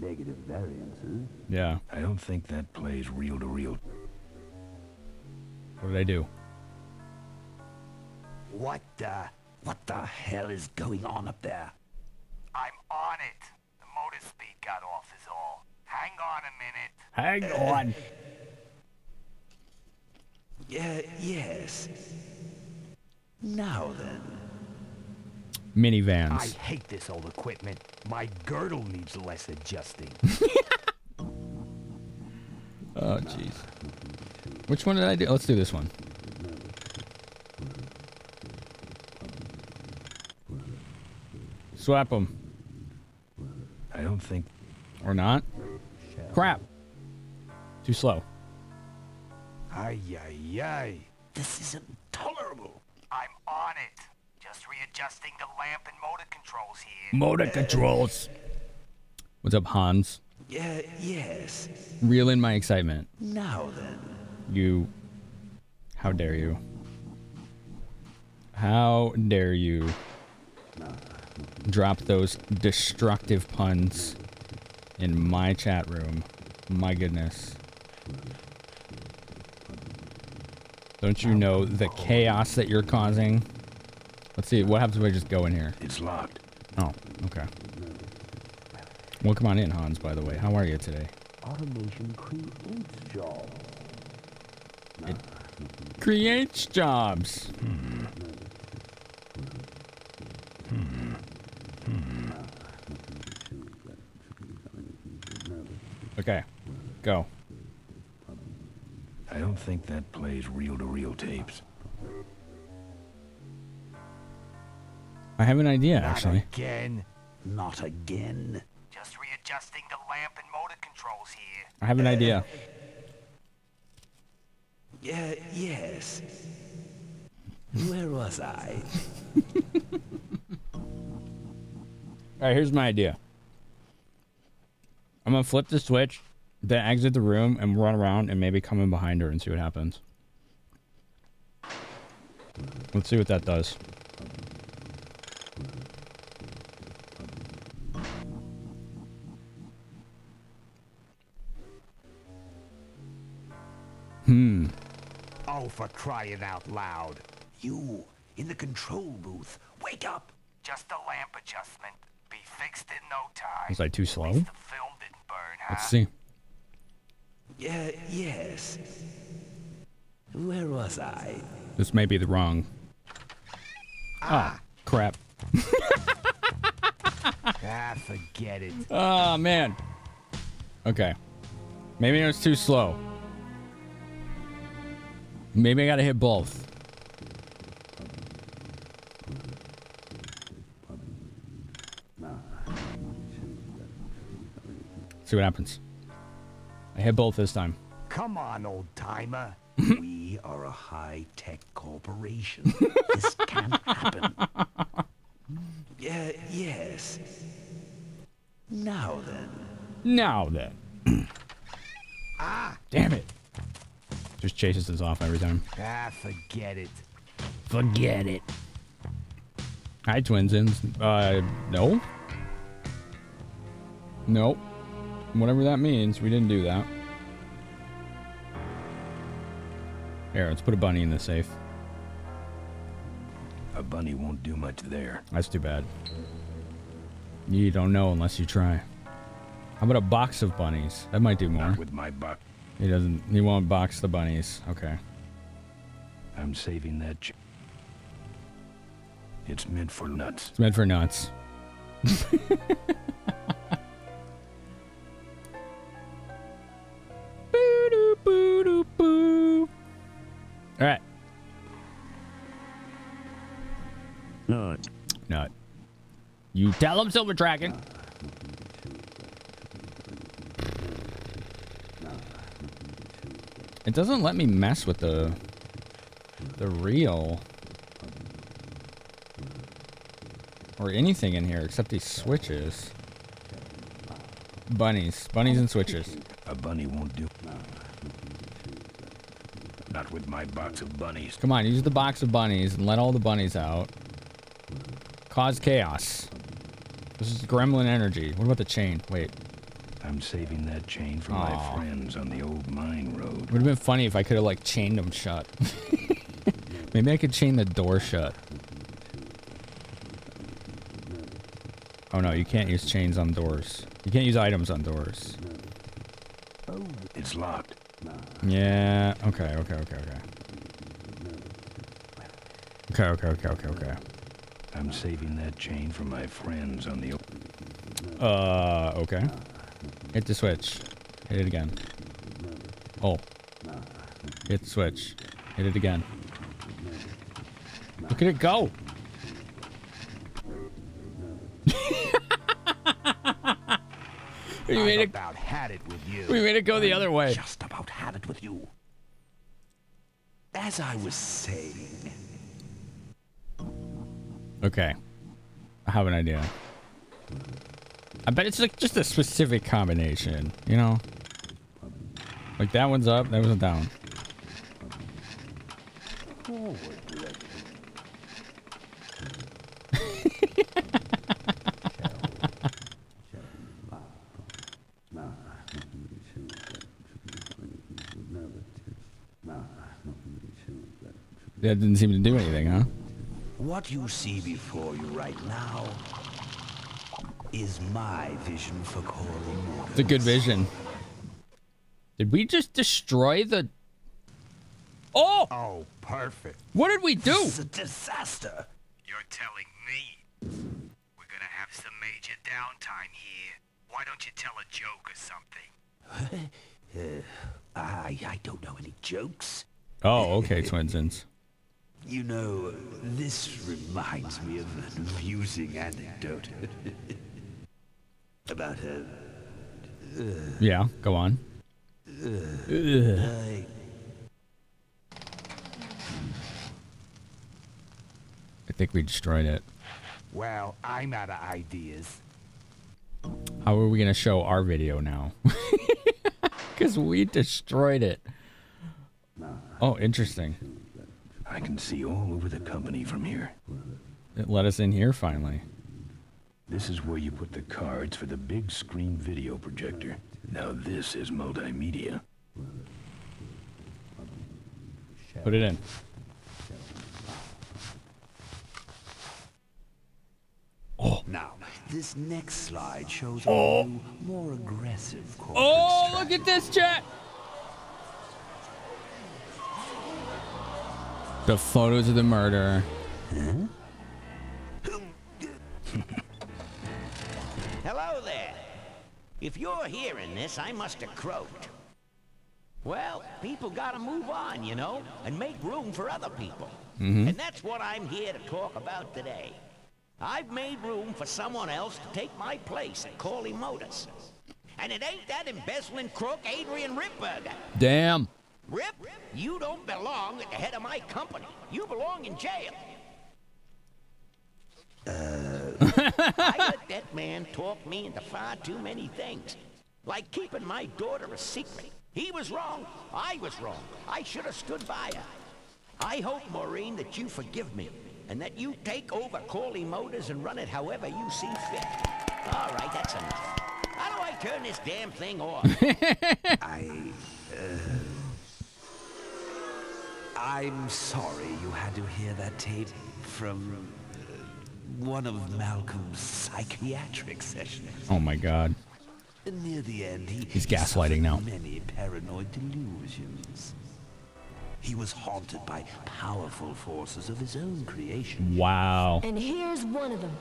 Negative variances. Yeah. I don't think that plays reel to reel. What did I do? What the? What the hell is going on up there? I'm on it. The motor speed got off is all. Hang on a minute. Hang uh, on. Yeah, yes. Now then. Minivans. I hate this old equipment. My girdle needs less adjusting. Oh, jeez. Which one did I do? Let's do this one. Swap them. I don't think. Or not. Crap. Too slow. Ay, ay, ay. This is intolerable. I'm on it. Just readjusting the lamp and motor controls here. Motor controls. What's up, Hans? Yeah, yes. Reel in my excitement. Now then. You. How dare you? How dare you drop those destructive puns in my chat room? My goodness. Don't you know the chaos that you're causing? Let's see, what happens if I just go in here? It's locked. Oh, okay. Well, come on in, Hans, by the way. How are you today? Automation creates jobs. It creates jobs. Hmm. Hmm. Hmm. Okay, go. I think that plays reel to reel tapes. I have an idea, actually. Again. Not again. Just readjusting the lamp and motor controls here. I have an uh, idea. Yeah, yes. Where was I? All right, here's my idea. I'm gonna flip the switch, then exit the room and run around and maybe come in behind her and see what happens. Let's see what that does. Hmm. Oh, for crying out loud. You, in the control booth. Wake up! Just a lamp adjustment. Be fixed in no time. Was I too slow? The film didn't burn, huh? Let's see. Yeah, yes. Where was I? This may be the wrong. Ah, crap. Ah, forget it. Oh man. Okay. Maybe it was too slow. Maybe I gotta hit both. See what happens. I hit both this time. Come on, old timer. we are a high-tech corporation. this can't happen. Yeah, yes. Now then. Now then. Ah! Damn it. Just chases us off every time. Ah, forget it. Forget it. Hi, Twinsins. Uh, no. Nope. Whatever that means, we didn't do that. Here, let's put a bunny in the safe. A bunny won't do much there. That's too bad. You don't know unless you try. How about a box of bunnies? That might do more. Not with my buck. He doesn't. He won't box the bunnies. Okay. I'm saving that. Ch- it's meant for nuts. It's meant for nuts. All right. Nut. Nut. You tell him Silver Dragon. It doesn't let me mess with the the reel or anything in here except these switches. Bunnies, bunnies and switches. A bunny won't do. Not with my box of bunnies. Come on, use the box of bunnies and let all the bunnies out. Cause chaos. This is gremlin energy. What about the chain? Wait. I'm saving that chain for Aw. my friends on the old mine road. Would have been funny if I could have like chained them shut. Maybe I could chain the door shut. Oh no, you can't use chains on doors. You can't use items on doors. It's locked. Yeah, okay, okay, okay, okay. Okay, okay, okay, okay, okay. I'm saving that chain for my friends on the... Uh, okay. Hit the switch. Hit it again. Oh. Hit the switch. Hit it again. Look at it go! we made it... About had it with you. We made it go the other way. Just As I was saying, Okay. I have an idea. I bet it's like just a specific combination, you know? Like that one's up, that one's down. That didn't seem to do anything, huh? what you see before you right now is my vision for Corley Moore. It's a good vision. Did we just destroy the... Oh! Oh, perfect. What did we do? It's a disaster. You're telling me we're gonna have some major downtime here. Why don't you tell a joke or something? Uh, I, I don't know any jokes. Oh, okay, Twinsons. You know, this reminds me of an amusing anecdote about a. Uh, Yeah, go on. uh, I- I think we destroyed it. Well, I'm out of ideas. How are we going to show our video now? Because we destroyed it. Oh, interesting. I can see all over the company from here. It let us in here finally. This is where you put the cards for the big screen video projector. Now this is multimedia. Put it in. Oh. Now, this next slide shows Oh. a new, more aggressive corporate Oh, look at this chat. The photos of the murder. Hello there. If you're hearing this, I must have croaked. Well, people gotta move on, you know, and make room for other people. Mhm. And that's what I'm here to talk about today. I've made room for someone else to take my place at Corley Motors. And it ain't that embezzling crook Adrian Ripburger. Damn. Rip, you don't belong at the head of my company. You belong in jail. Uh. I let that man talk me into far too many things. Like keeping my daughter a secret. He was wrong. I was wrong. I should have stood by her. I hope, Maureen, that you forgive me. And that you take over Corley Motors and run it however you see fit. All right, that's enough. How do I turn this damn thing off? I. Uh, I'm sorry you had to hear that tape from uh, one of Malcolm's psychiatric sessions. Oh my god. Near the end, he He's gaslighting now. suffered Many paranoid delusions. He was haunted by powerful forces of his own creation. Wow. And here's one of them.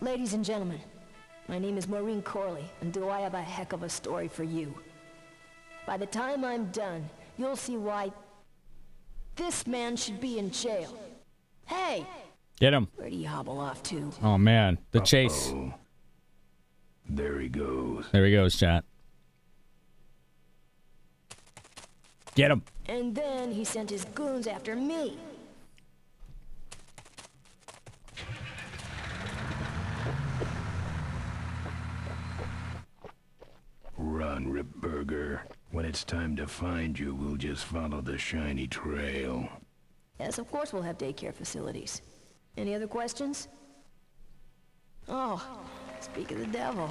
Ladies and gentlemen, my name is Maureen Corley, and do I have a heck of a story for you. By the time I'm done, you'll see why this man should be in jail. Hey, Get him. where do you hobble off to? Oh man, the chase. There he goes. There he goes, chat. Get him. And then he sent his goons after me. Run, Ripburger. When it's time to find you, we'll just follow the shiny trail. Yes, of course we'll have daycare facilities. Any other questions? Oh, speak of the devil.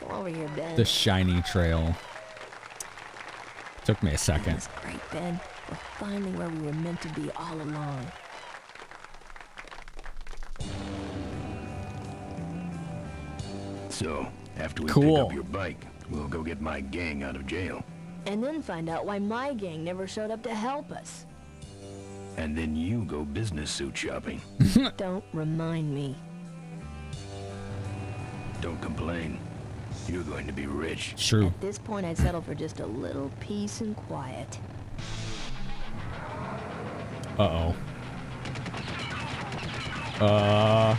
Come over here, Ben. The shiny trail. Took me a second. That's great, Ben. We're finally where we were meant to be all along. So, after we pick up your bike, we'll go get my gang out of jail. And then find out why my gang never showed up to help us. And then you go business suit shopping. Don't remind me. Don't complain. You're going to be rich. True. At this point, I'd settle for just a little peace and quiet. Uh-oh. Uh.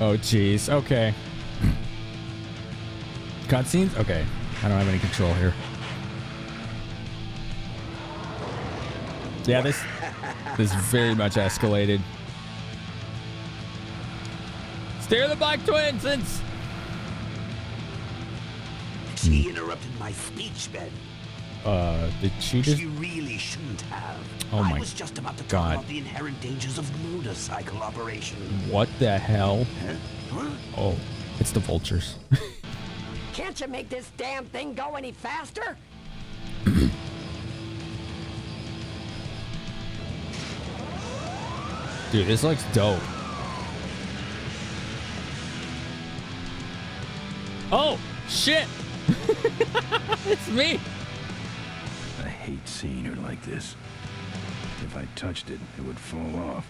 Oh, jeez. Okay. Cutscenes? Okay. I don't have any control here. Yeah, this this very much escalated. Steer the bike twins since She interrupted my speech, Ben. uh did she just She really shouldn't have. Oh my I was just about to talk God. about the inherent dangers of motorcycle operation. what the hell? Huh? Oh, it's the vultures. Can't you make this damn thing go any faster? Dude, this looks dope. Oh, shit. it's me. I hate seeing her like this. If I touched it, it would fall off.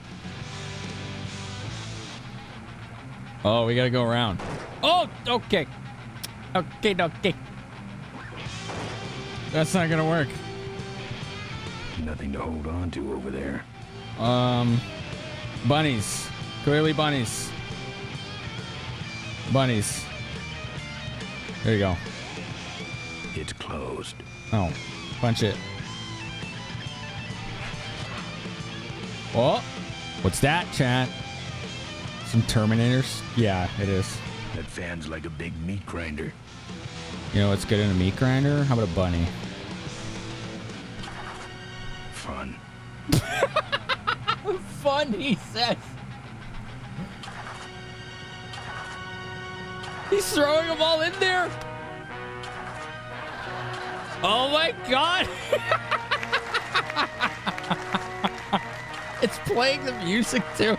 Oh, we gotta go around. Oh, okay. Okay, okay. That's not gonna work. Nothing to hold on to over there. Um, bunnies. Clearly bunnies. Bunnies. There you go. It's closed. Oh, punch it. Oh, what's that, chat? Some Terminators? Yeah, it is. That fan's like a big meat grinder. You know what's good in a meat grinder? How about a bunny? Fun. Fun, he says. He's throwing them all in there. Oh my god. it's playing the music too.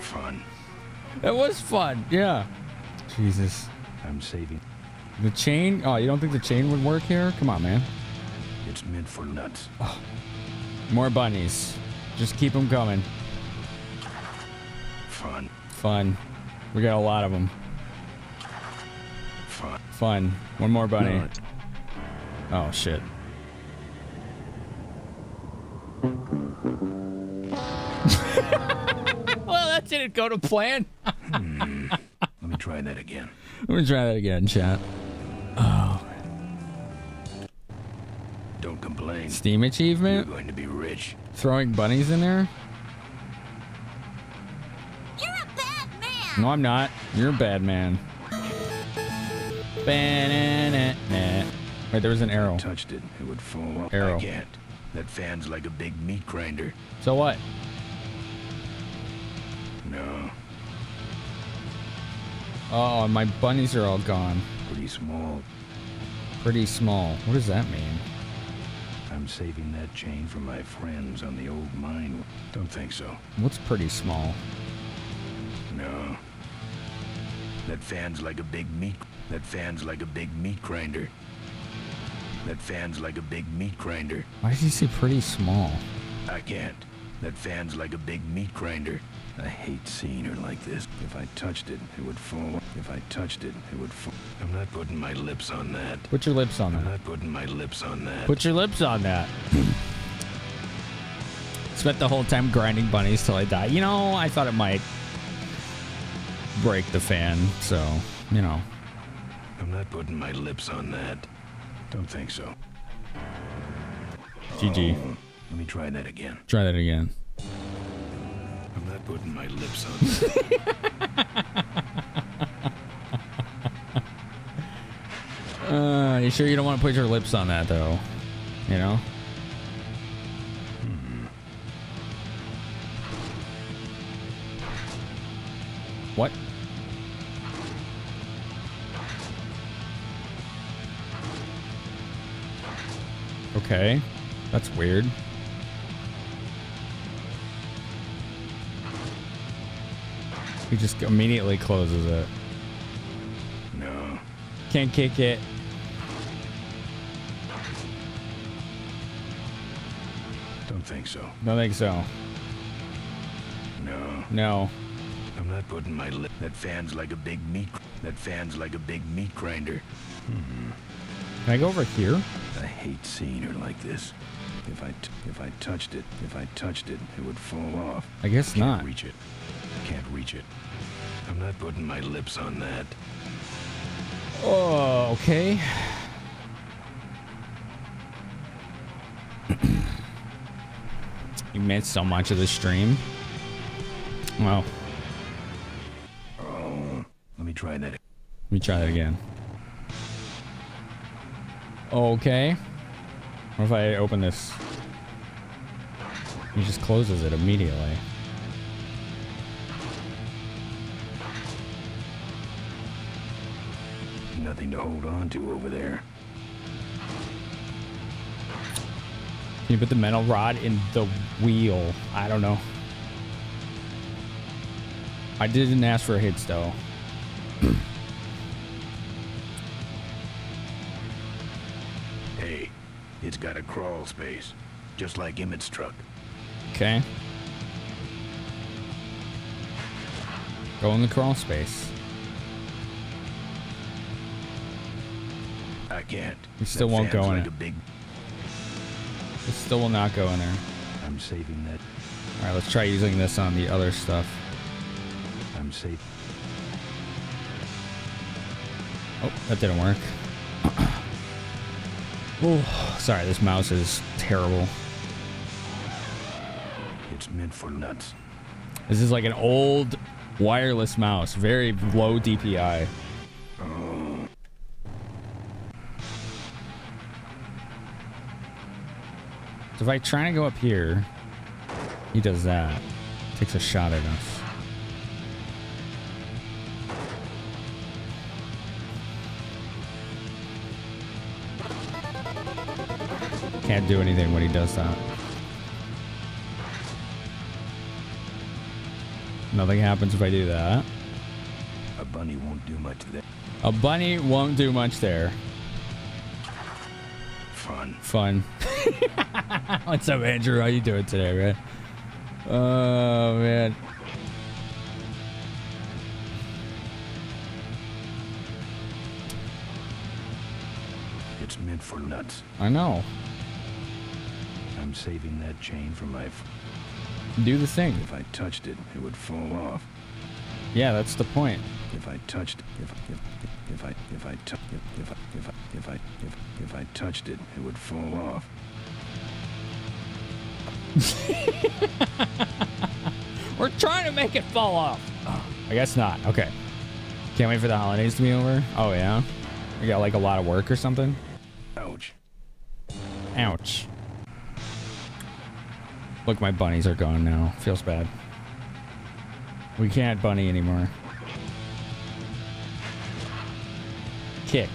Fun. It was fun, yeah. Jesus. I'm saving. The chain? Oh, you don't think the chain would work here? Come on, man. It's meant for nuts. More bunnies. Just keep them coming. Fun. Fun. We got a lot of them. Fun. Fun. One more bunny. Nut. Oh, shit. well, that didn't go to plan. Hmm. Let me try that again. Let me try that again, chat. Oh, Don't complain. Steam achievement. You're achievement? going to be rich. Throwing bunnies in there? You're a bad man. No, I'm not. You're a bad man. Ba-na-na-na. Wait, there was an arrow. Touched it, it would fall off. Arrow. I can't. That fan's like a big meat grinder. So what? No, Oh, my bunnies are all gone. pretty small. Pretty small. What does that mean? I'm saving that chain for my friends on the old mine. Don't think so. What's pretty small? No. That fan's like a big meat. That fan's like a big meat grinder. That fan's like a big meat grinder. Why did you say pretty small? I can't. That fan's like a big meat grinder. I hate seeing her like this. If I touched it, it would fall. If I touched it, it would fall. I'm not putting my lips on that. Put your lips on that. I'm not putting my lips on that. Put your lips on that. Spent the whole time grinding bunnies till I die. You know, I thought it might break the fan, so, you know. I'm not putting my lips on that. Don't think so. GG. Oh, let me try that again. Try that again. Putting my lips on that. Uh, you sure you don't want to put your lips on that though? You know? Hmm. What? Okay. That's weird. He just immediately closes it. No. Can't kick it. Don't think so. Don't think so. No. No. I'm not putting my lip. That fan's like a big meat. That fan's like a big meat grinder. Hmm. Can I go over here? I hate seeing her like this. If I t- if I touched it, if I touched it, it would fall off. I guess Can't not. reach it. Can't reach it. I'm not putting my lips on that. Oh, okay. you missed so much of the stream. Well, Oh, let me try that. let me try that again. Okay. What if I open this? He just closes it immediately. Nothing to hold on to over there. Can you put the metal rod in the wheel? I don't know. I didn't ask for hits though. Hey, it's got a crawl space, just like Emmett's truck. Okay. Go in the crawl space. I can't. You still That won't go in like it. big. It still will not go in there. I'm saving that. All right, let's try using this on the other stuff. I'm safe. Oh, that didn't work. oh, sorry, this mouse is terrible. It's meant for nuts. This is like an old wireless mouse, very low DPI. So if I try to go up here, he does that. Takes a shot at us. Can't do anything when he does that. Nothing happens if I do that. A bunny won't do much there. A bunny won't do much there. Fun. Fun. What's up, Andrew? How you doing today, man? Oh man. It's meant for nuts. I know. I'm saving that chain for my. Do the thing. if I touched it, it would fall off. Yeah, that's the point. If I touched, if if if I if I if if I if I if I if I touched it, it would fall off. We're trying to make it fall off. I guess not. Okay. Can't wait for the holidays to be over. Oh yeah. You got like a lot of work or something? Ouch. Ouch. Look, my bunnies are gone now. Feels bad. We can't bunny anymore. Kick.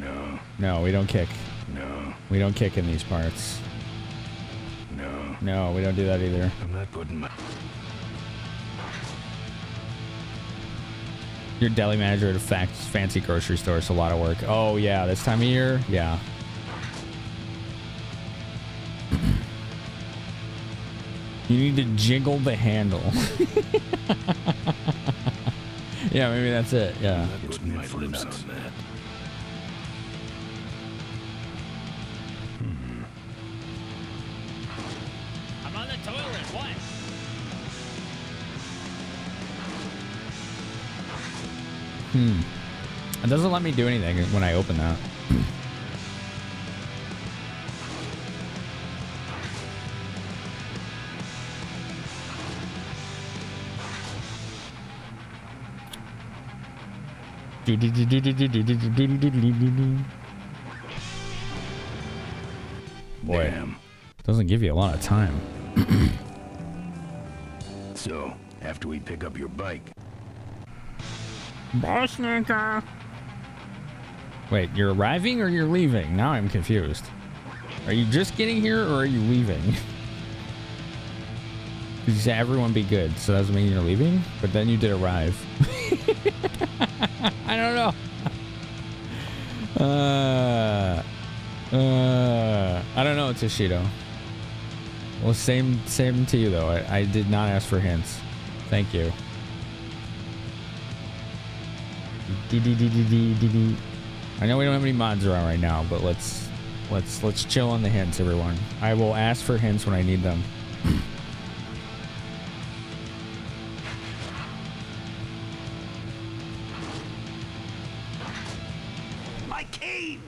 No, No, we don't kick. no, We don't kick in these parts. No. We don't do that either. I'm not putting my. Your deli manager at a fancy grocery store is a lot of work. Oh yeah, this time of year, yeah. you need to jiggle the handle. yeah, maybe that's it. Yeah. It's meant for. On that. Hmm. It doesn't let me do anything when I open that. Boy, Damn. doesn't give you a lot of time. So, after we pick up your bike, Bossnaker. Wait, you're arriving or you're leaving? Now I'm confused. Are you just getting here or are you leaving? You said everyone be good, so that doesn't mean you're leaving? But then you did arrive. I don't know. Uh, uh, I don't know, Toshido. Well, same, same to you though. I, I did not ask for hints. Thank you. Dee dee dee dee dee dee dee. I know we don't have any mods around right now, but let's let's let's chill on the hints, everyone. I will ask for hints when I need them. my cane.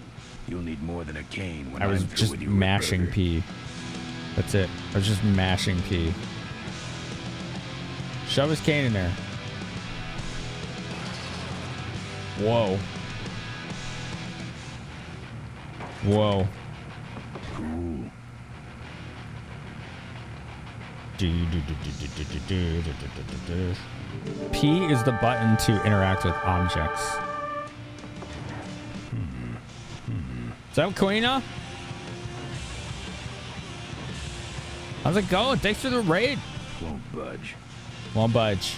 You'll need more than a cane when I was I'm through just with you, mashing Ripburger. P. That's it. I was just mashing P. Shove his cane in there. Whoa. Whoa. P is the button to interact with objects. Is that Queena? How's it going? Thanks for the raid. Won't budge. Won't budge.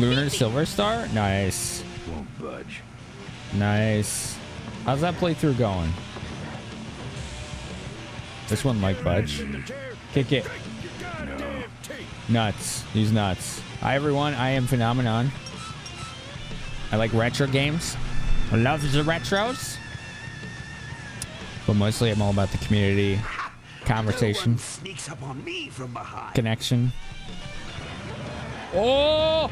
Lunar Silver Star? Nice. Won't budge. Nice. How's that playthrough going? This one like budge. Kick it. Nuts. He's nuts. Hi everyone, I am Finamenon. I like retro games. I love the retros. But mostly I'm all about the community, conversation, Sneaks up on me from behind. connection. Oh!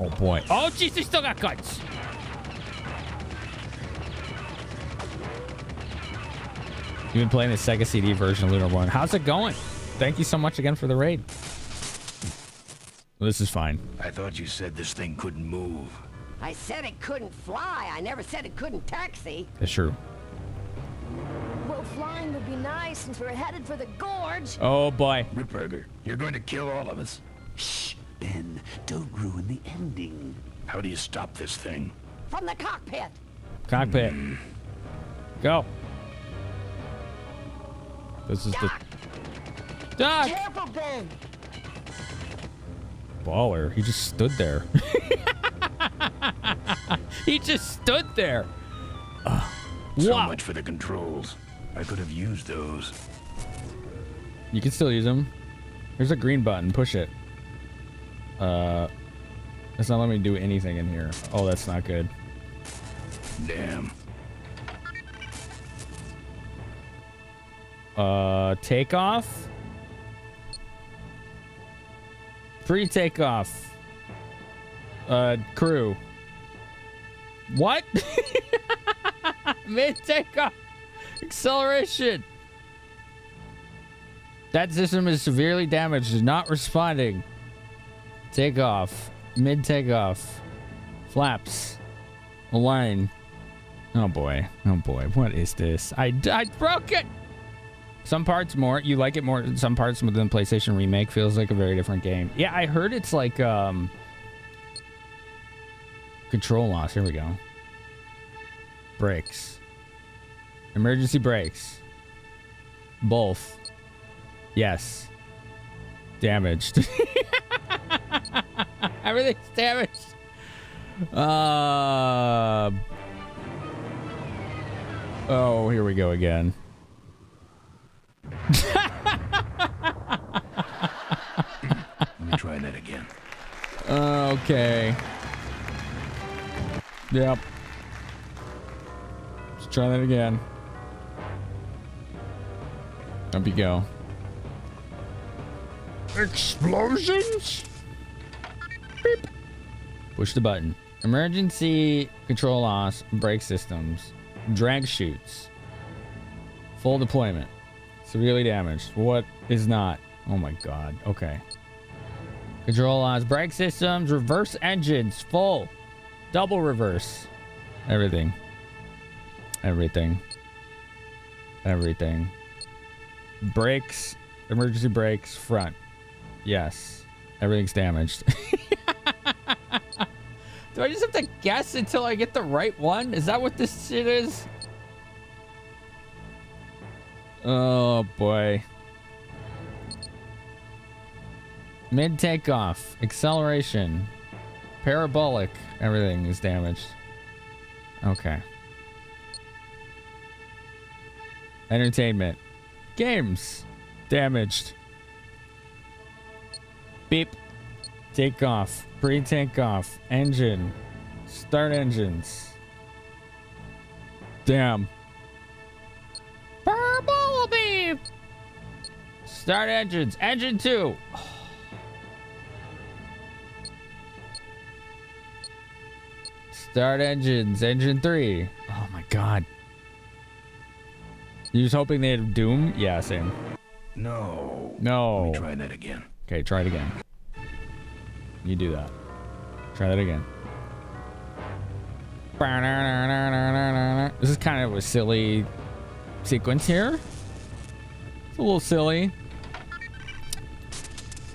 Oh boy. Oh jeez, he still got guts. You've been playing the Sega CD version of Lunar 1. How's it going? Thank you so much again for the raid. This is fine. I thought you said this thing couldn't move. I said it couldn't fly. I never said it couldn't taxi. That's true. Well, flying would be nice since we're headed for the gorge. Oh boy. Ripburger, you're going to kill all of us. Shh, Ben, don't ruin the ending. How do you stop this thing? From the cockpit. Cockpit. Hmm. Go. This is the Doc. Careful, Ben. baller. He just stood there. he just stood there. Ugh. So wow. much for the controls. I could have used those. You can still use them. There's a green button. Push it. Uh, it's not letting me do anything in here. Oh, that's not good. Damn. Uh, takeoff. Free takeoff. Uh, crew. What? Mid takeoff. Acceleration. That system is severely damaged. Is not responding. Takeoff. Mid takeoff. Flaps. Align. Oh boy. Oh boy. What is this? I, I broke it. Some parts more you like it more. Some parts within the PlayStation Remake feels like a very different game. Yeah, I heard it's like um control loss. Here we go. Brakes. Emergency brakes. Both. Yes. Damaged. Everything's damaged. Uh. Oh, here we go again. Let me try that again. Okay. Yep. Let's try that again. Up you go. Explosions? Beep. Push the button. Emergency control loss, brake systems, drag chutes, full deployment, Severely damaged. What is not? Oh my god. Okay. Control loss, brake systems, reverse engines, full. Double reverse. Everything. Everything. Everything. Brakes, emergency brakes, front. Yes. Everything's damaged. Do I just have to guess until I get the right one? Is that what this shit is? Oh boy. Mid takeoff, acceleration, parabolic, everything is damaged. Okay. Entertainment, games, damaged. Beep. Takeoff, pre takeoff, engine, start engines. Damn. Purple beep. Start engines, engine two. Start engines, engine three. Oh my god. You was hoping they had Doom? Yeah, same. No. No. Let me try that again. Okay, try it again. You do that. Try that again. This is kind of a silly sequence here. It's a little silly.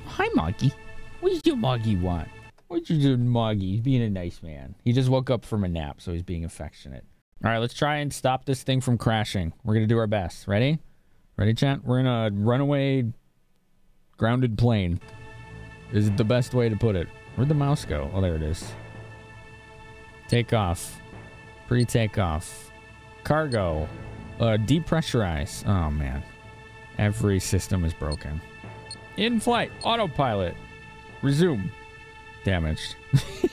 Hi, Moggy. What did your Moggy want? What did you doing, Moggy? He's being a nice man. He just woke up from a nap, so he's being affectionate. All right, let's try and stop this thing from crashing. We're going to do our best. Ready? Ready, chat? We're in a runaway grounded plane. Is the best way to put it. Where'd the mouse go? Oh, there it is. Take off. Pre-takeoff. Cargo. Uh, depressurize. Oh, man. Every system is broken. In flight. Autopilot. Resume. Damaged.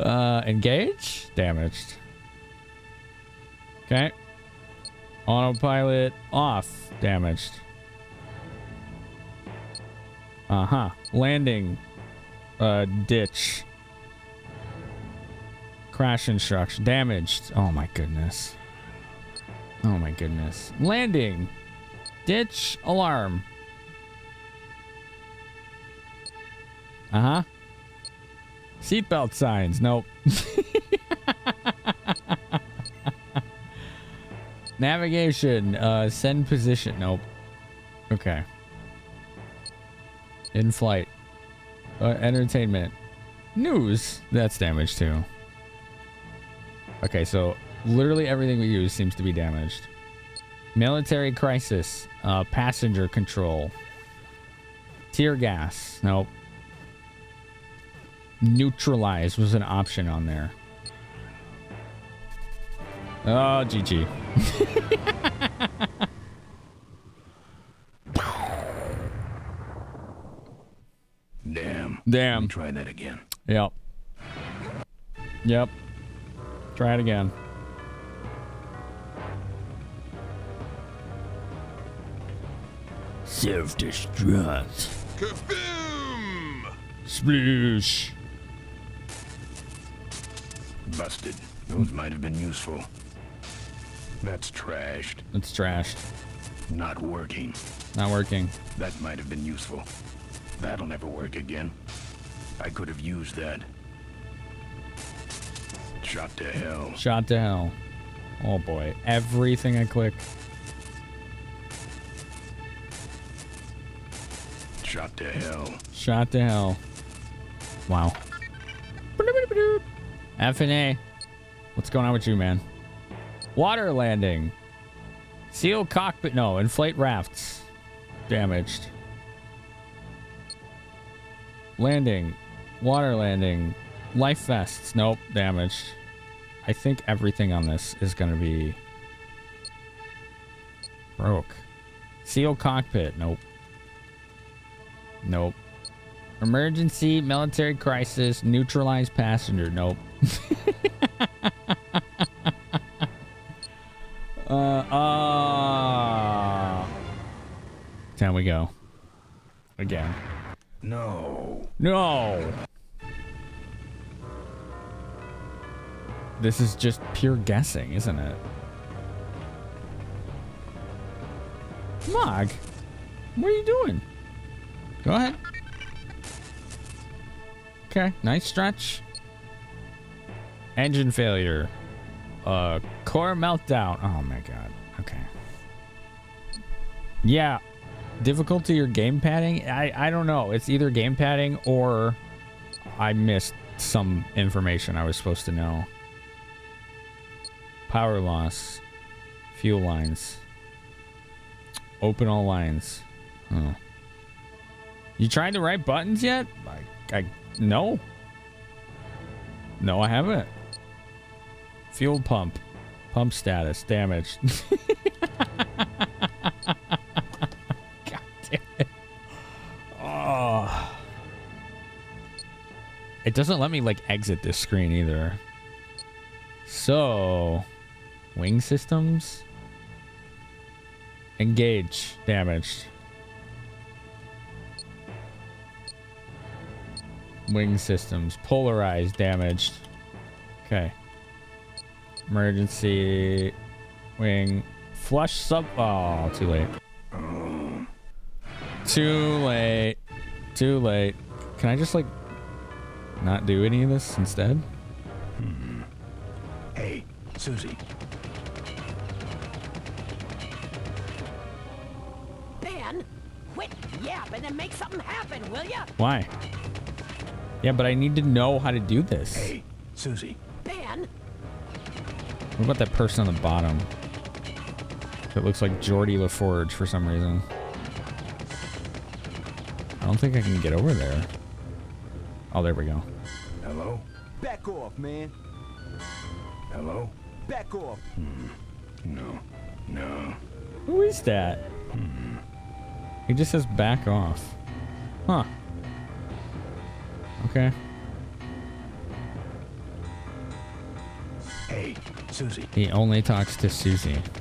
uh, engage. Damaged. Okay. Autopilot off. Damaged. Uh-huh. Landing. Uh, ditch. Crash instruction. Damaged. Oh my goodness. Oh my goodness. Landing. Ditch. Alarm. Uh-huh. Seatbelt signs. Nope. Navigation. Uh, send position. Nope. Okay. In flight. Uh, entertainment. News. That's damaged too. Okay, so literally everything we use seems to be damaged. Military crisis. Uh, passenger control. Tear gas. Nope. Neutralize was an option on there. Oh, GG. Damn. Damn. Let me try that again. Yep. Yep. Try it again. Self-destruct. Kaboom! Sploosh. Busted. Those might have been useful. That's trashed. It's trashed. Not working. Not working. That might have been useful. That'll never work again. I could have used that. Shot to hell. Shot to hell. Oh boy. Everything I click. Shot to hell. Shot to hell. Wow. F and A. What's going on with you, man? Water landing. Seal cockpit. No, inflate rafts. Damaged. Landing. Water landing. Life vests. Nope. Damaged. I think everything on this is going to be broke. Seal cockpit. Nope. Nope. Emergency, military crisis, neutralize passenger. Nope. uh, uh. Down we go. Again. No. No. This is just pure guessing, isn't it? Mog, what are you doing? Go ahead. Okay, nice stretch. Engine failure. Uh, core meltdown. Oh my god. Okay. Yeah. Difficulty or game padding? I, I don't know. It's either game padding or I missed some information I was supposed to know. Power loss. Fuel lines. Open all lines. You tried to write buttons yet? I, I no. No, I haven't. Fuel pump. Pump status damaged. Oh. It doesn't let me like exit this screen either. So, wing systems engage damaged. Wing systems polarized damaged. Okay. Emergency wing flush sub. Oh, too late. Too late. Too late. Can I just like not do any of this instead? Hmm. Hey, Suzi. Ben, quit yapping and make something happen, will ya? Why? Yeah, but I need to know how to do this. Hey, Suzi. Ben, What about that person on the bottom? That looks like Geordi LaForge for some reason. I don't think I can get over there. Oh, there we go. Hello? Back off, man. Hello? Back off. Hmm. No. No. Who is that? He just says back off. Huh. Okay. Hey, Suzi. He only talks to Suzi.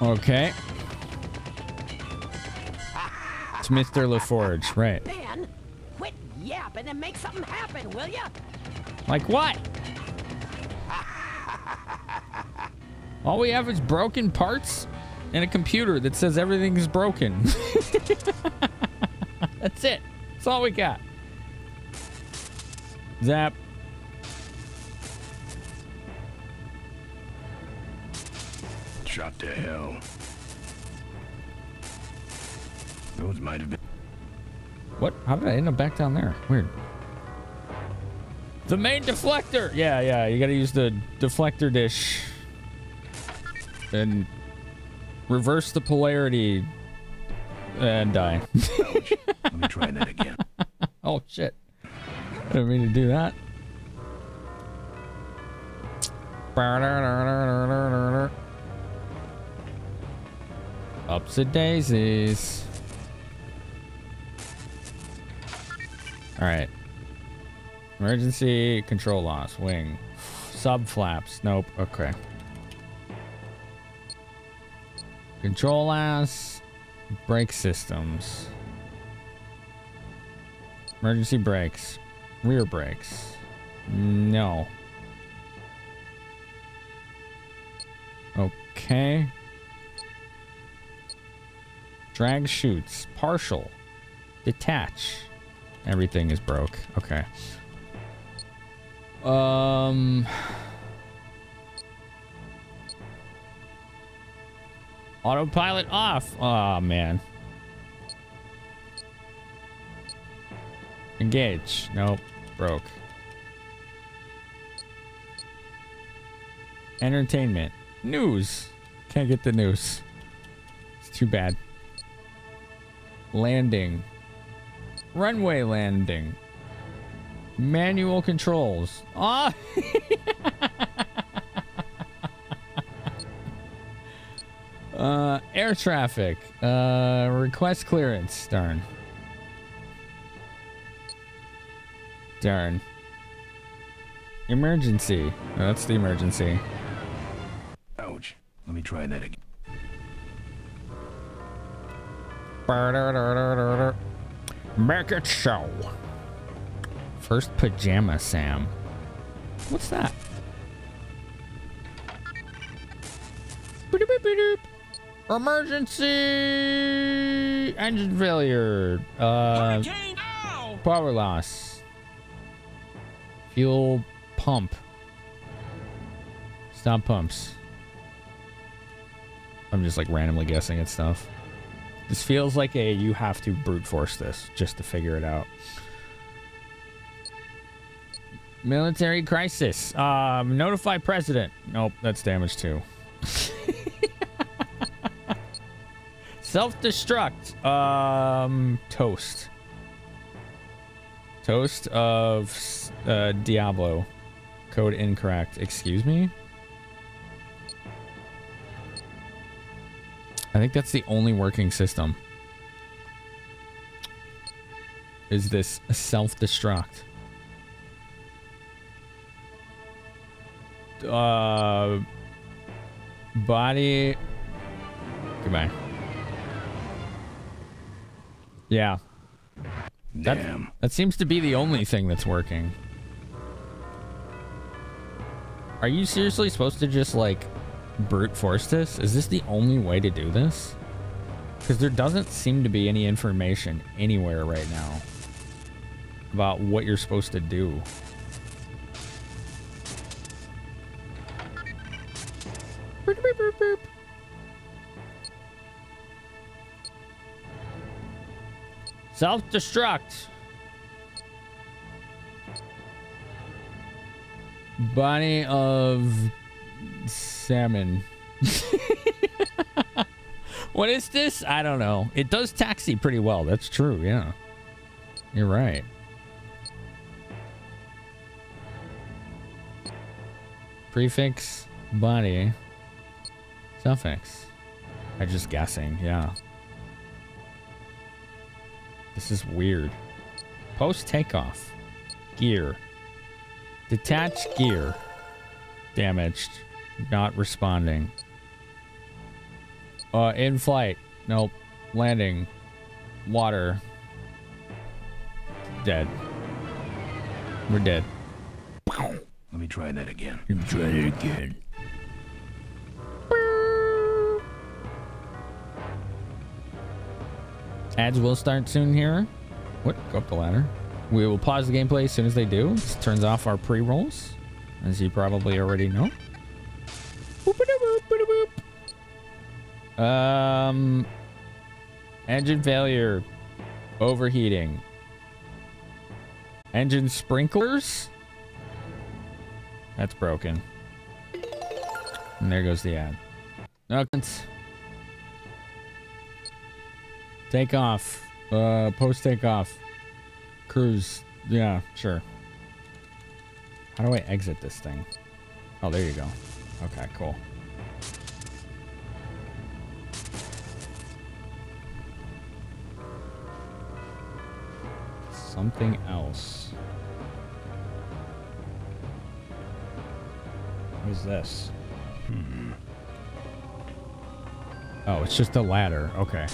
Okay. It's Mr. LaForge, right. Ben, quit yapping and make something happen, will ya? Like what? All we have is broken parts and a computer that says everything's broken. That's it. That's all we got. Zap. Shot to hell. Those might have been. What? How did I end up back down there? Weird. The main deflector. Yeah, yeah. You got to use the deflector dish and reverse the polarity and die. Let me try that again. oh shit! I didn't mean to do that. Ups and daisies. All right. Emergency control loss. Wing. Sub flaps. Nope. Okay. Control loss. Brake systems. Emergency brakes. Rear brakes. No. Okay. Drag chutes. Partial. Detach. Everything is broke. Okay. Um. Autopilot off. Oh man. Engage. Nope. Broke. Entertainment. News. Can't get the news. It's too bad. Landing. Runway landing. Manual controls. Ah! uh, air traffic. Uh, request clearance. Darn. Darn. Emergency. Oh, that's the emergency. Ouch. Let me try that again. Make it so. First pajama Sam. What's that? Emergency engine failure. Uh, power loss. Fuel pump. Stop pumps. I'm just like randomly guessing at stuff. This feels like a you have to brute force this just to figure it out. Military crisis. Um, notify president. Nope, that's damage too. Self-destruct. Um, toast. Toast of uh, Diablo. Code incorrect. Excuse me? I think that's the only working system. Is this self-destruct? Uh, body. Goodbye. Yeah. That, Damn. that seems to be the only thing that's working. Are you seriously supposed to just like brute force this? Is this the only way to do this? Because there doesn't seem to be any information anywhere right now about what you're supposed to do. Self-destruct. Body of salmon. what is this? I don't know. It does taxi pretty well. That's true. Yeah. You're right. Prefix, body, suffix. I'm just guessing. Yeah. This is weird. Post takeoff. Gear. Detach gear. Damaged. Not responding. Uh, in flight. Nope. Landing. Water. Dead. We're dead. Let me try that again. Let me try it again. Ads will start soon here. What? Go up the ladder. We will pause the gameplay as soon as they do. This turns off our pre-rolls, as you probably already know. Um, engine failure, overheating, engine sprinklers. That's broken. And there goes the ad. Okay. Take off. Uh, post takeoff. Cruise. Yeah, sure. How do I exit this thing? Oh, there you go. Okay, cool. Something else. What is this? Hmm. Oh, it's just a ladder. Okay.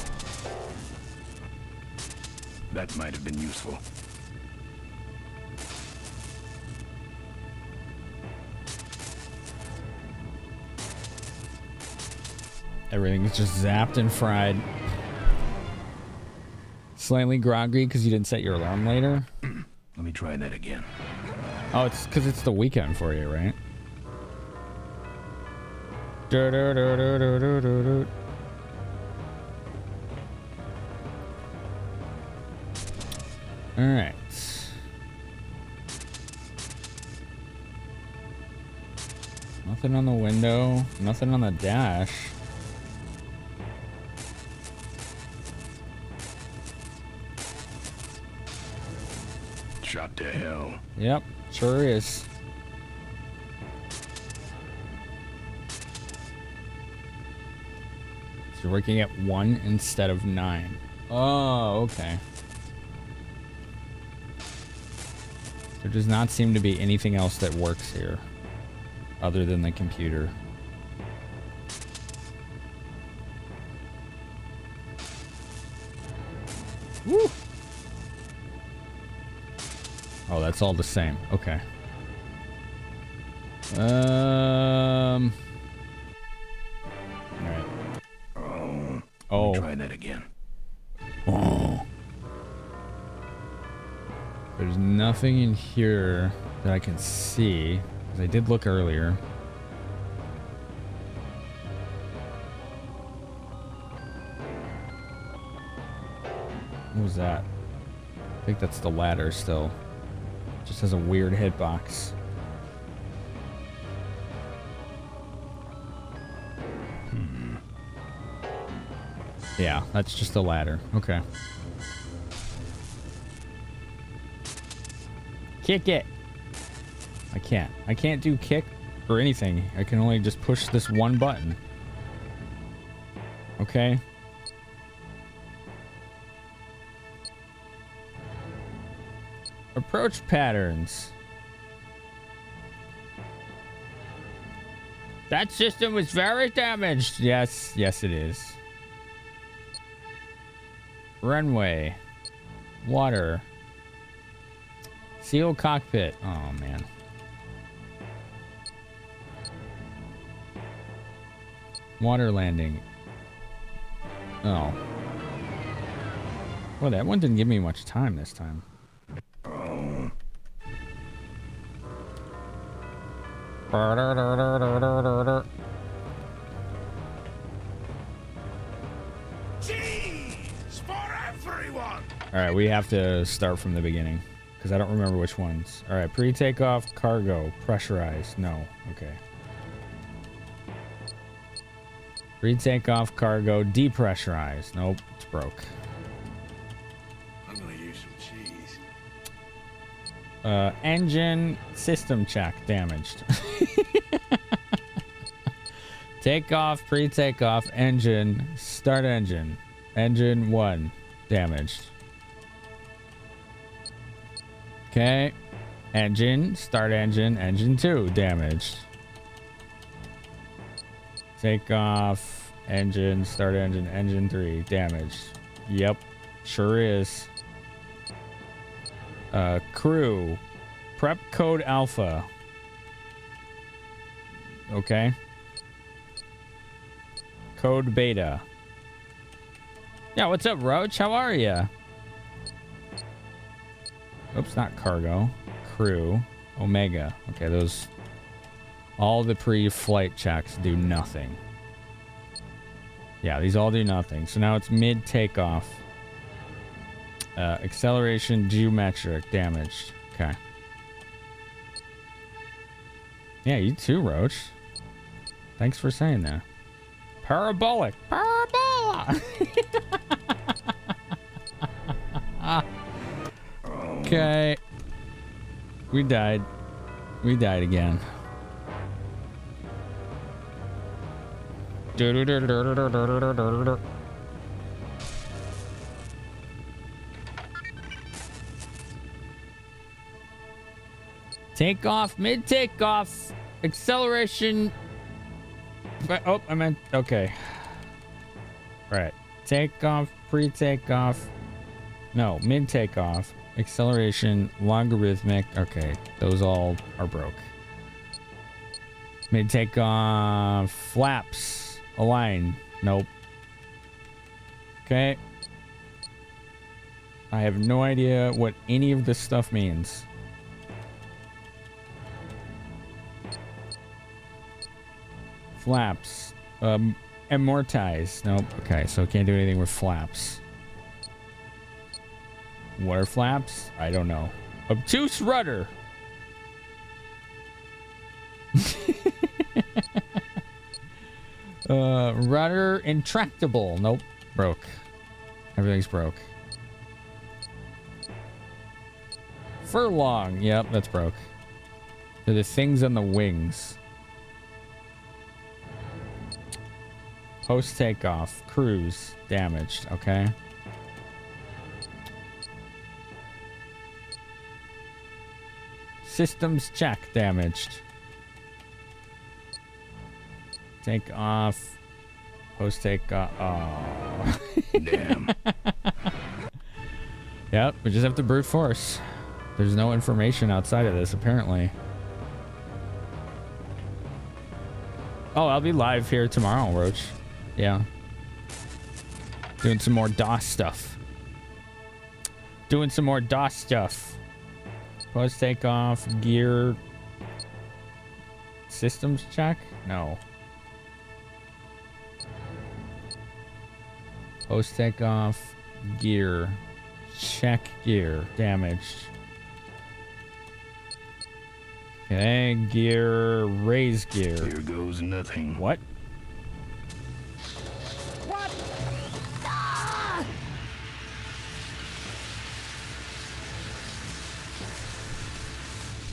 That might have been useful. Everything's just zapped and fried. Slightly groggy because you didn't set your alarm later. Let me try that again. Oh, it's because it's the weekend for you, right? Du-du-du-du-du-du-du. All right. Nothing on the window. Nothing on the dash. To hell. Yep, sure is. So you're working at one instead of nine. Oh, okay. There does not seem to be anything else that works here other than the computer. That's all the same. Okay. Um. Alright. Oh, Oh. Try that again. Oh. There's nothing in here that I can see. I did look earlier. What was that? I think that's the ladder still. Just has a weird hitbox. Hmm. Yeah, that's just a ladder. Okay. Kick it. I can't. I can't do kick or anything. I can only just push this one button. Okay. Approach patterns. That system was very damaged. Yes, yes it is. Runway. Water. Seal cockpit. Oh man. Water landing. Oh. Well, that one didn't give me much time this time. Cheese for everyone! All right, we have to start from the beginning because I don't remember which ones. All right, pre-takeoff, cargo, pressurized. No, okay. Pre-takeoff, cargo, depressurized. Nope, it's broke. I'm gonna use some cheese. Uh, engine system check damaged. Takeoff, pre-takeoff, engine, start engine. Engine one damaged. Okay. Engine, start engine, engine two damaged. Takeoff, engine, start engine, engine three damaged. Yep, sure is. Uh, crew, prep code alpha. Okay. Code beta. Yeah, what's up, Roach? How are you? Oops, not cargo. Crew. Omega. Okay, those. All the pre flight checks do nothing. Yeah, these all do nothing. So now it's mid takeoff. Uh, acceleration geometric damaged. Okay. Yeah, you too, Roach. Thanks for saying that. Parabolic. Parabola. okay. We died. We died again. Take off, mid takeoff, acceleration. Oh, I meant okay. Right. Takeoff. No, mid takeoff, acceleration, logarithmic. Okay, those all are broke. Mid takeoff, flaps, align. Nope. Okay. I have no idea what any of this stuff means. Flaps. Um, amortize. Nope. Okay, so can't do anything with flaps. What are flaps? I don't know. Obtuse rudder. uh, rudder intractable. Nope. Broke. Everything's broke. Furlong. Yep, that's broke. They're the things on the wings. Post takeoff. Cruise. Damaged. Okay. Systems check. Damaged. Take off. Post take off. Oh. Damn. Yep, we just have to brute force. There's no information outside of this, apparently. Oh, I'll be live here tomorrow, Roach. Yeah. Doing some more DOS stuff. Doing some more DOS stuff. Post takeoff gear systems check? No. Post takeoff gear. Check gear. Damage. Okay, gear, raise gear. Here goes nothing. What? What?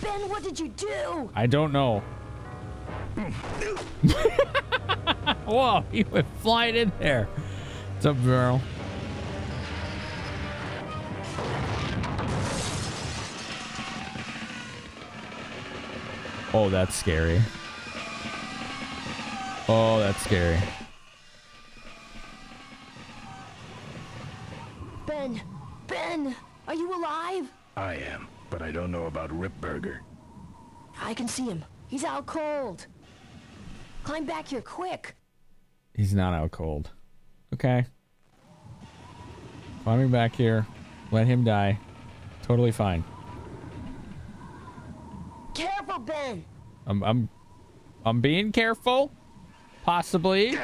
Ben, what did you do? I don't know. Whoa, he went flying in there. What's up, girl? Oh, that's scary. Oh, that's scary. Ben, Ben, are you alive? I am, but I don't know about Ripburger. I can see him. He's out cold. Climb back here quick. He's not out cold. Okay. Climbing back here. Let him die. Totally fine. Careful, Ben. I'm I'm I'm being careful. Possibly.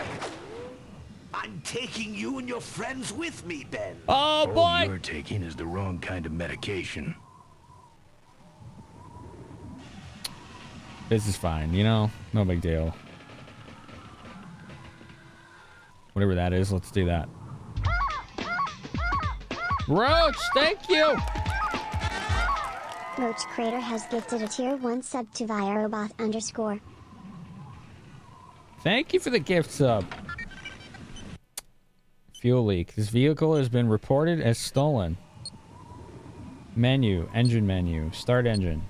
I'm taking you and your friends with me, Ben. Oh All boy. you're taking is the wrong kind of medication. This is fine, you know? No big deal. Whatever that is, let's do that. Roach, thank you. Roach Crater has gifted a tier 1 sub to Viroboth underscore. Thank you for the gift sub. Fuel leak. This vehicle has been reported as stolen. Menu, engine menu, start engine.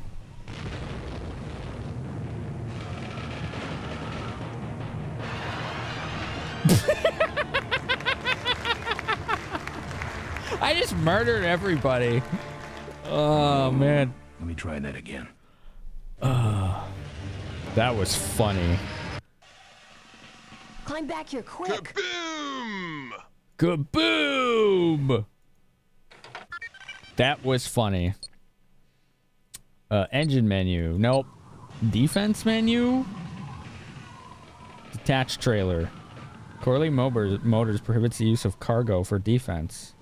Murdered everybody. Oh man. Let me try that again. Uh, that was funny. Climb back here quick. Kaboom! Kaboom! That was funny. Uh, engine menu. Nope. Defense menu? Detached trailer. Corley Motors, Motors prohibits the use of cargo for defense.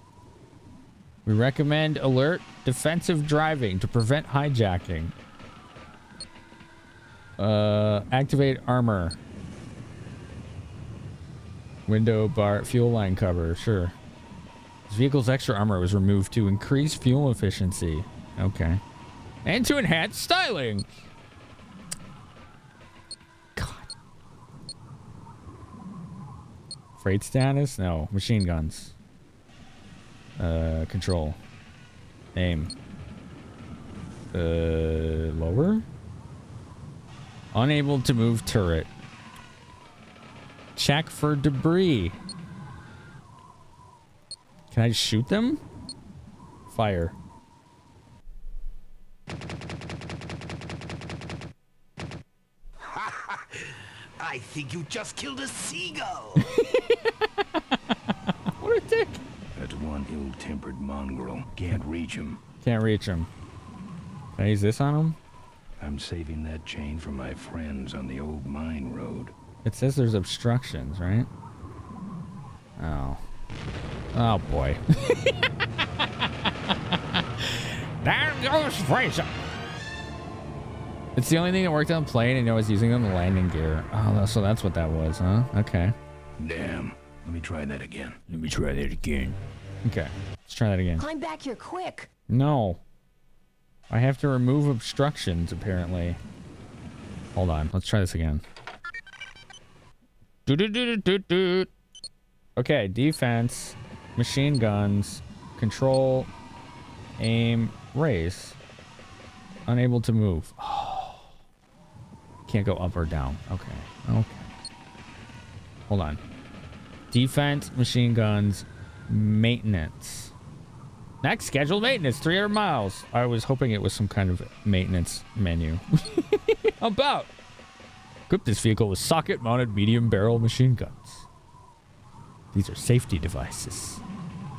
We recommend alert defensive driving to prevent hijacking. Uh, activate armor. Window bar fuel line cover, sure. This vehicle's extra armor was removed to increase fuel efficiency. Okay. And to enhance styling. God. Freight status? No. Machine guns. Uh, control. Aim. Uh, lower? Unable to move turret. Check for debris. Can I shoot them? Fire. I think you just killed a seagull. what a dick. One ill-tempered mongrel. Can't reach him. Can't reach him. Can I use this on him? I'm saving that chain for my friends on the old mine road. It says there's obstructions, right? Oh. Oh boy. there goes Fraser. It's the only thing that worked on plane, and I was using on the landing gear. Oh, so that's what that was, huh? Okay. Damn. Let me try that again. Let me try that again. Okay. Let's try that again. Climb back here quick. No. I have to remove obstructions, apparently. Hold on. Let's try this again. Do do do do do do. Okay, defense, machine guns, control, aim, raise. Unable to move. Oh. Can't go up or down. Okay. Okay. Hold on. Defense, machine guns, maintenance. Next scheduled maintenance, 300 miles. I was hoping it was some kind of maintenance menu. About. Equip this vehicle with socket-mounted medium barrel machine guns. These are safety devices.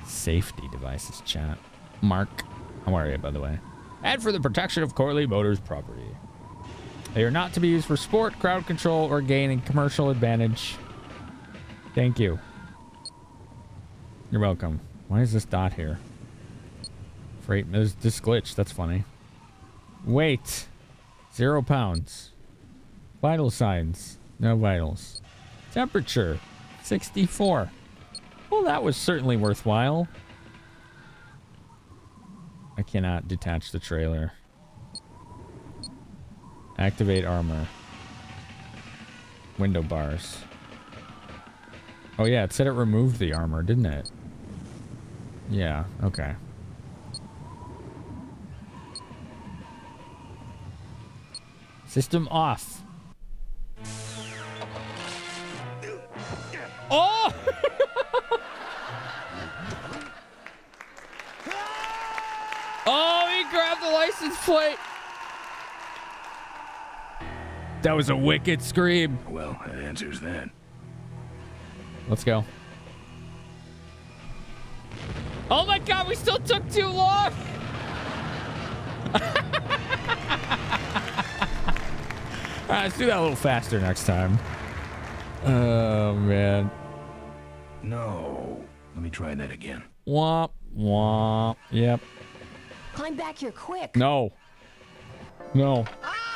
Safety devices, chat. Mark. How are you, by the way? And for the protection of Corley Motors property. They are not to be used for sport, crowd control, or gaining commercial advantage. Thank you. You're welcome. Why is this dot here? Freight, there's this glitch. That's funny. Weight. Zero pounds. Vital signs. No vitals. Temperature. 64. Well, that was certainly worthwhile. I cannot detach the trailer. Activate armor. Window bars. Oh yeah, it said it removed the armor, didn't it? Yeah, okay. System off. Oh! oh, he grabbed the license plate. That was a wicked scream. Well, that answers that. Let's go. Oh my god, we still took too long! Alright, let's do that a little faster next time. Oh, man. No. Let me try that again. Womp, womp. Yep. Climb back here quick. No. No. Ah!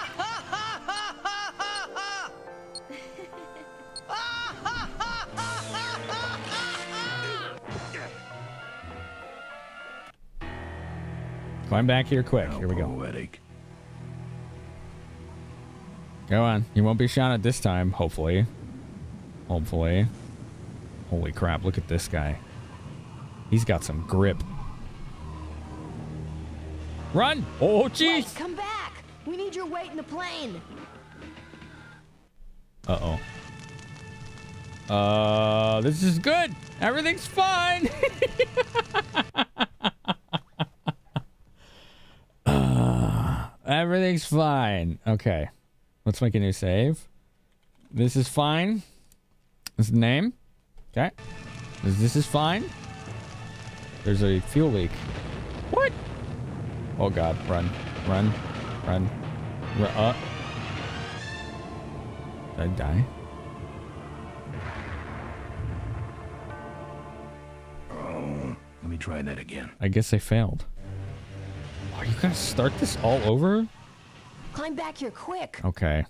Climb back here quick. Here we go. Poetic. Go on. You won't be shot at this time, hopefully. Hopefully. Holy crap, look at this guy. He's got some grip. Run! Oh, Wait, jeez! come back. We need your weight in the plane. Uh-oh. Uh, this is good. Everything's fine. Uh, everything's fine. Okay. Let's make a new save. This is fine. This is the name. Okay. This, this is fine. There's a fuel leak. What? Oh god, run. Run. Run. Run. Uh. Did I die? Oh, let me try that again. I guess I failed. Oh, you gonna start this all over? Climb back here quick. Okay.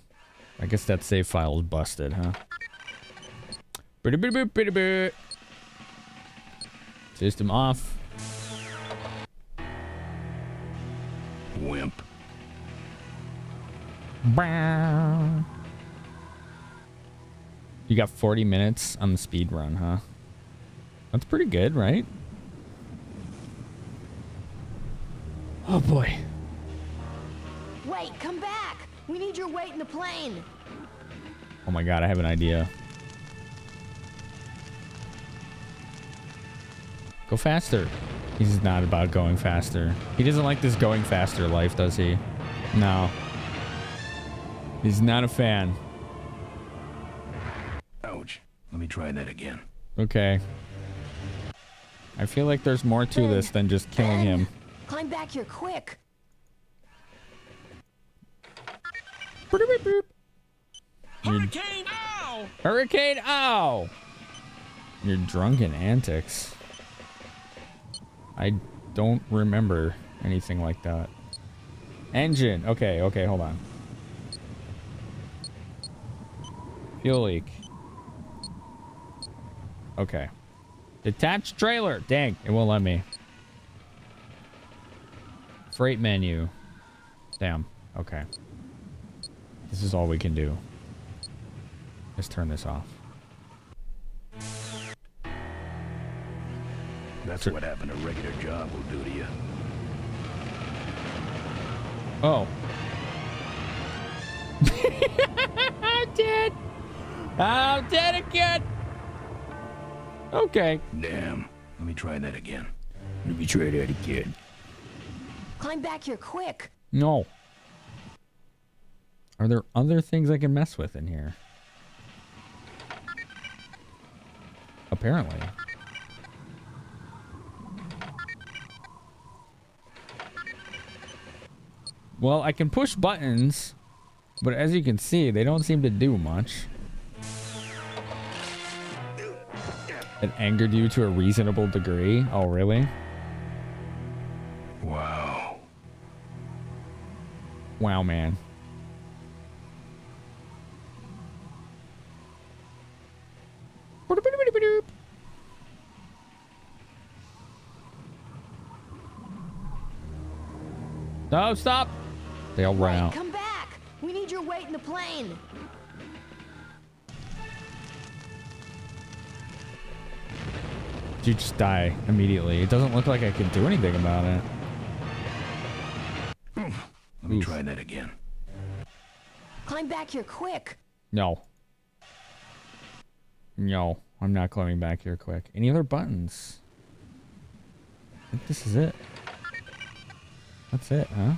I guess that save file is busted, huh? Bitty-bitty-bit, bitty-bit. System off. Wimp. You got 40 minutes on the speed run, huh? That's pretty good, right? Oh boy. Wait, come back. We need your weight in the plane. Oh my god, I have an idea. Go faster. He's not about going faster. He doesn't like this going faster life, does he? No. He's not a fan. Ouch. Let me try that again. Okay. I feel like there's more to this than just killing him. Climb back here quick. Hurricane ow! Hurricane ow! Your drunken antics. I don't remember anything like that. Engine. Okay, okay, hold on. Fuel leak. Okay. Detached trailer. Dang, it won't let me. Freight menu. Damn. Okay. This is all we can do. Let's turn this off. That's what having a regular job will do to you. Oh. I'm dead. I'm dead again. Okay. Damn. Let me try that again. Let me try that again. Climb back here quick. No. Are there other things I can mess with in here? apparently. Well, I can push buttons, but as you can see, they don't seem to do much. It angered you to a reasonable degree? Oh, really? Wow. Wow, man. No, stop. They all run out. Come back! We need your weight in the plane! You just die immediately. It doesn't look like I can do anything about it. Let me try that again. Climb back here quick! No. No, I'm not climbing back here quick. Any other buttons? I think this is it. That's it, huh?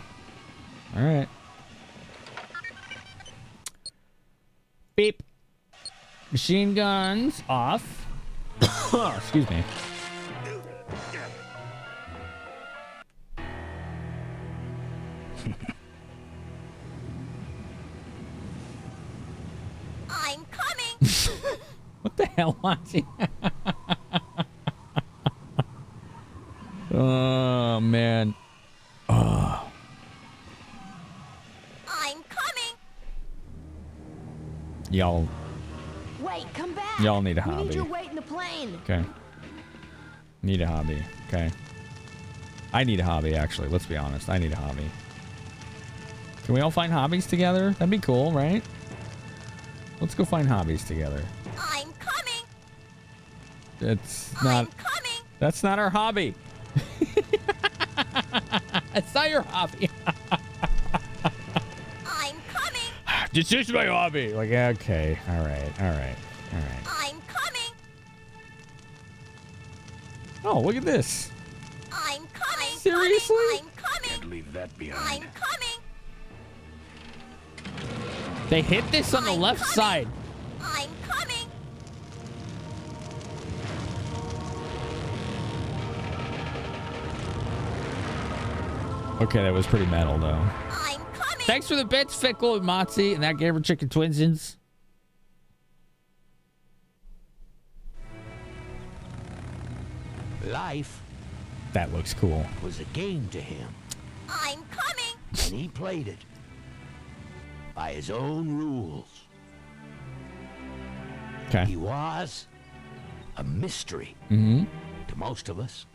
Alright. Beep. Machine guns off. Excuse me. What the hell, Monty? oh, man. Oh. I'm coming. Y'all, Wait, come back! Y'all need a We need hobby. your weight in the plane! okay. Need a hobby. Okay. I need a hobby, actually. Let's be honest. I need a hobby. Can we all find hobbies together? That'd be cool, right? Let's go find hobbies together. I'm. It's not. That's not our hobby. it's not your hobby. I'm coming. this is my hobby. Like, okay, all right, all right, all right. I'm coming. Oh, look at this. I'm coming. Seriously? I'm coming. Can't leave that behind. I'm coming. They hit this on the left side. I'm Okay, that was pretty metal though. I'm coming. Thanks for the bits, Fickle and Motzi, and that Gamer Chicken Twinsins. Life That looks cool. was a game to him, I'm coming. and he played it by his own rules. Okay. He was a mystery Mm-hmm. to most of us.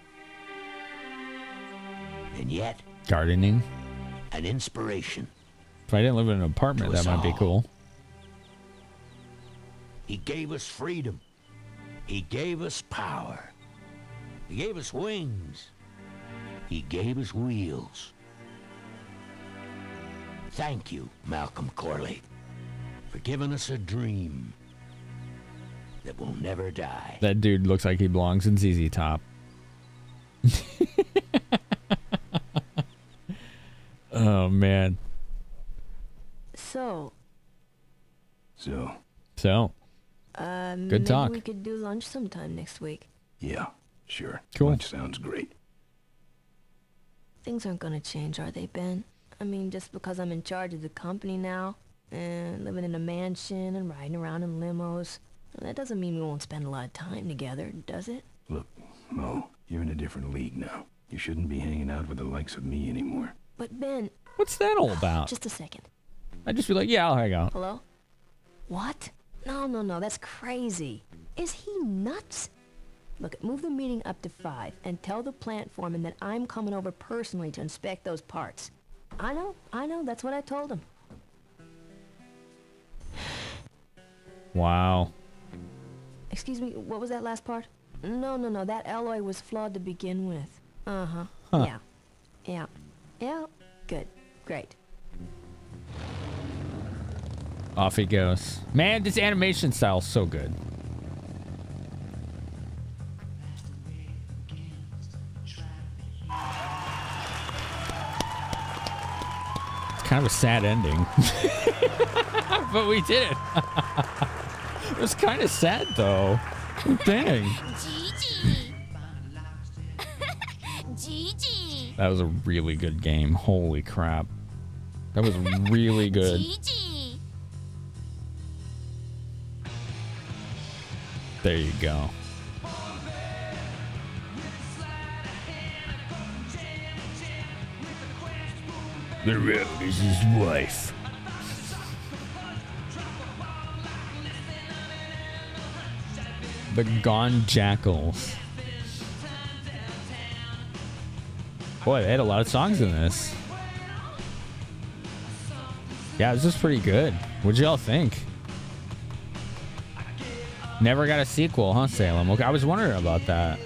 And yet, Gardening. an inspiration. If I didn't live in an apartment, that might be cool. He gave us freedom. He gave us power. He gave us wings. He gave us wheels. Thank you, Malcolm Corley, for giving us a dream that will never die. That dude looks like he belongs in ZZ Top. oh man. So, So, So, uh, Good maybe talk. we could do lunch sometime next week. yeah, sure. Cool. Lunch sounds great. Things aren't gonna change, are they, Ben? I mean, just because I'm in charge of the company now, and living in a mansion and riding around in limos, that doesn't mean we won't spend a lot of time together, does it? Look, Mo, you're in a different league now. You shouldn't be hanging out with the likes of me anymore. But Ben, what's that all about? just a second. I'd just be like, yeah, I'll hang out. Hello? What? No, no, no, that's crazy. Is he nuts? Look, move the meeting up to 5 and tell the plant foreman that I'm coming over personally to inspect those parts. I know, I know, that's what I told him. Wow. Excuse me, what was that last part? No, no, no, that alloy was flawed to begin with. Uh-huh. Huh. Yeah. Yeah. Yeah. Good. Great. Off he goes. Man, this animation style is so good. It's kind of a sad ending. but we did it. it was kind of sad though. Dang. That was a really good game. Holy crap. That was really good. There you go. The road is his wife. The Gone Jackals. Boy, they had a lot of songs in this. Yeah, this is pretty good. What'd y'all think? Never got a sequel, huh, Salem? Okay, I was wondering about that.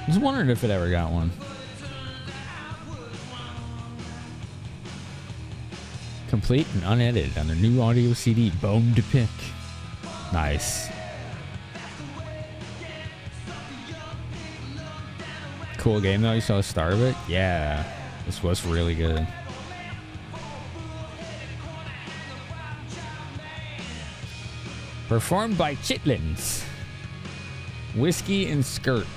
I was wondering if it ever got one. Complete and unedited on their new audio CD, Bone to Pick. Nice. Cool game though. You saw the start of it? Yeah. This was really good. Performed by Chitlins. Whiskey and Skirt.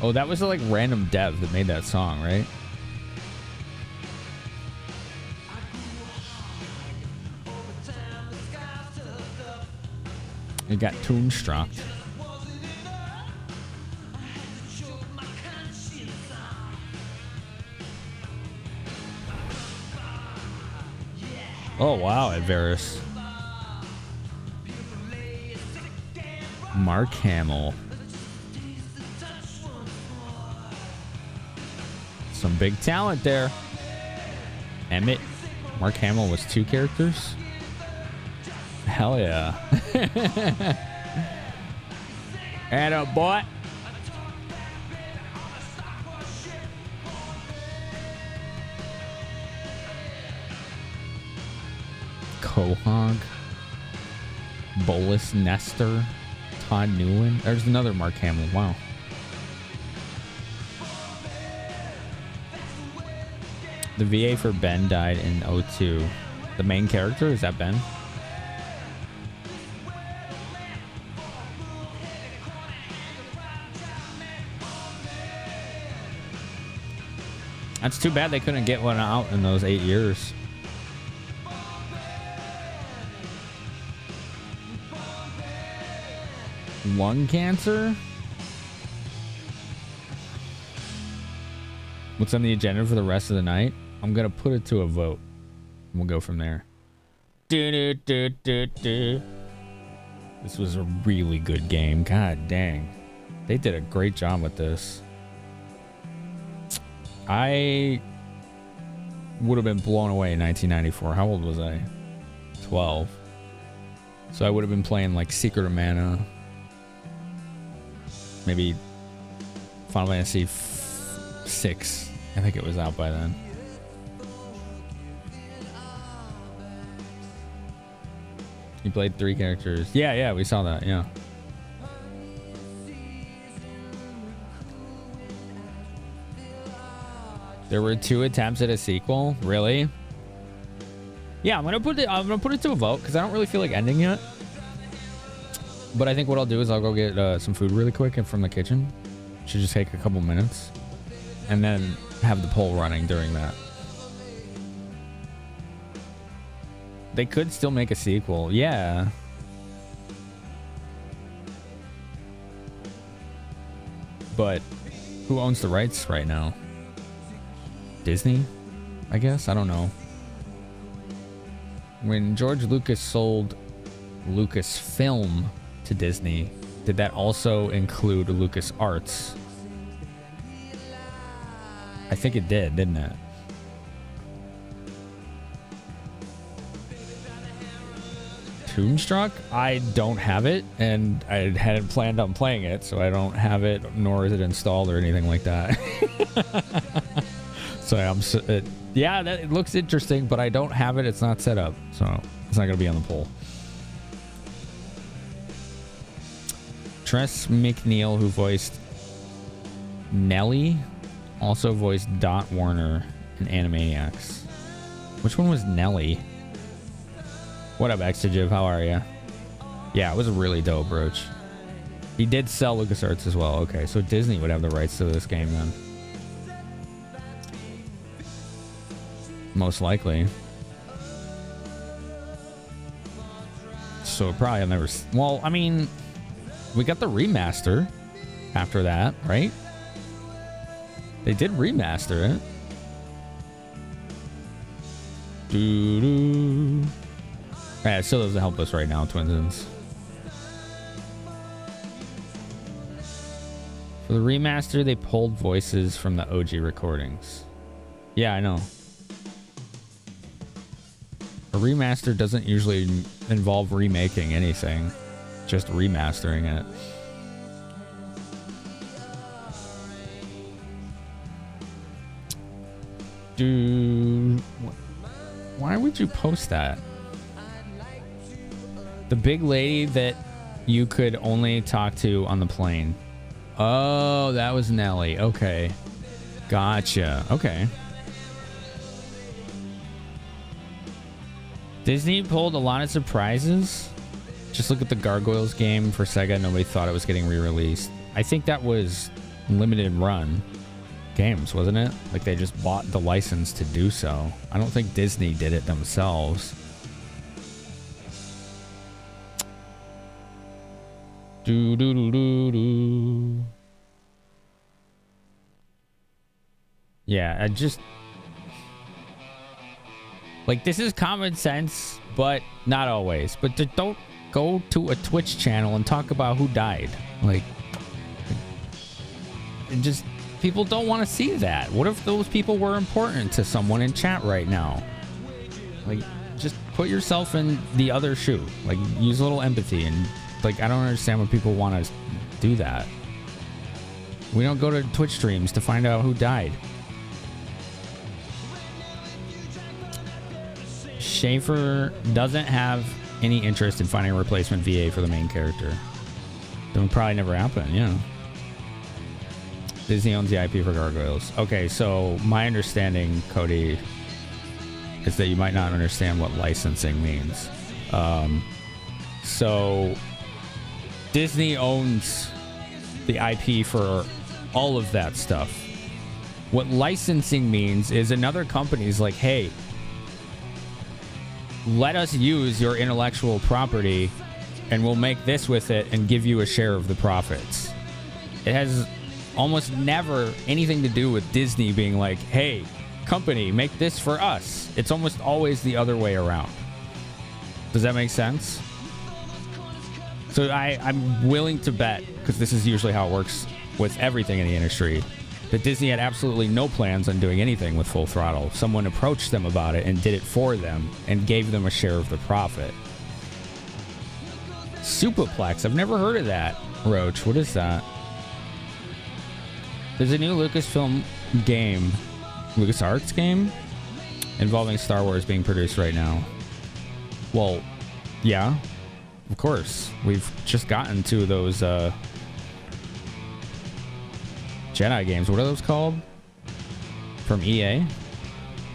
Oh, that was a like random dev that made that song, right? It got Toonstruck. Oh wow, Adveris. Mark Hamill. Some big talent there. Emmett. Mark Hamill was two characters. Hell yeah. and a boy. Quahog. Bolus Nestor. Todd Newland. There's another Mark Hamill. Wow. The VA for Ben died in 02. The main character, is that Ben? That's too bad they couldn't get one out in those eight years. Lung cancer? What's on the agenda for the rest of the night? I'm gonna put it to a vote. We'll go from there. Do, do, do. This was a really good game. God dang. They did a great job with this. I would have been blown away in 1994. How old was I? 12. So I would have been playing like Secret of Mana. Maybe Final Fantasy 6. I think it was out by then. You played three characters. Yeah, yeah, we saw that. Yeah. There were two attempts at a sequel. Really? Yeah, I'm gonna put it. I'm gonna put it to a vote because I don't really feel like ending it. But I think what I'll do is I'll go get uh, some food really quick and from the kitchen. Should just take a couple minutes, and then have the poll running during that. They could still make a sequel. Yeah. But who owns the rights right now? Disney? I guess. I don't know. When George Lucas sold Lucasfilm to Disney, did that also include Lucas Arts? I think it did, didn't it? Toonstruck? I don't have it, and I hadn't planned on playing it, so I don't have it, nor is it installed or anything like that. so I'm, it, yeah, that, it looks interesting, but I don't have it. It's not set up, so it's not gonna be on the poll. Tress MacNeille, who voiced Nellie, also voiced Dot Warner in Animaniacs. Which one was Nellie? What up, Exegiv? How are you? Yeah, it was a really dope, Roach. He did sell LucasArts as well. Okay, so Disney would have the rights to this game then. Most likely. So probably I'll never. Well, I mean, we got the remaster after that, right? They did remaster it. Doo doo. Yeah, it still doesn't help us right now, Twinsons. For the remaster, they pulled voices from the OG recordings. Yeah, I know. A remaster doesn't usually involve remaking anything, just remastering it. Dude, why would you post that? The big lady that you could only talk to on the plane. Oh, that was Nelly. Okay. Gotcha. Okay. Disney pulled a lot of surprises. Just look at the Gargoyles game for Sega. Nobody thought it was getting re-released. I think that was limited run games, wasn't it? Like they just bought the license to do so. I don't think Disney did it themselves. Do do do do do. Yeah, I just like this is common sense, but not always. But don't go to a Twitch channel and talk about who died. Like, and just people don't want to see that. What if those people were important to someone in chat right now? Like, just put yourself in the other shoe. Like, use a little empathy and like I don't understand when people want to do that. We don't go to Twitch streams to find out who died. Schafer doesn't have any interest in finding a replacement VA for the main character. That would probably never happen, yeah. Disney owns the IP for Gargoyles. Okay, so my understanding, Cody, is that you might not understand what licensing means. Um, so Disney owns the IP for all of that stuff. What licensing means is another company's like, hey, let us use your intellectual property and we'll make this with it and give you a share of the profits. It has almost never anything to do with Disney being like, hey, company, make this for us. It's almost always the other way around. Does that make sense? So I, I'm willing to bet, because this is usually how it works with everything in the industry, that Disney had absolutely no plans on doing anything with Full Throttle. Someone approached them about it and did it for them and gave them a share of the profit. Superplex, I've never heard of that. Roach, what is that? There's a new Lucasfilm game, LucasArts game, involving Star Wars being produced right now. Well, yeah, of course. We've just gotten to those uh, Jedi games. What are those called? From EA?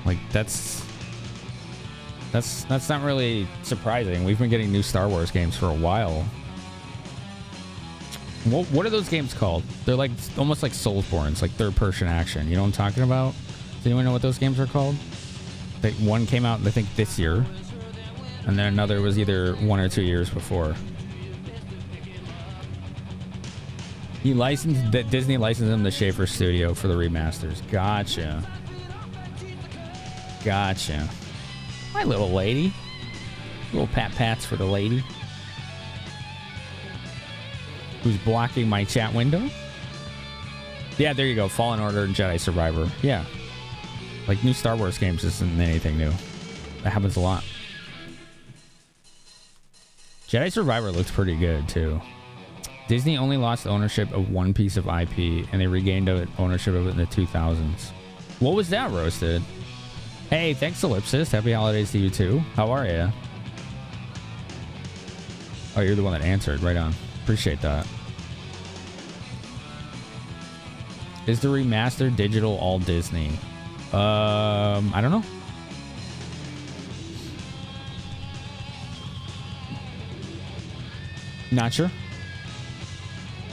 Like that's that's that's not really surprising. We've been getting new Star Wars games for a while. What what are those games called? They're like almost like Soulsborne's, like third person action. You know what I'm talking about? Does anyone know what those games are called? They, one came out I think this year, and then another was either one or two years before. He licensed that Disney licensed him the Schafer Studio for the remasters. Gotcha. Gotcha. My little lady. Little pat pats for the lady. Who's blocking my chat window? Yeah, there you go. Fallen Order and Jedi Survivor. Yeah. Like new Star Wars games isn't anything new. That happens a lot. Jedi Survivor looks pretty good too. Disney only lost ownership of one piece of IP and they regained ownership of it in the 2000s. What was that, Roasted? Hey, thanks, Ellipsis. Happy holidays to you too. How are you? Oh, you're the one that answered. Right on. Appreciate that. Is the remastered digital all Disney? Um, I don't know. Not sure.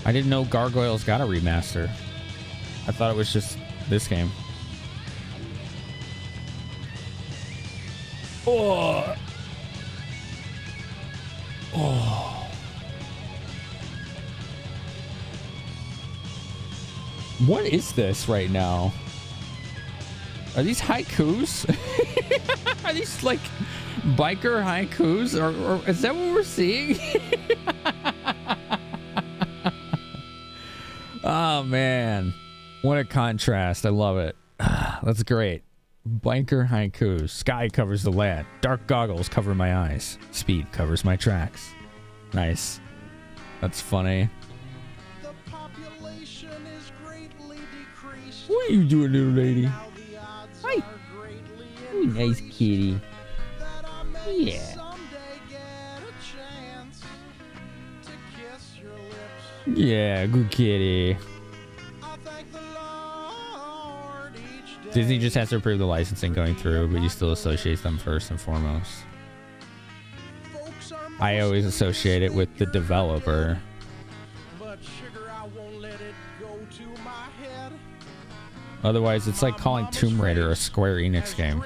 I didn't know Gargoyles got a remaster. I thought it was just this game. Oh. Oh. What is this right now? Are these haikus? Are these like biker haikus? Or, or is that what we're seeing? oh man. What a contrast. I love it. That's great. Biker haikus. Sky covers the land. Dark goggles cover my eyes. Speed covers my tracks. Nice. That's funny. What are you doing, little lady? Hi. Nice kitty. Yeah. Yeah, good kitty. Disney just has to approve the licensing going through, but you still associate them first and foremost. I always associate it with the developer. Otherwise, it's like calling Tomb Raider a Square Enix game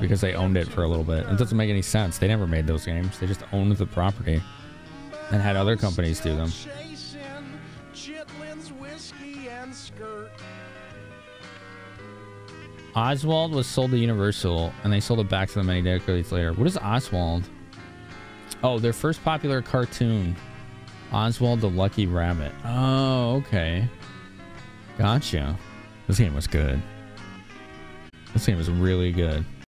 because they owned it for a little bit. It doesn't make any sense. They never made those games. They just owned the property and had other companies do them. Oswald was sold to Universal, and they sold it back to them many decades later. What is Oswald? Oh, their first popular cartoon, Oswald the Lucky Rabbit. Oh, okay. Gotcha. This game was good. This game was really good.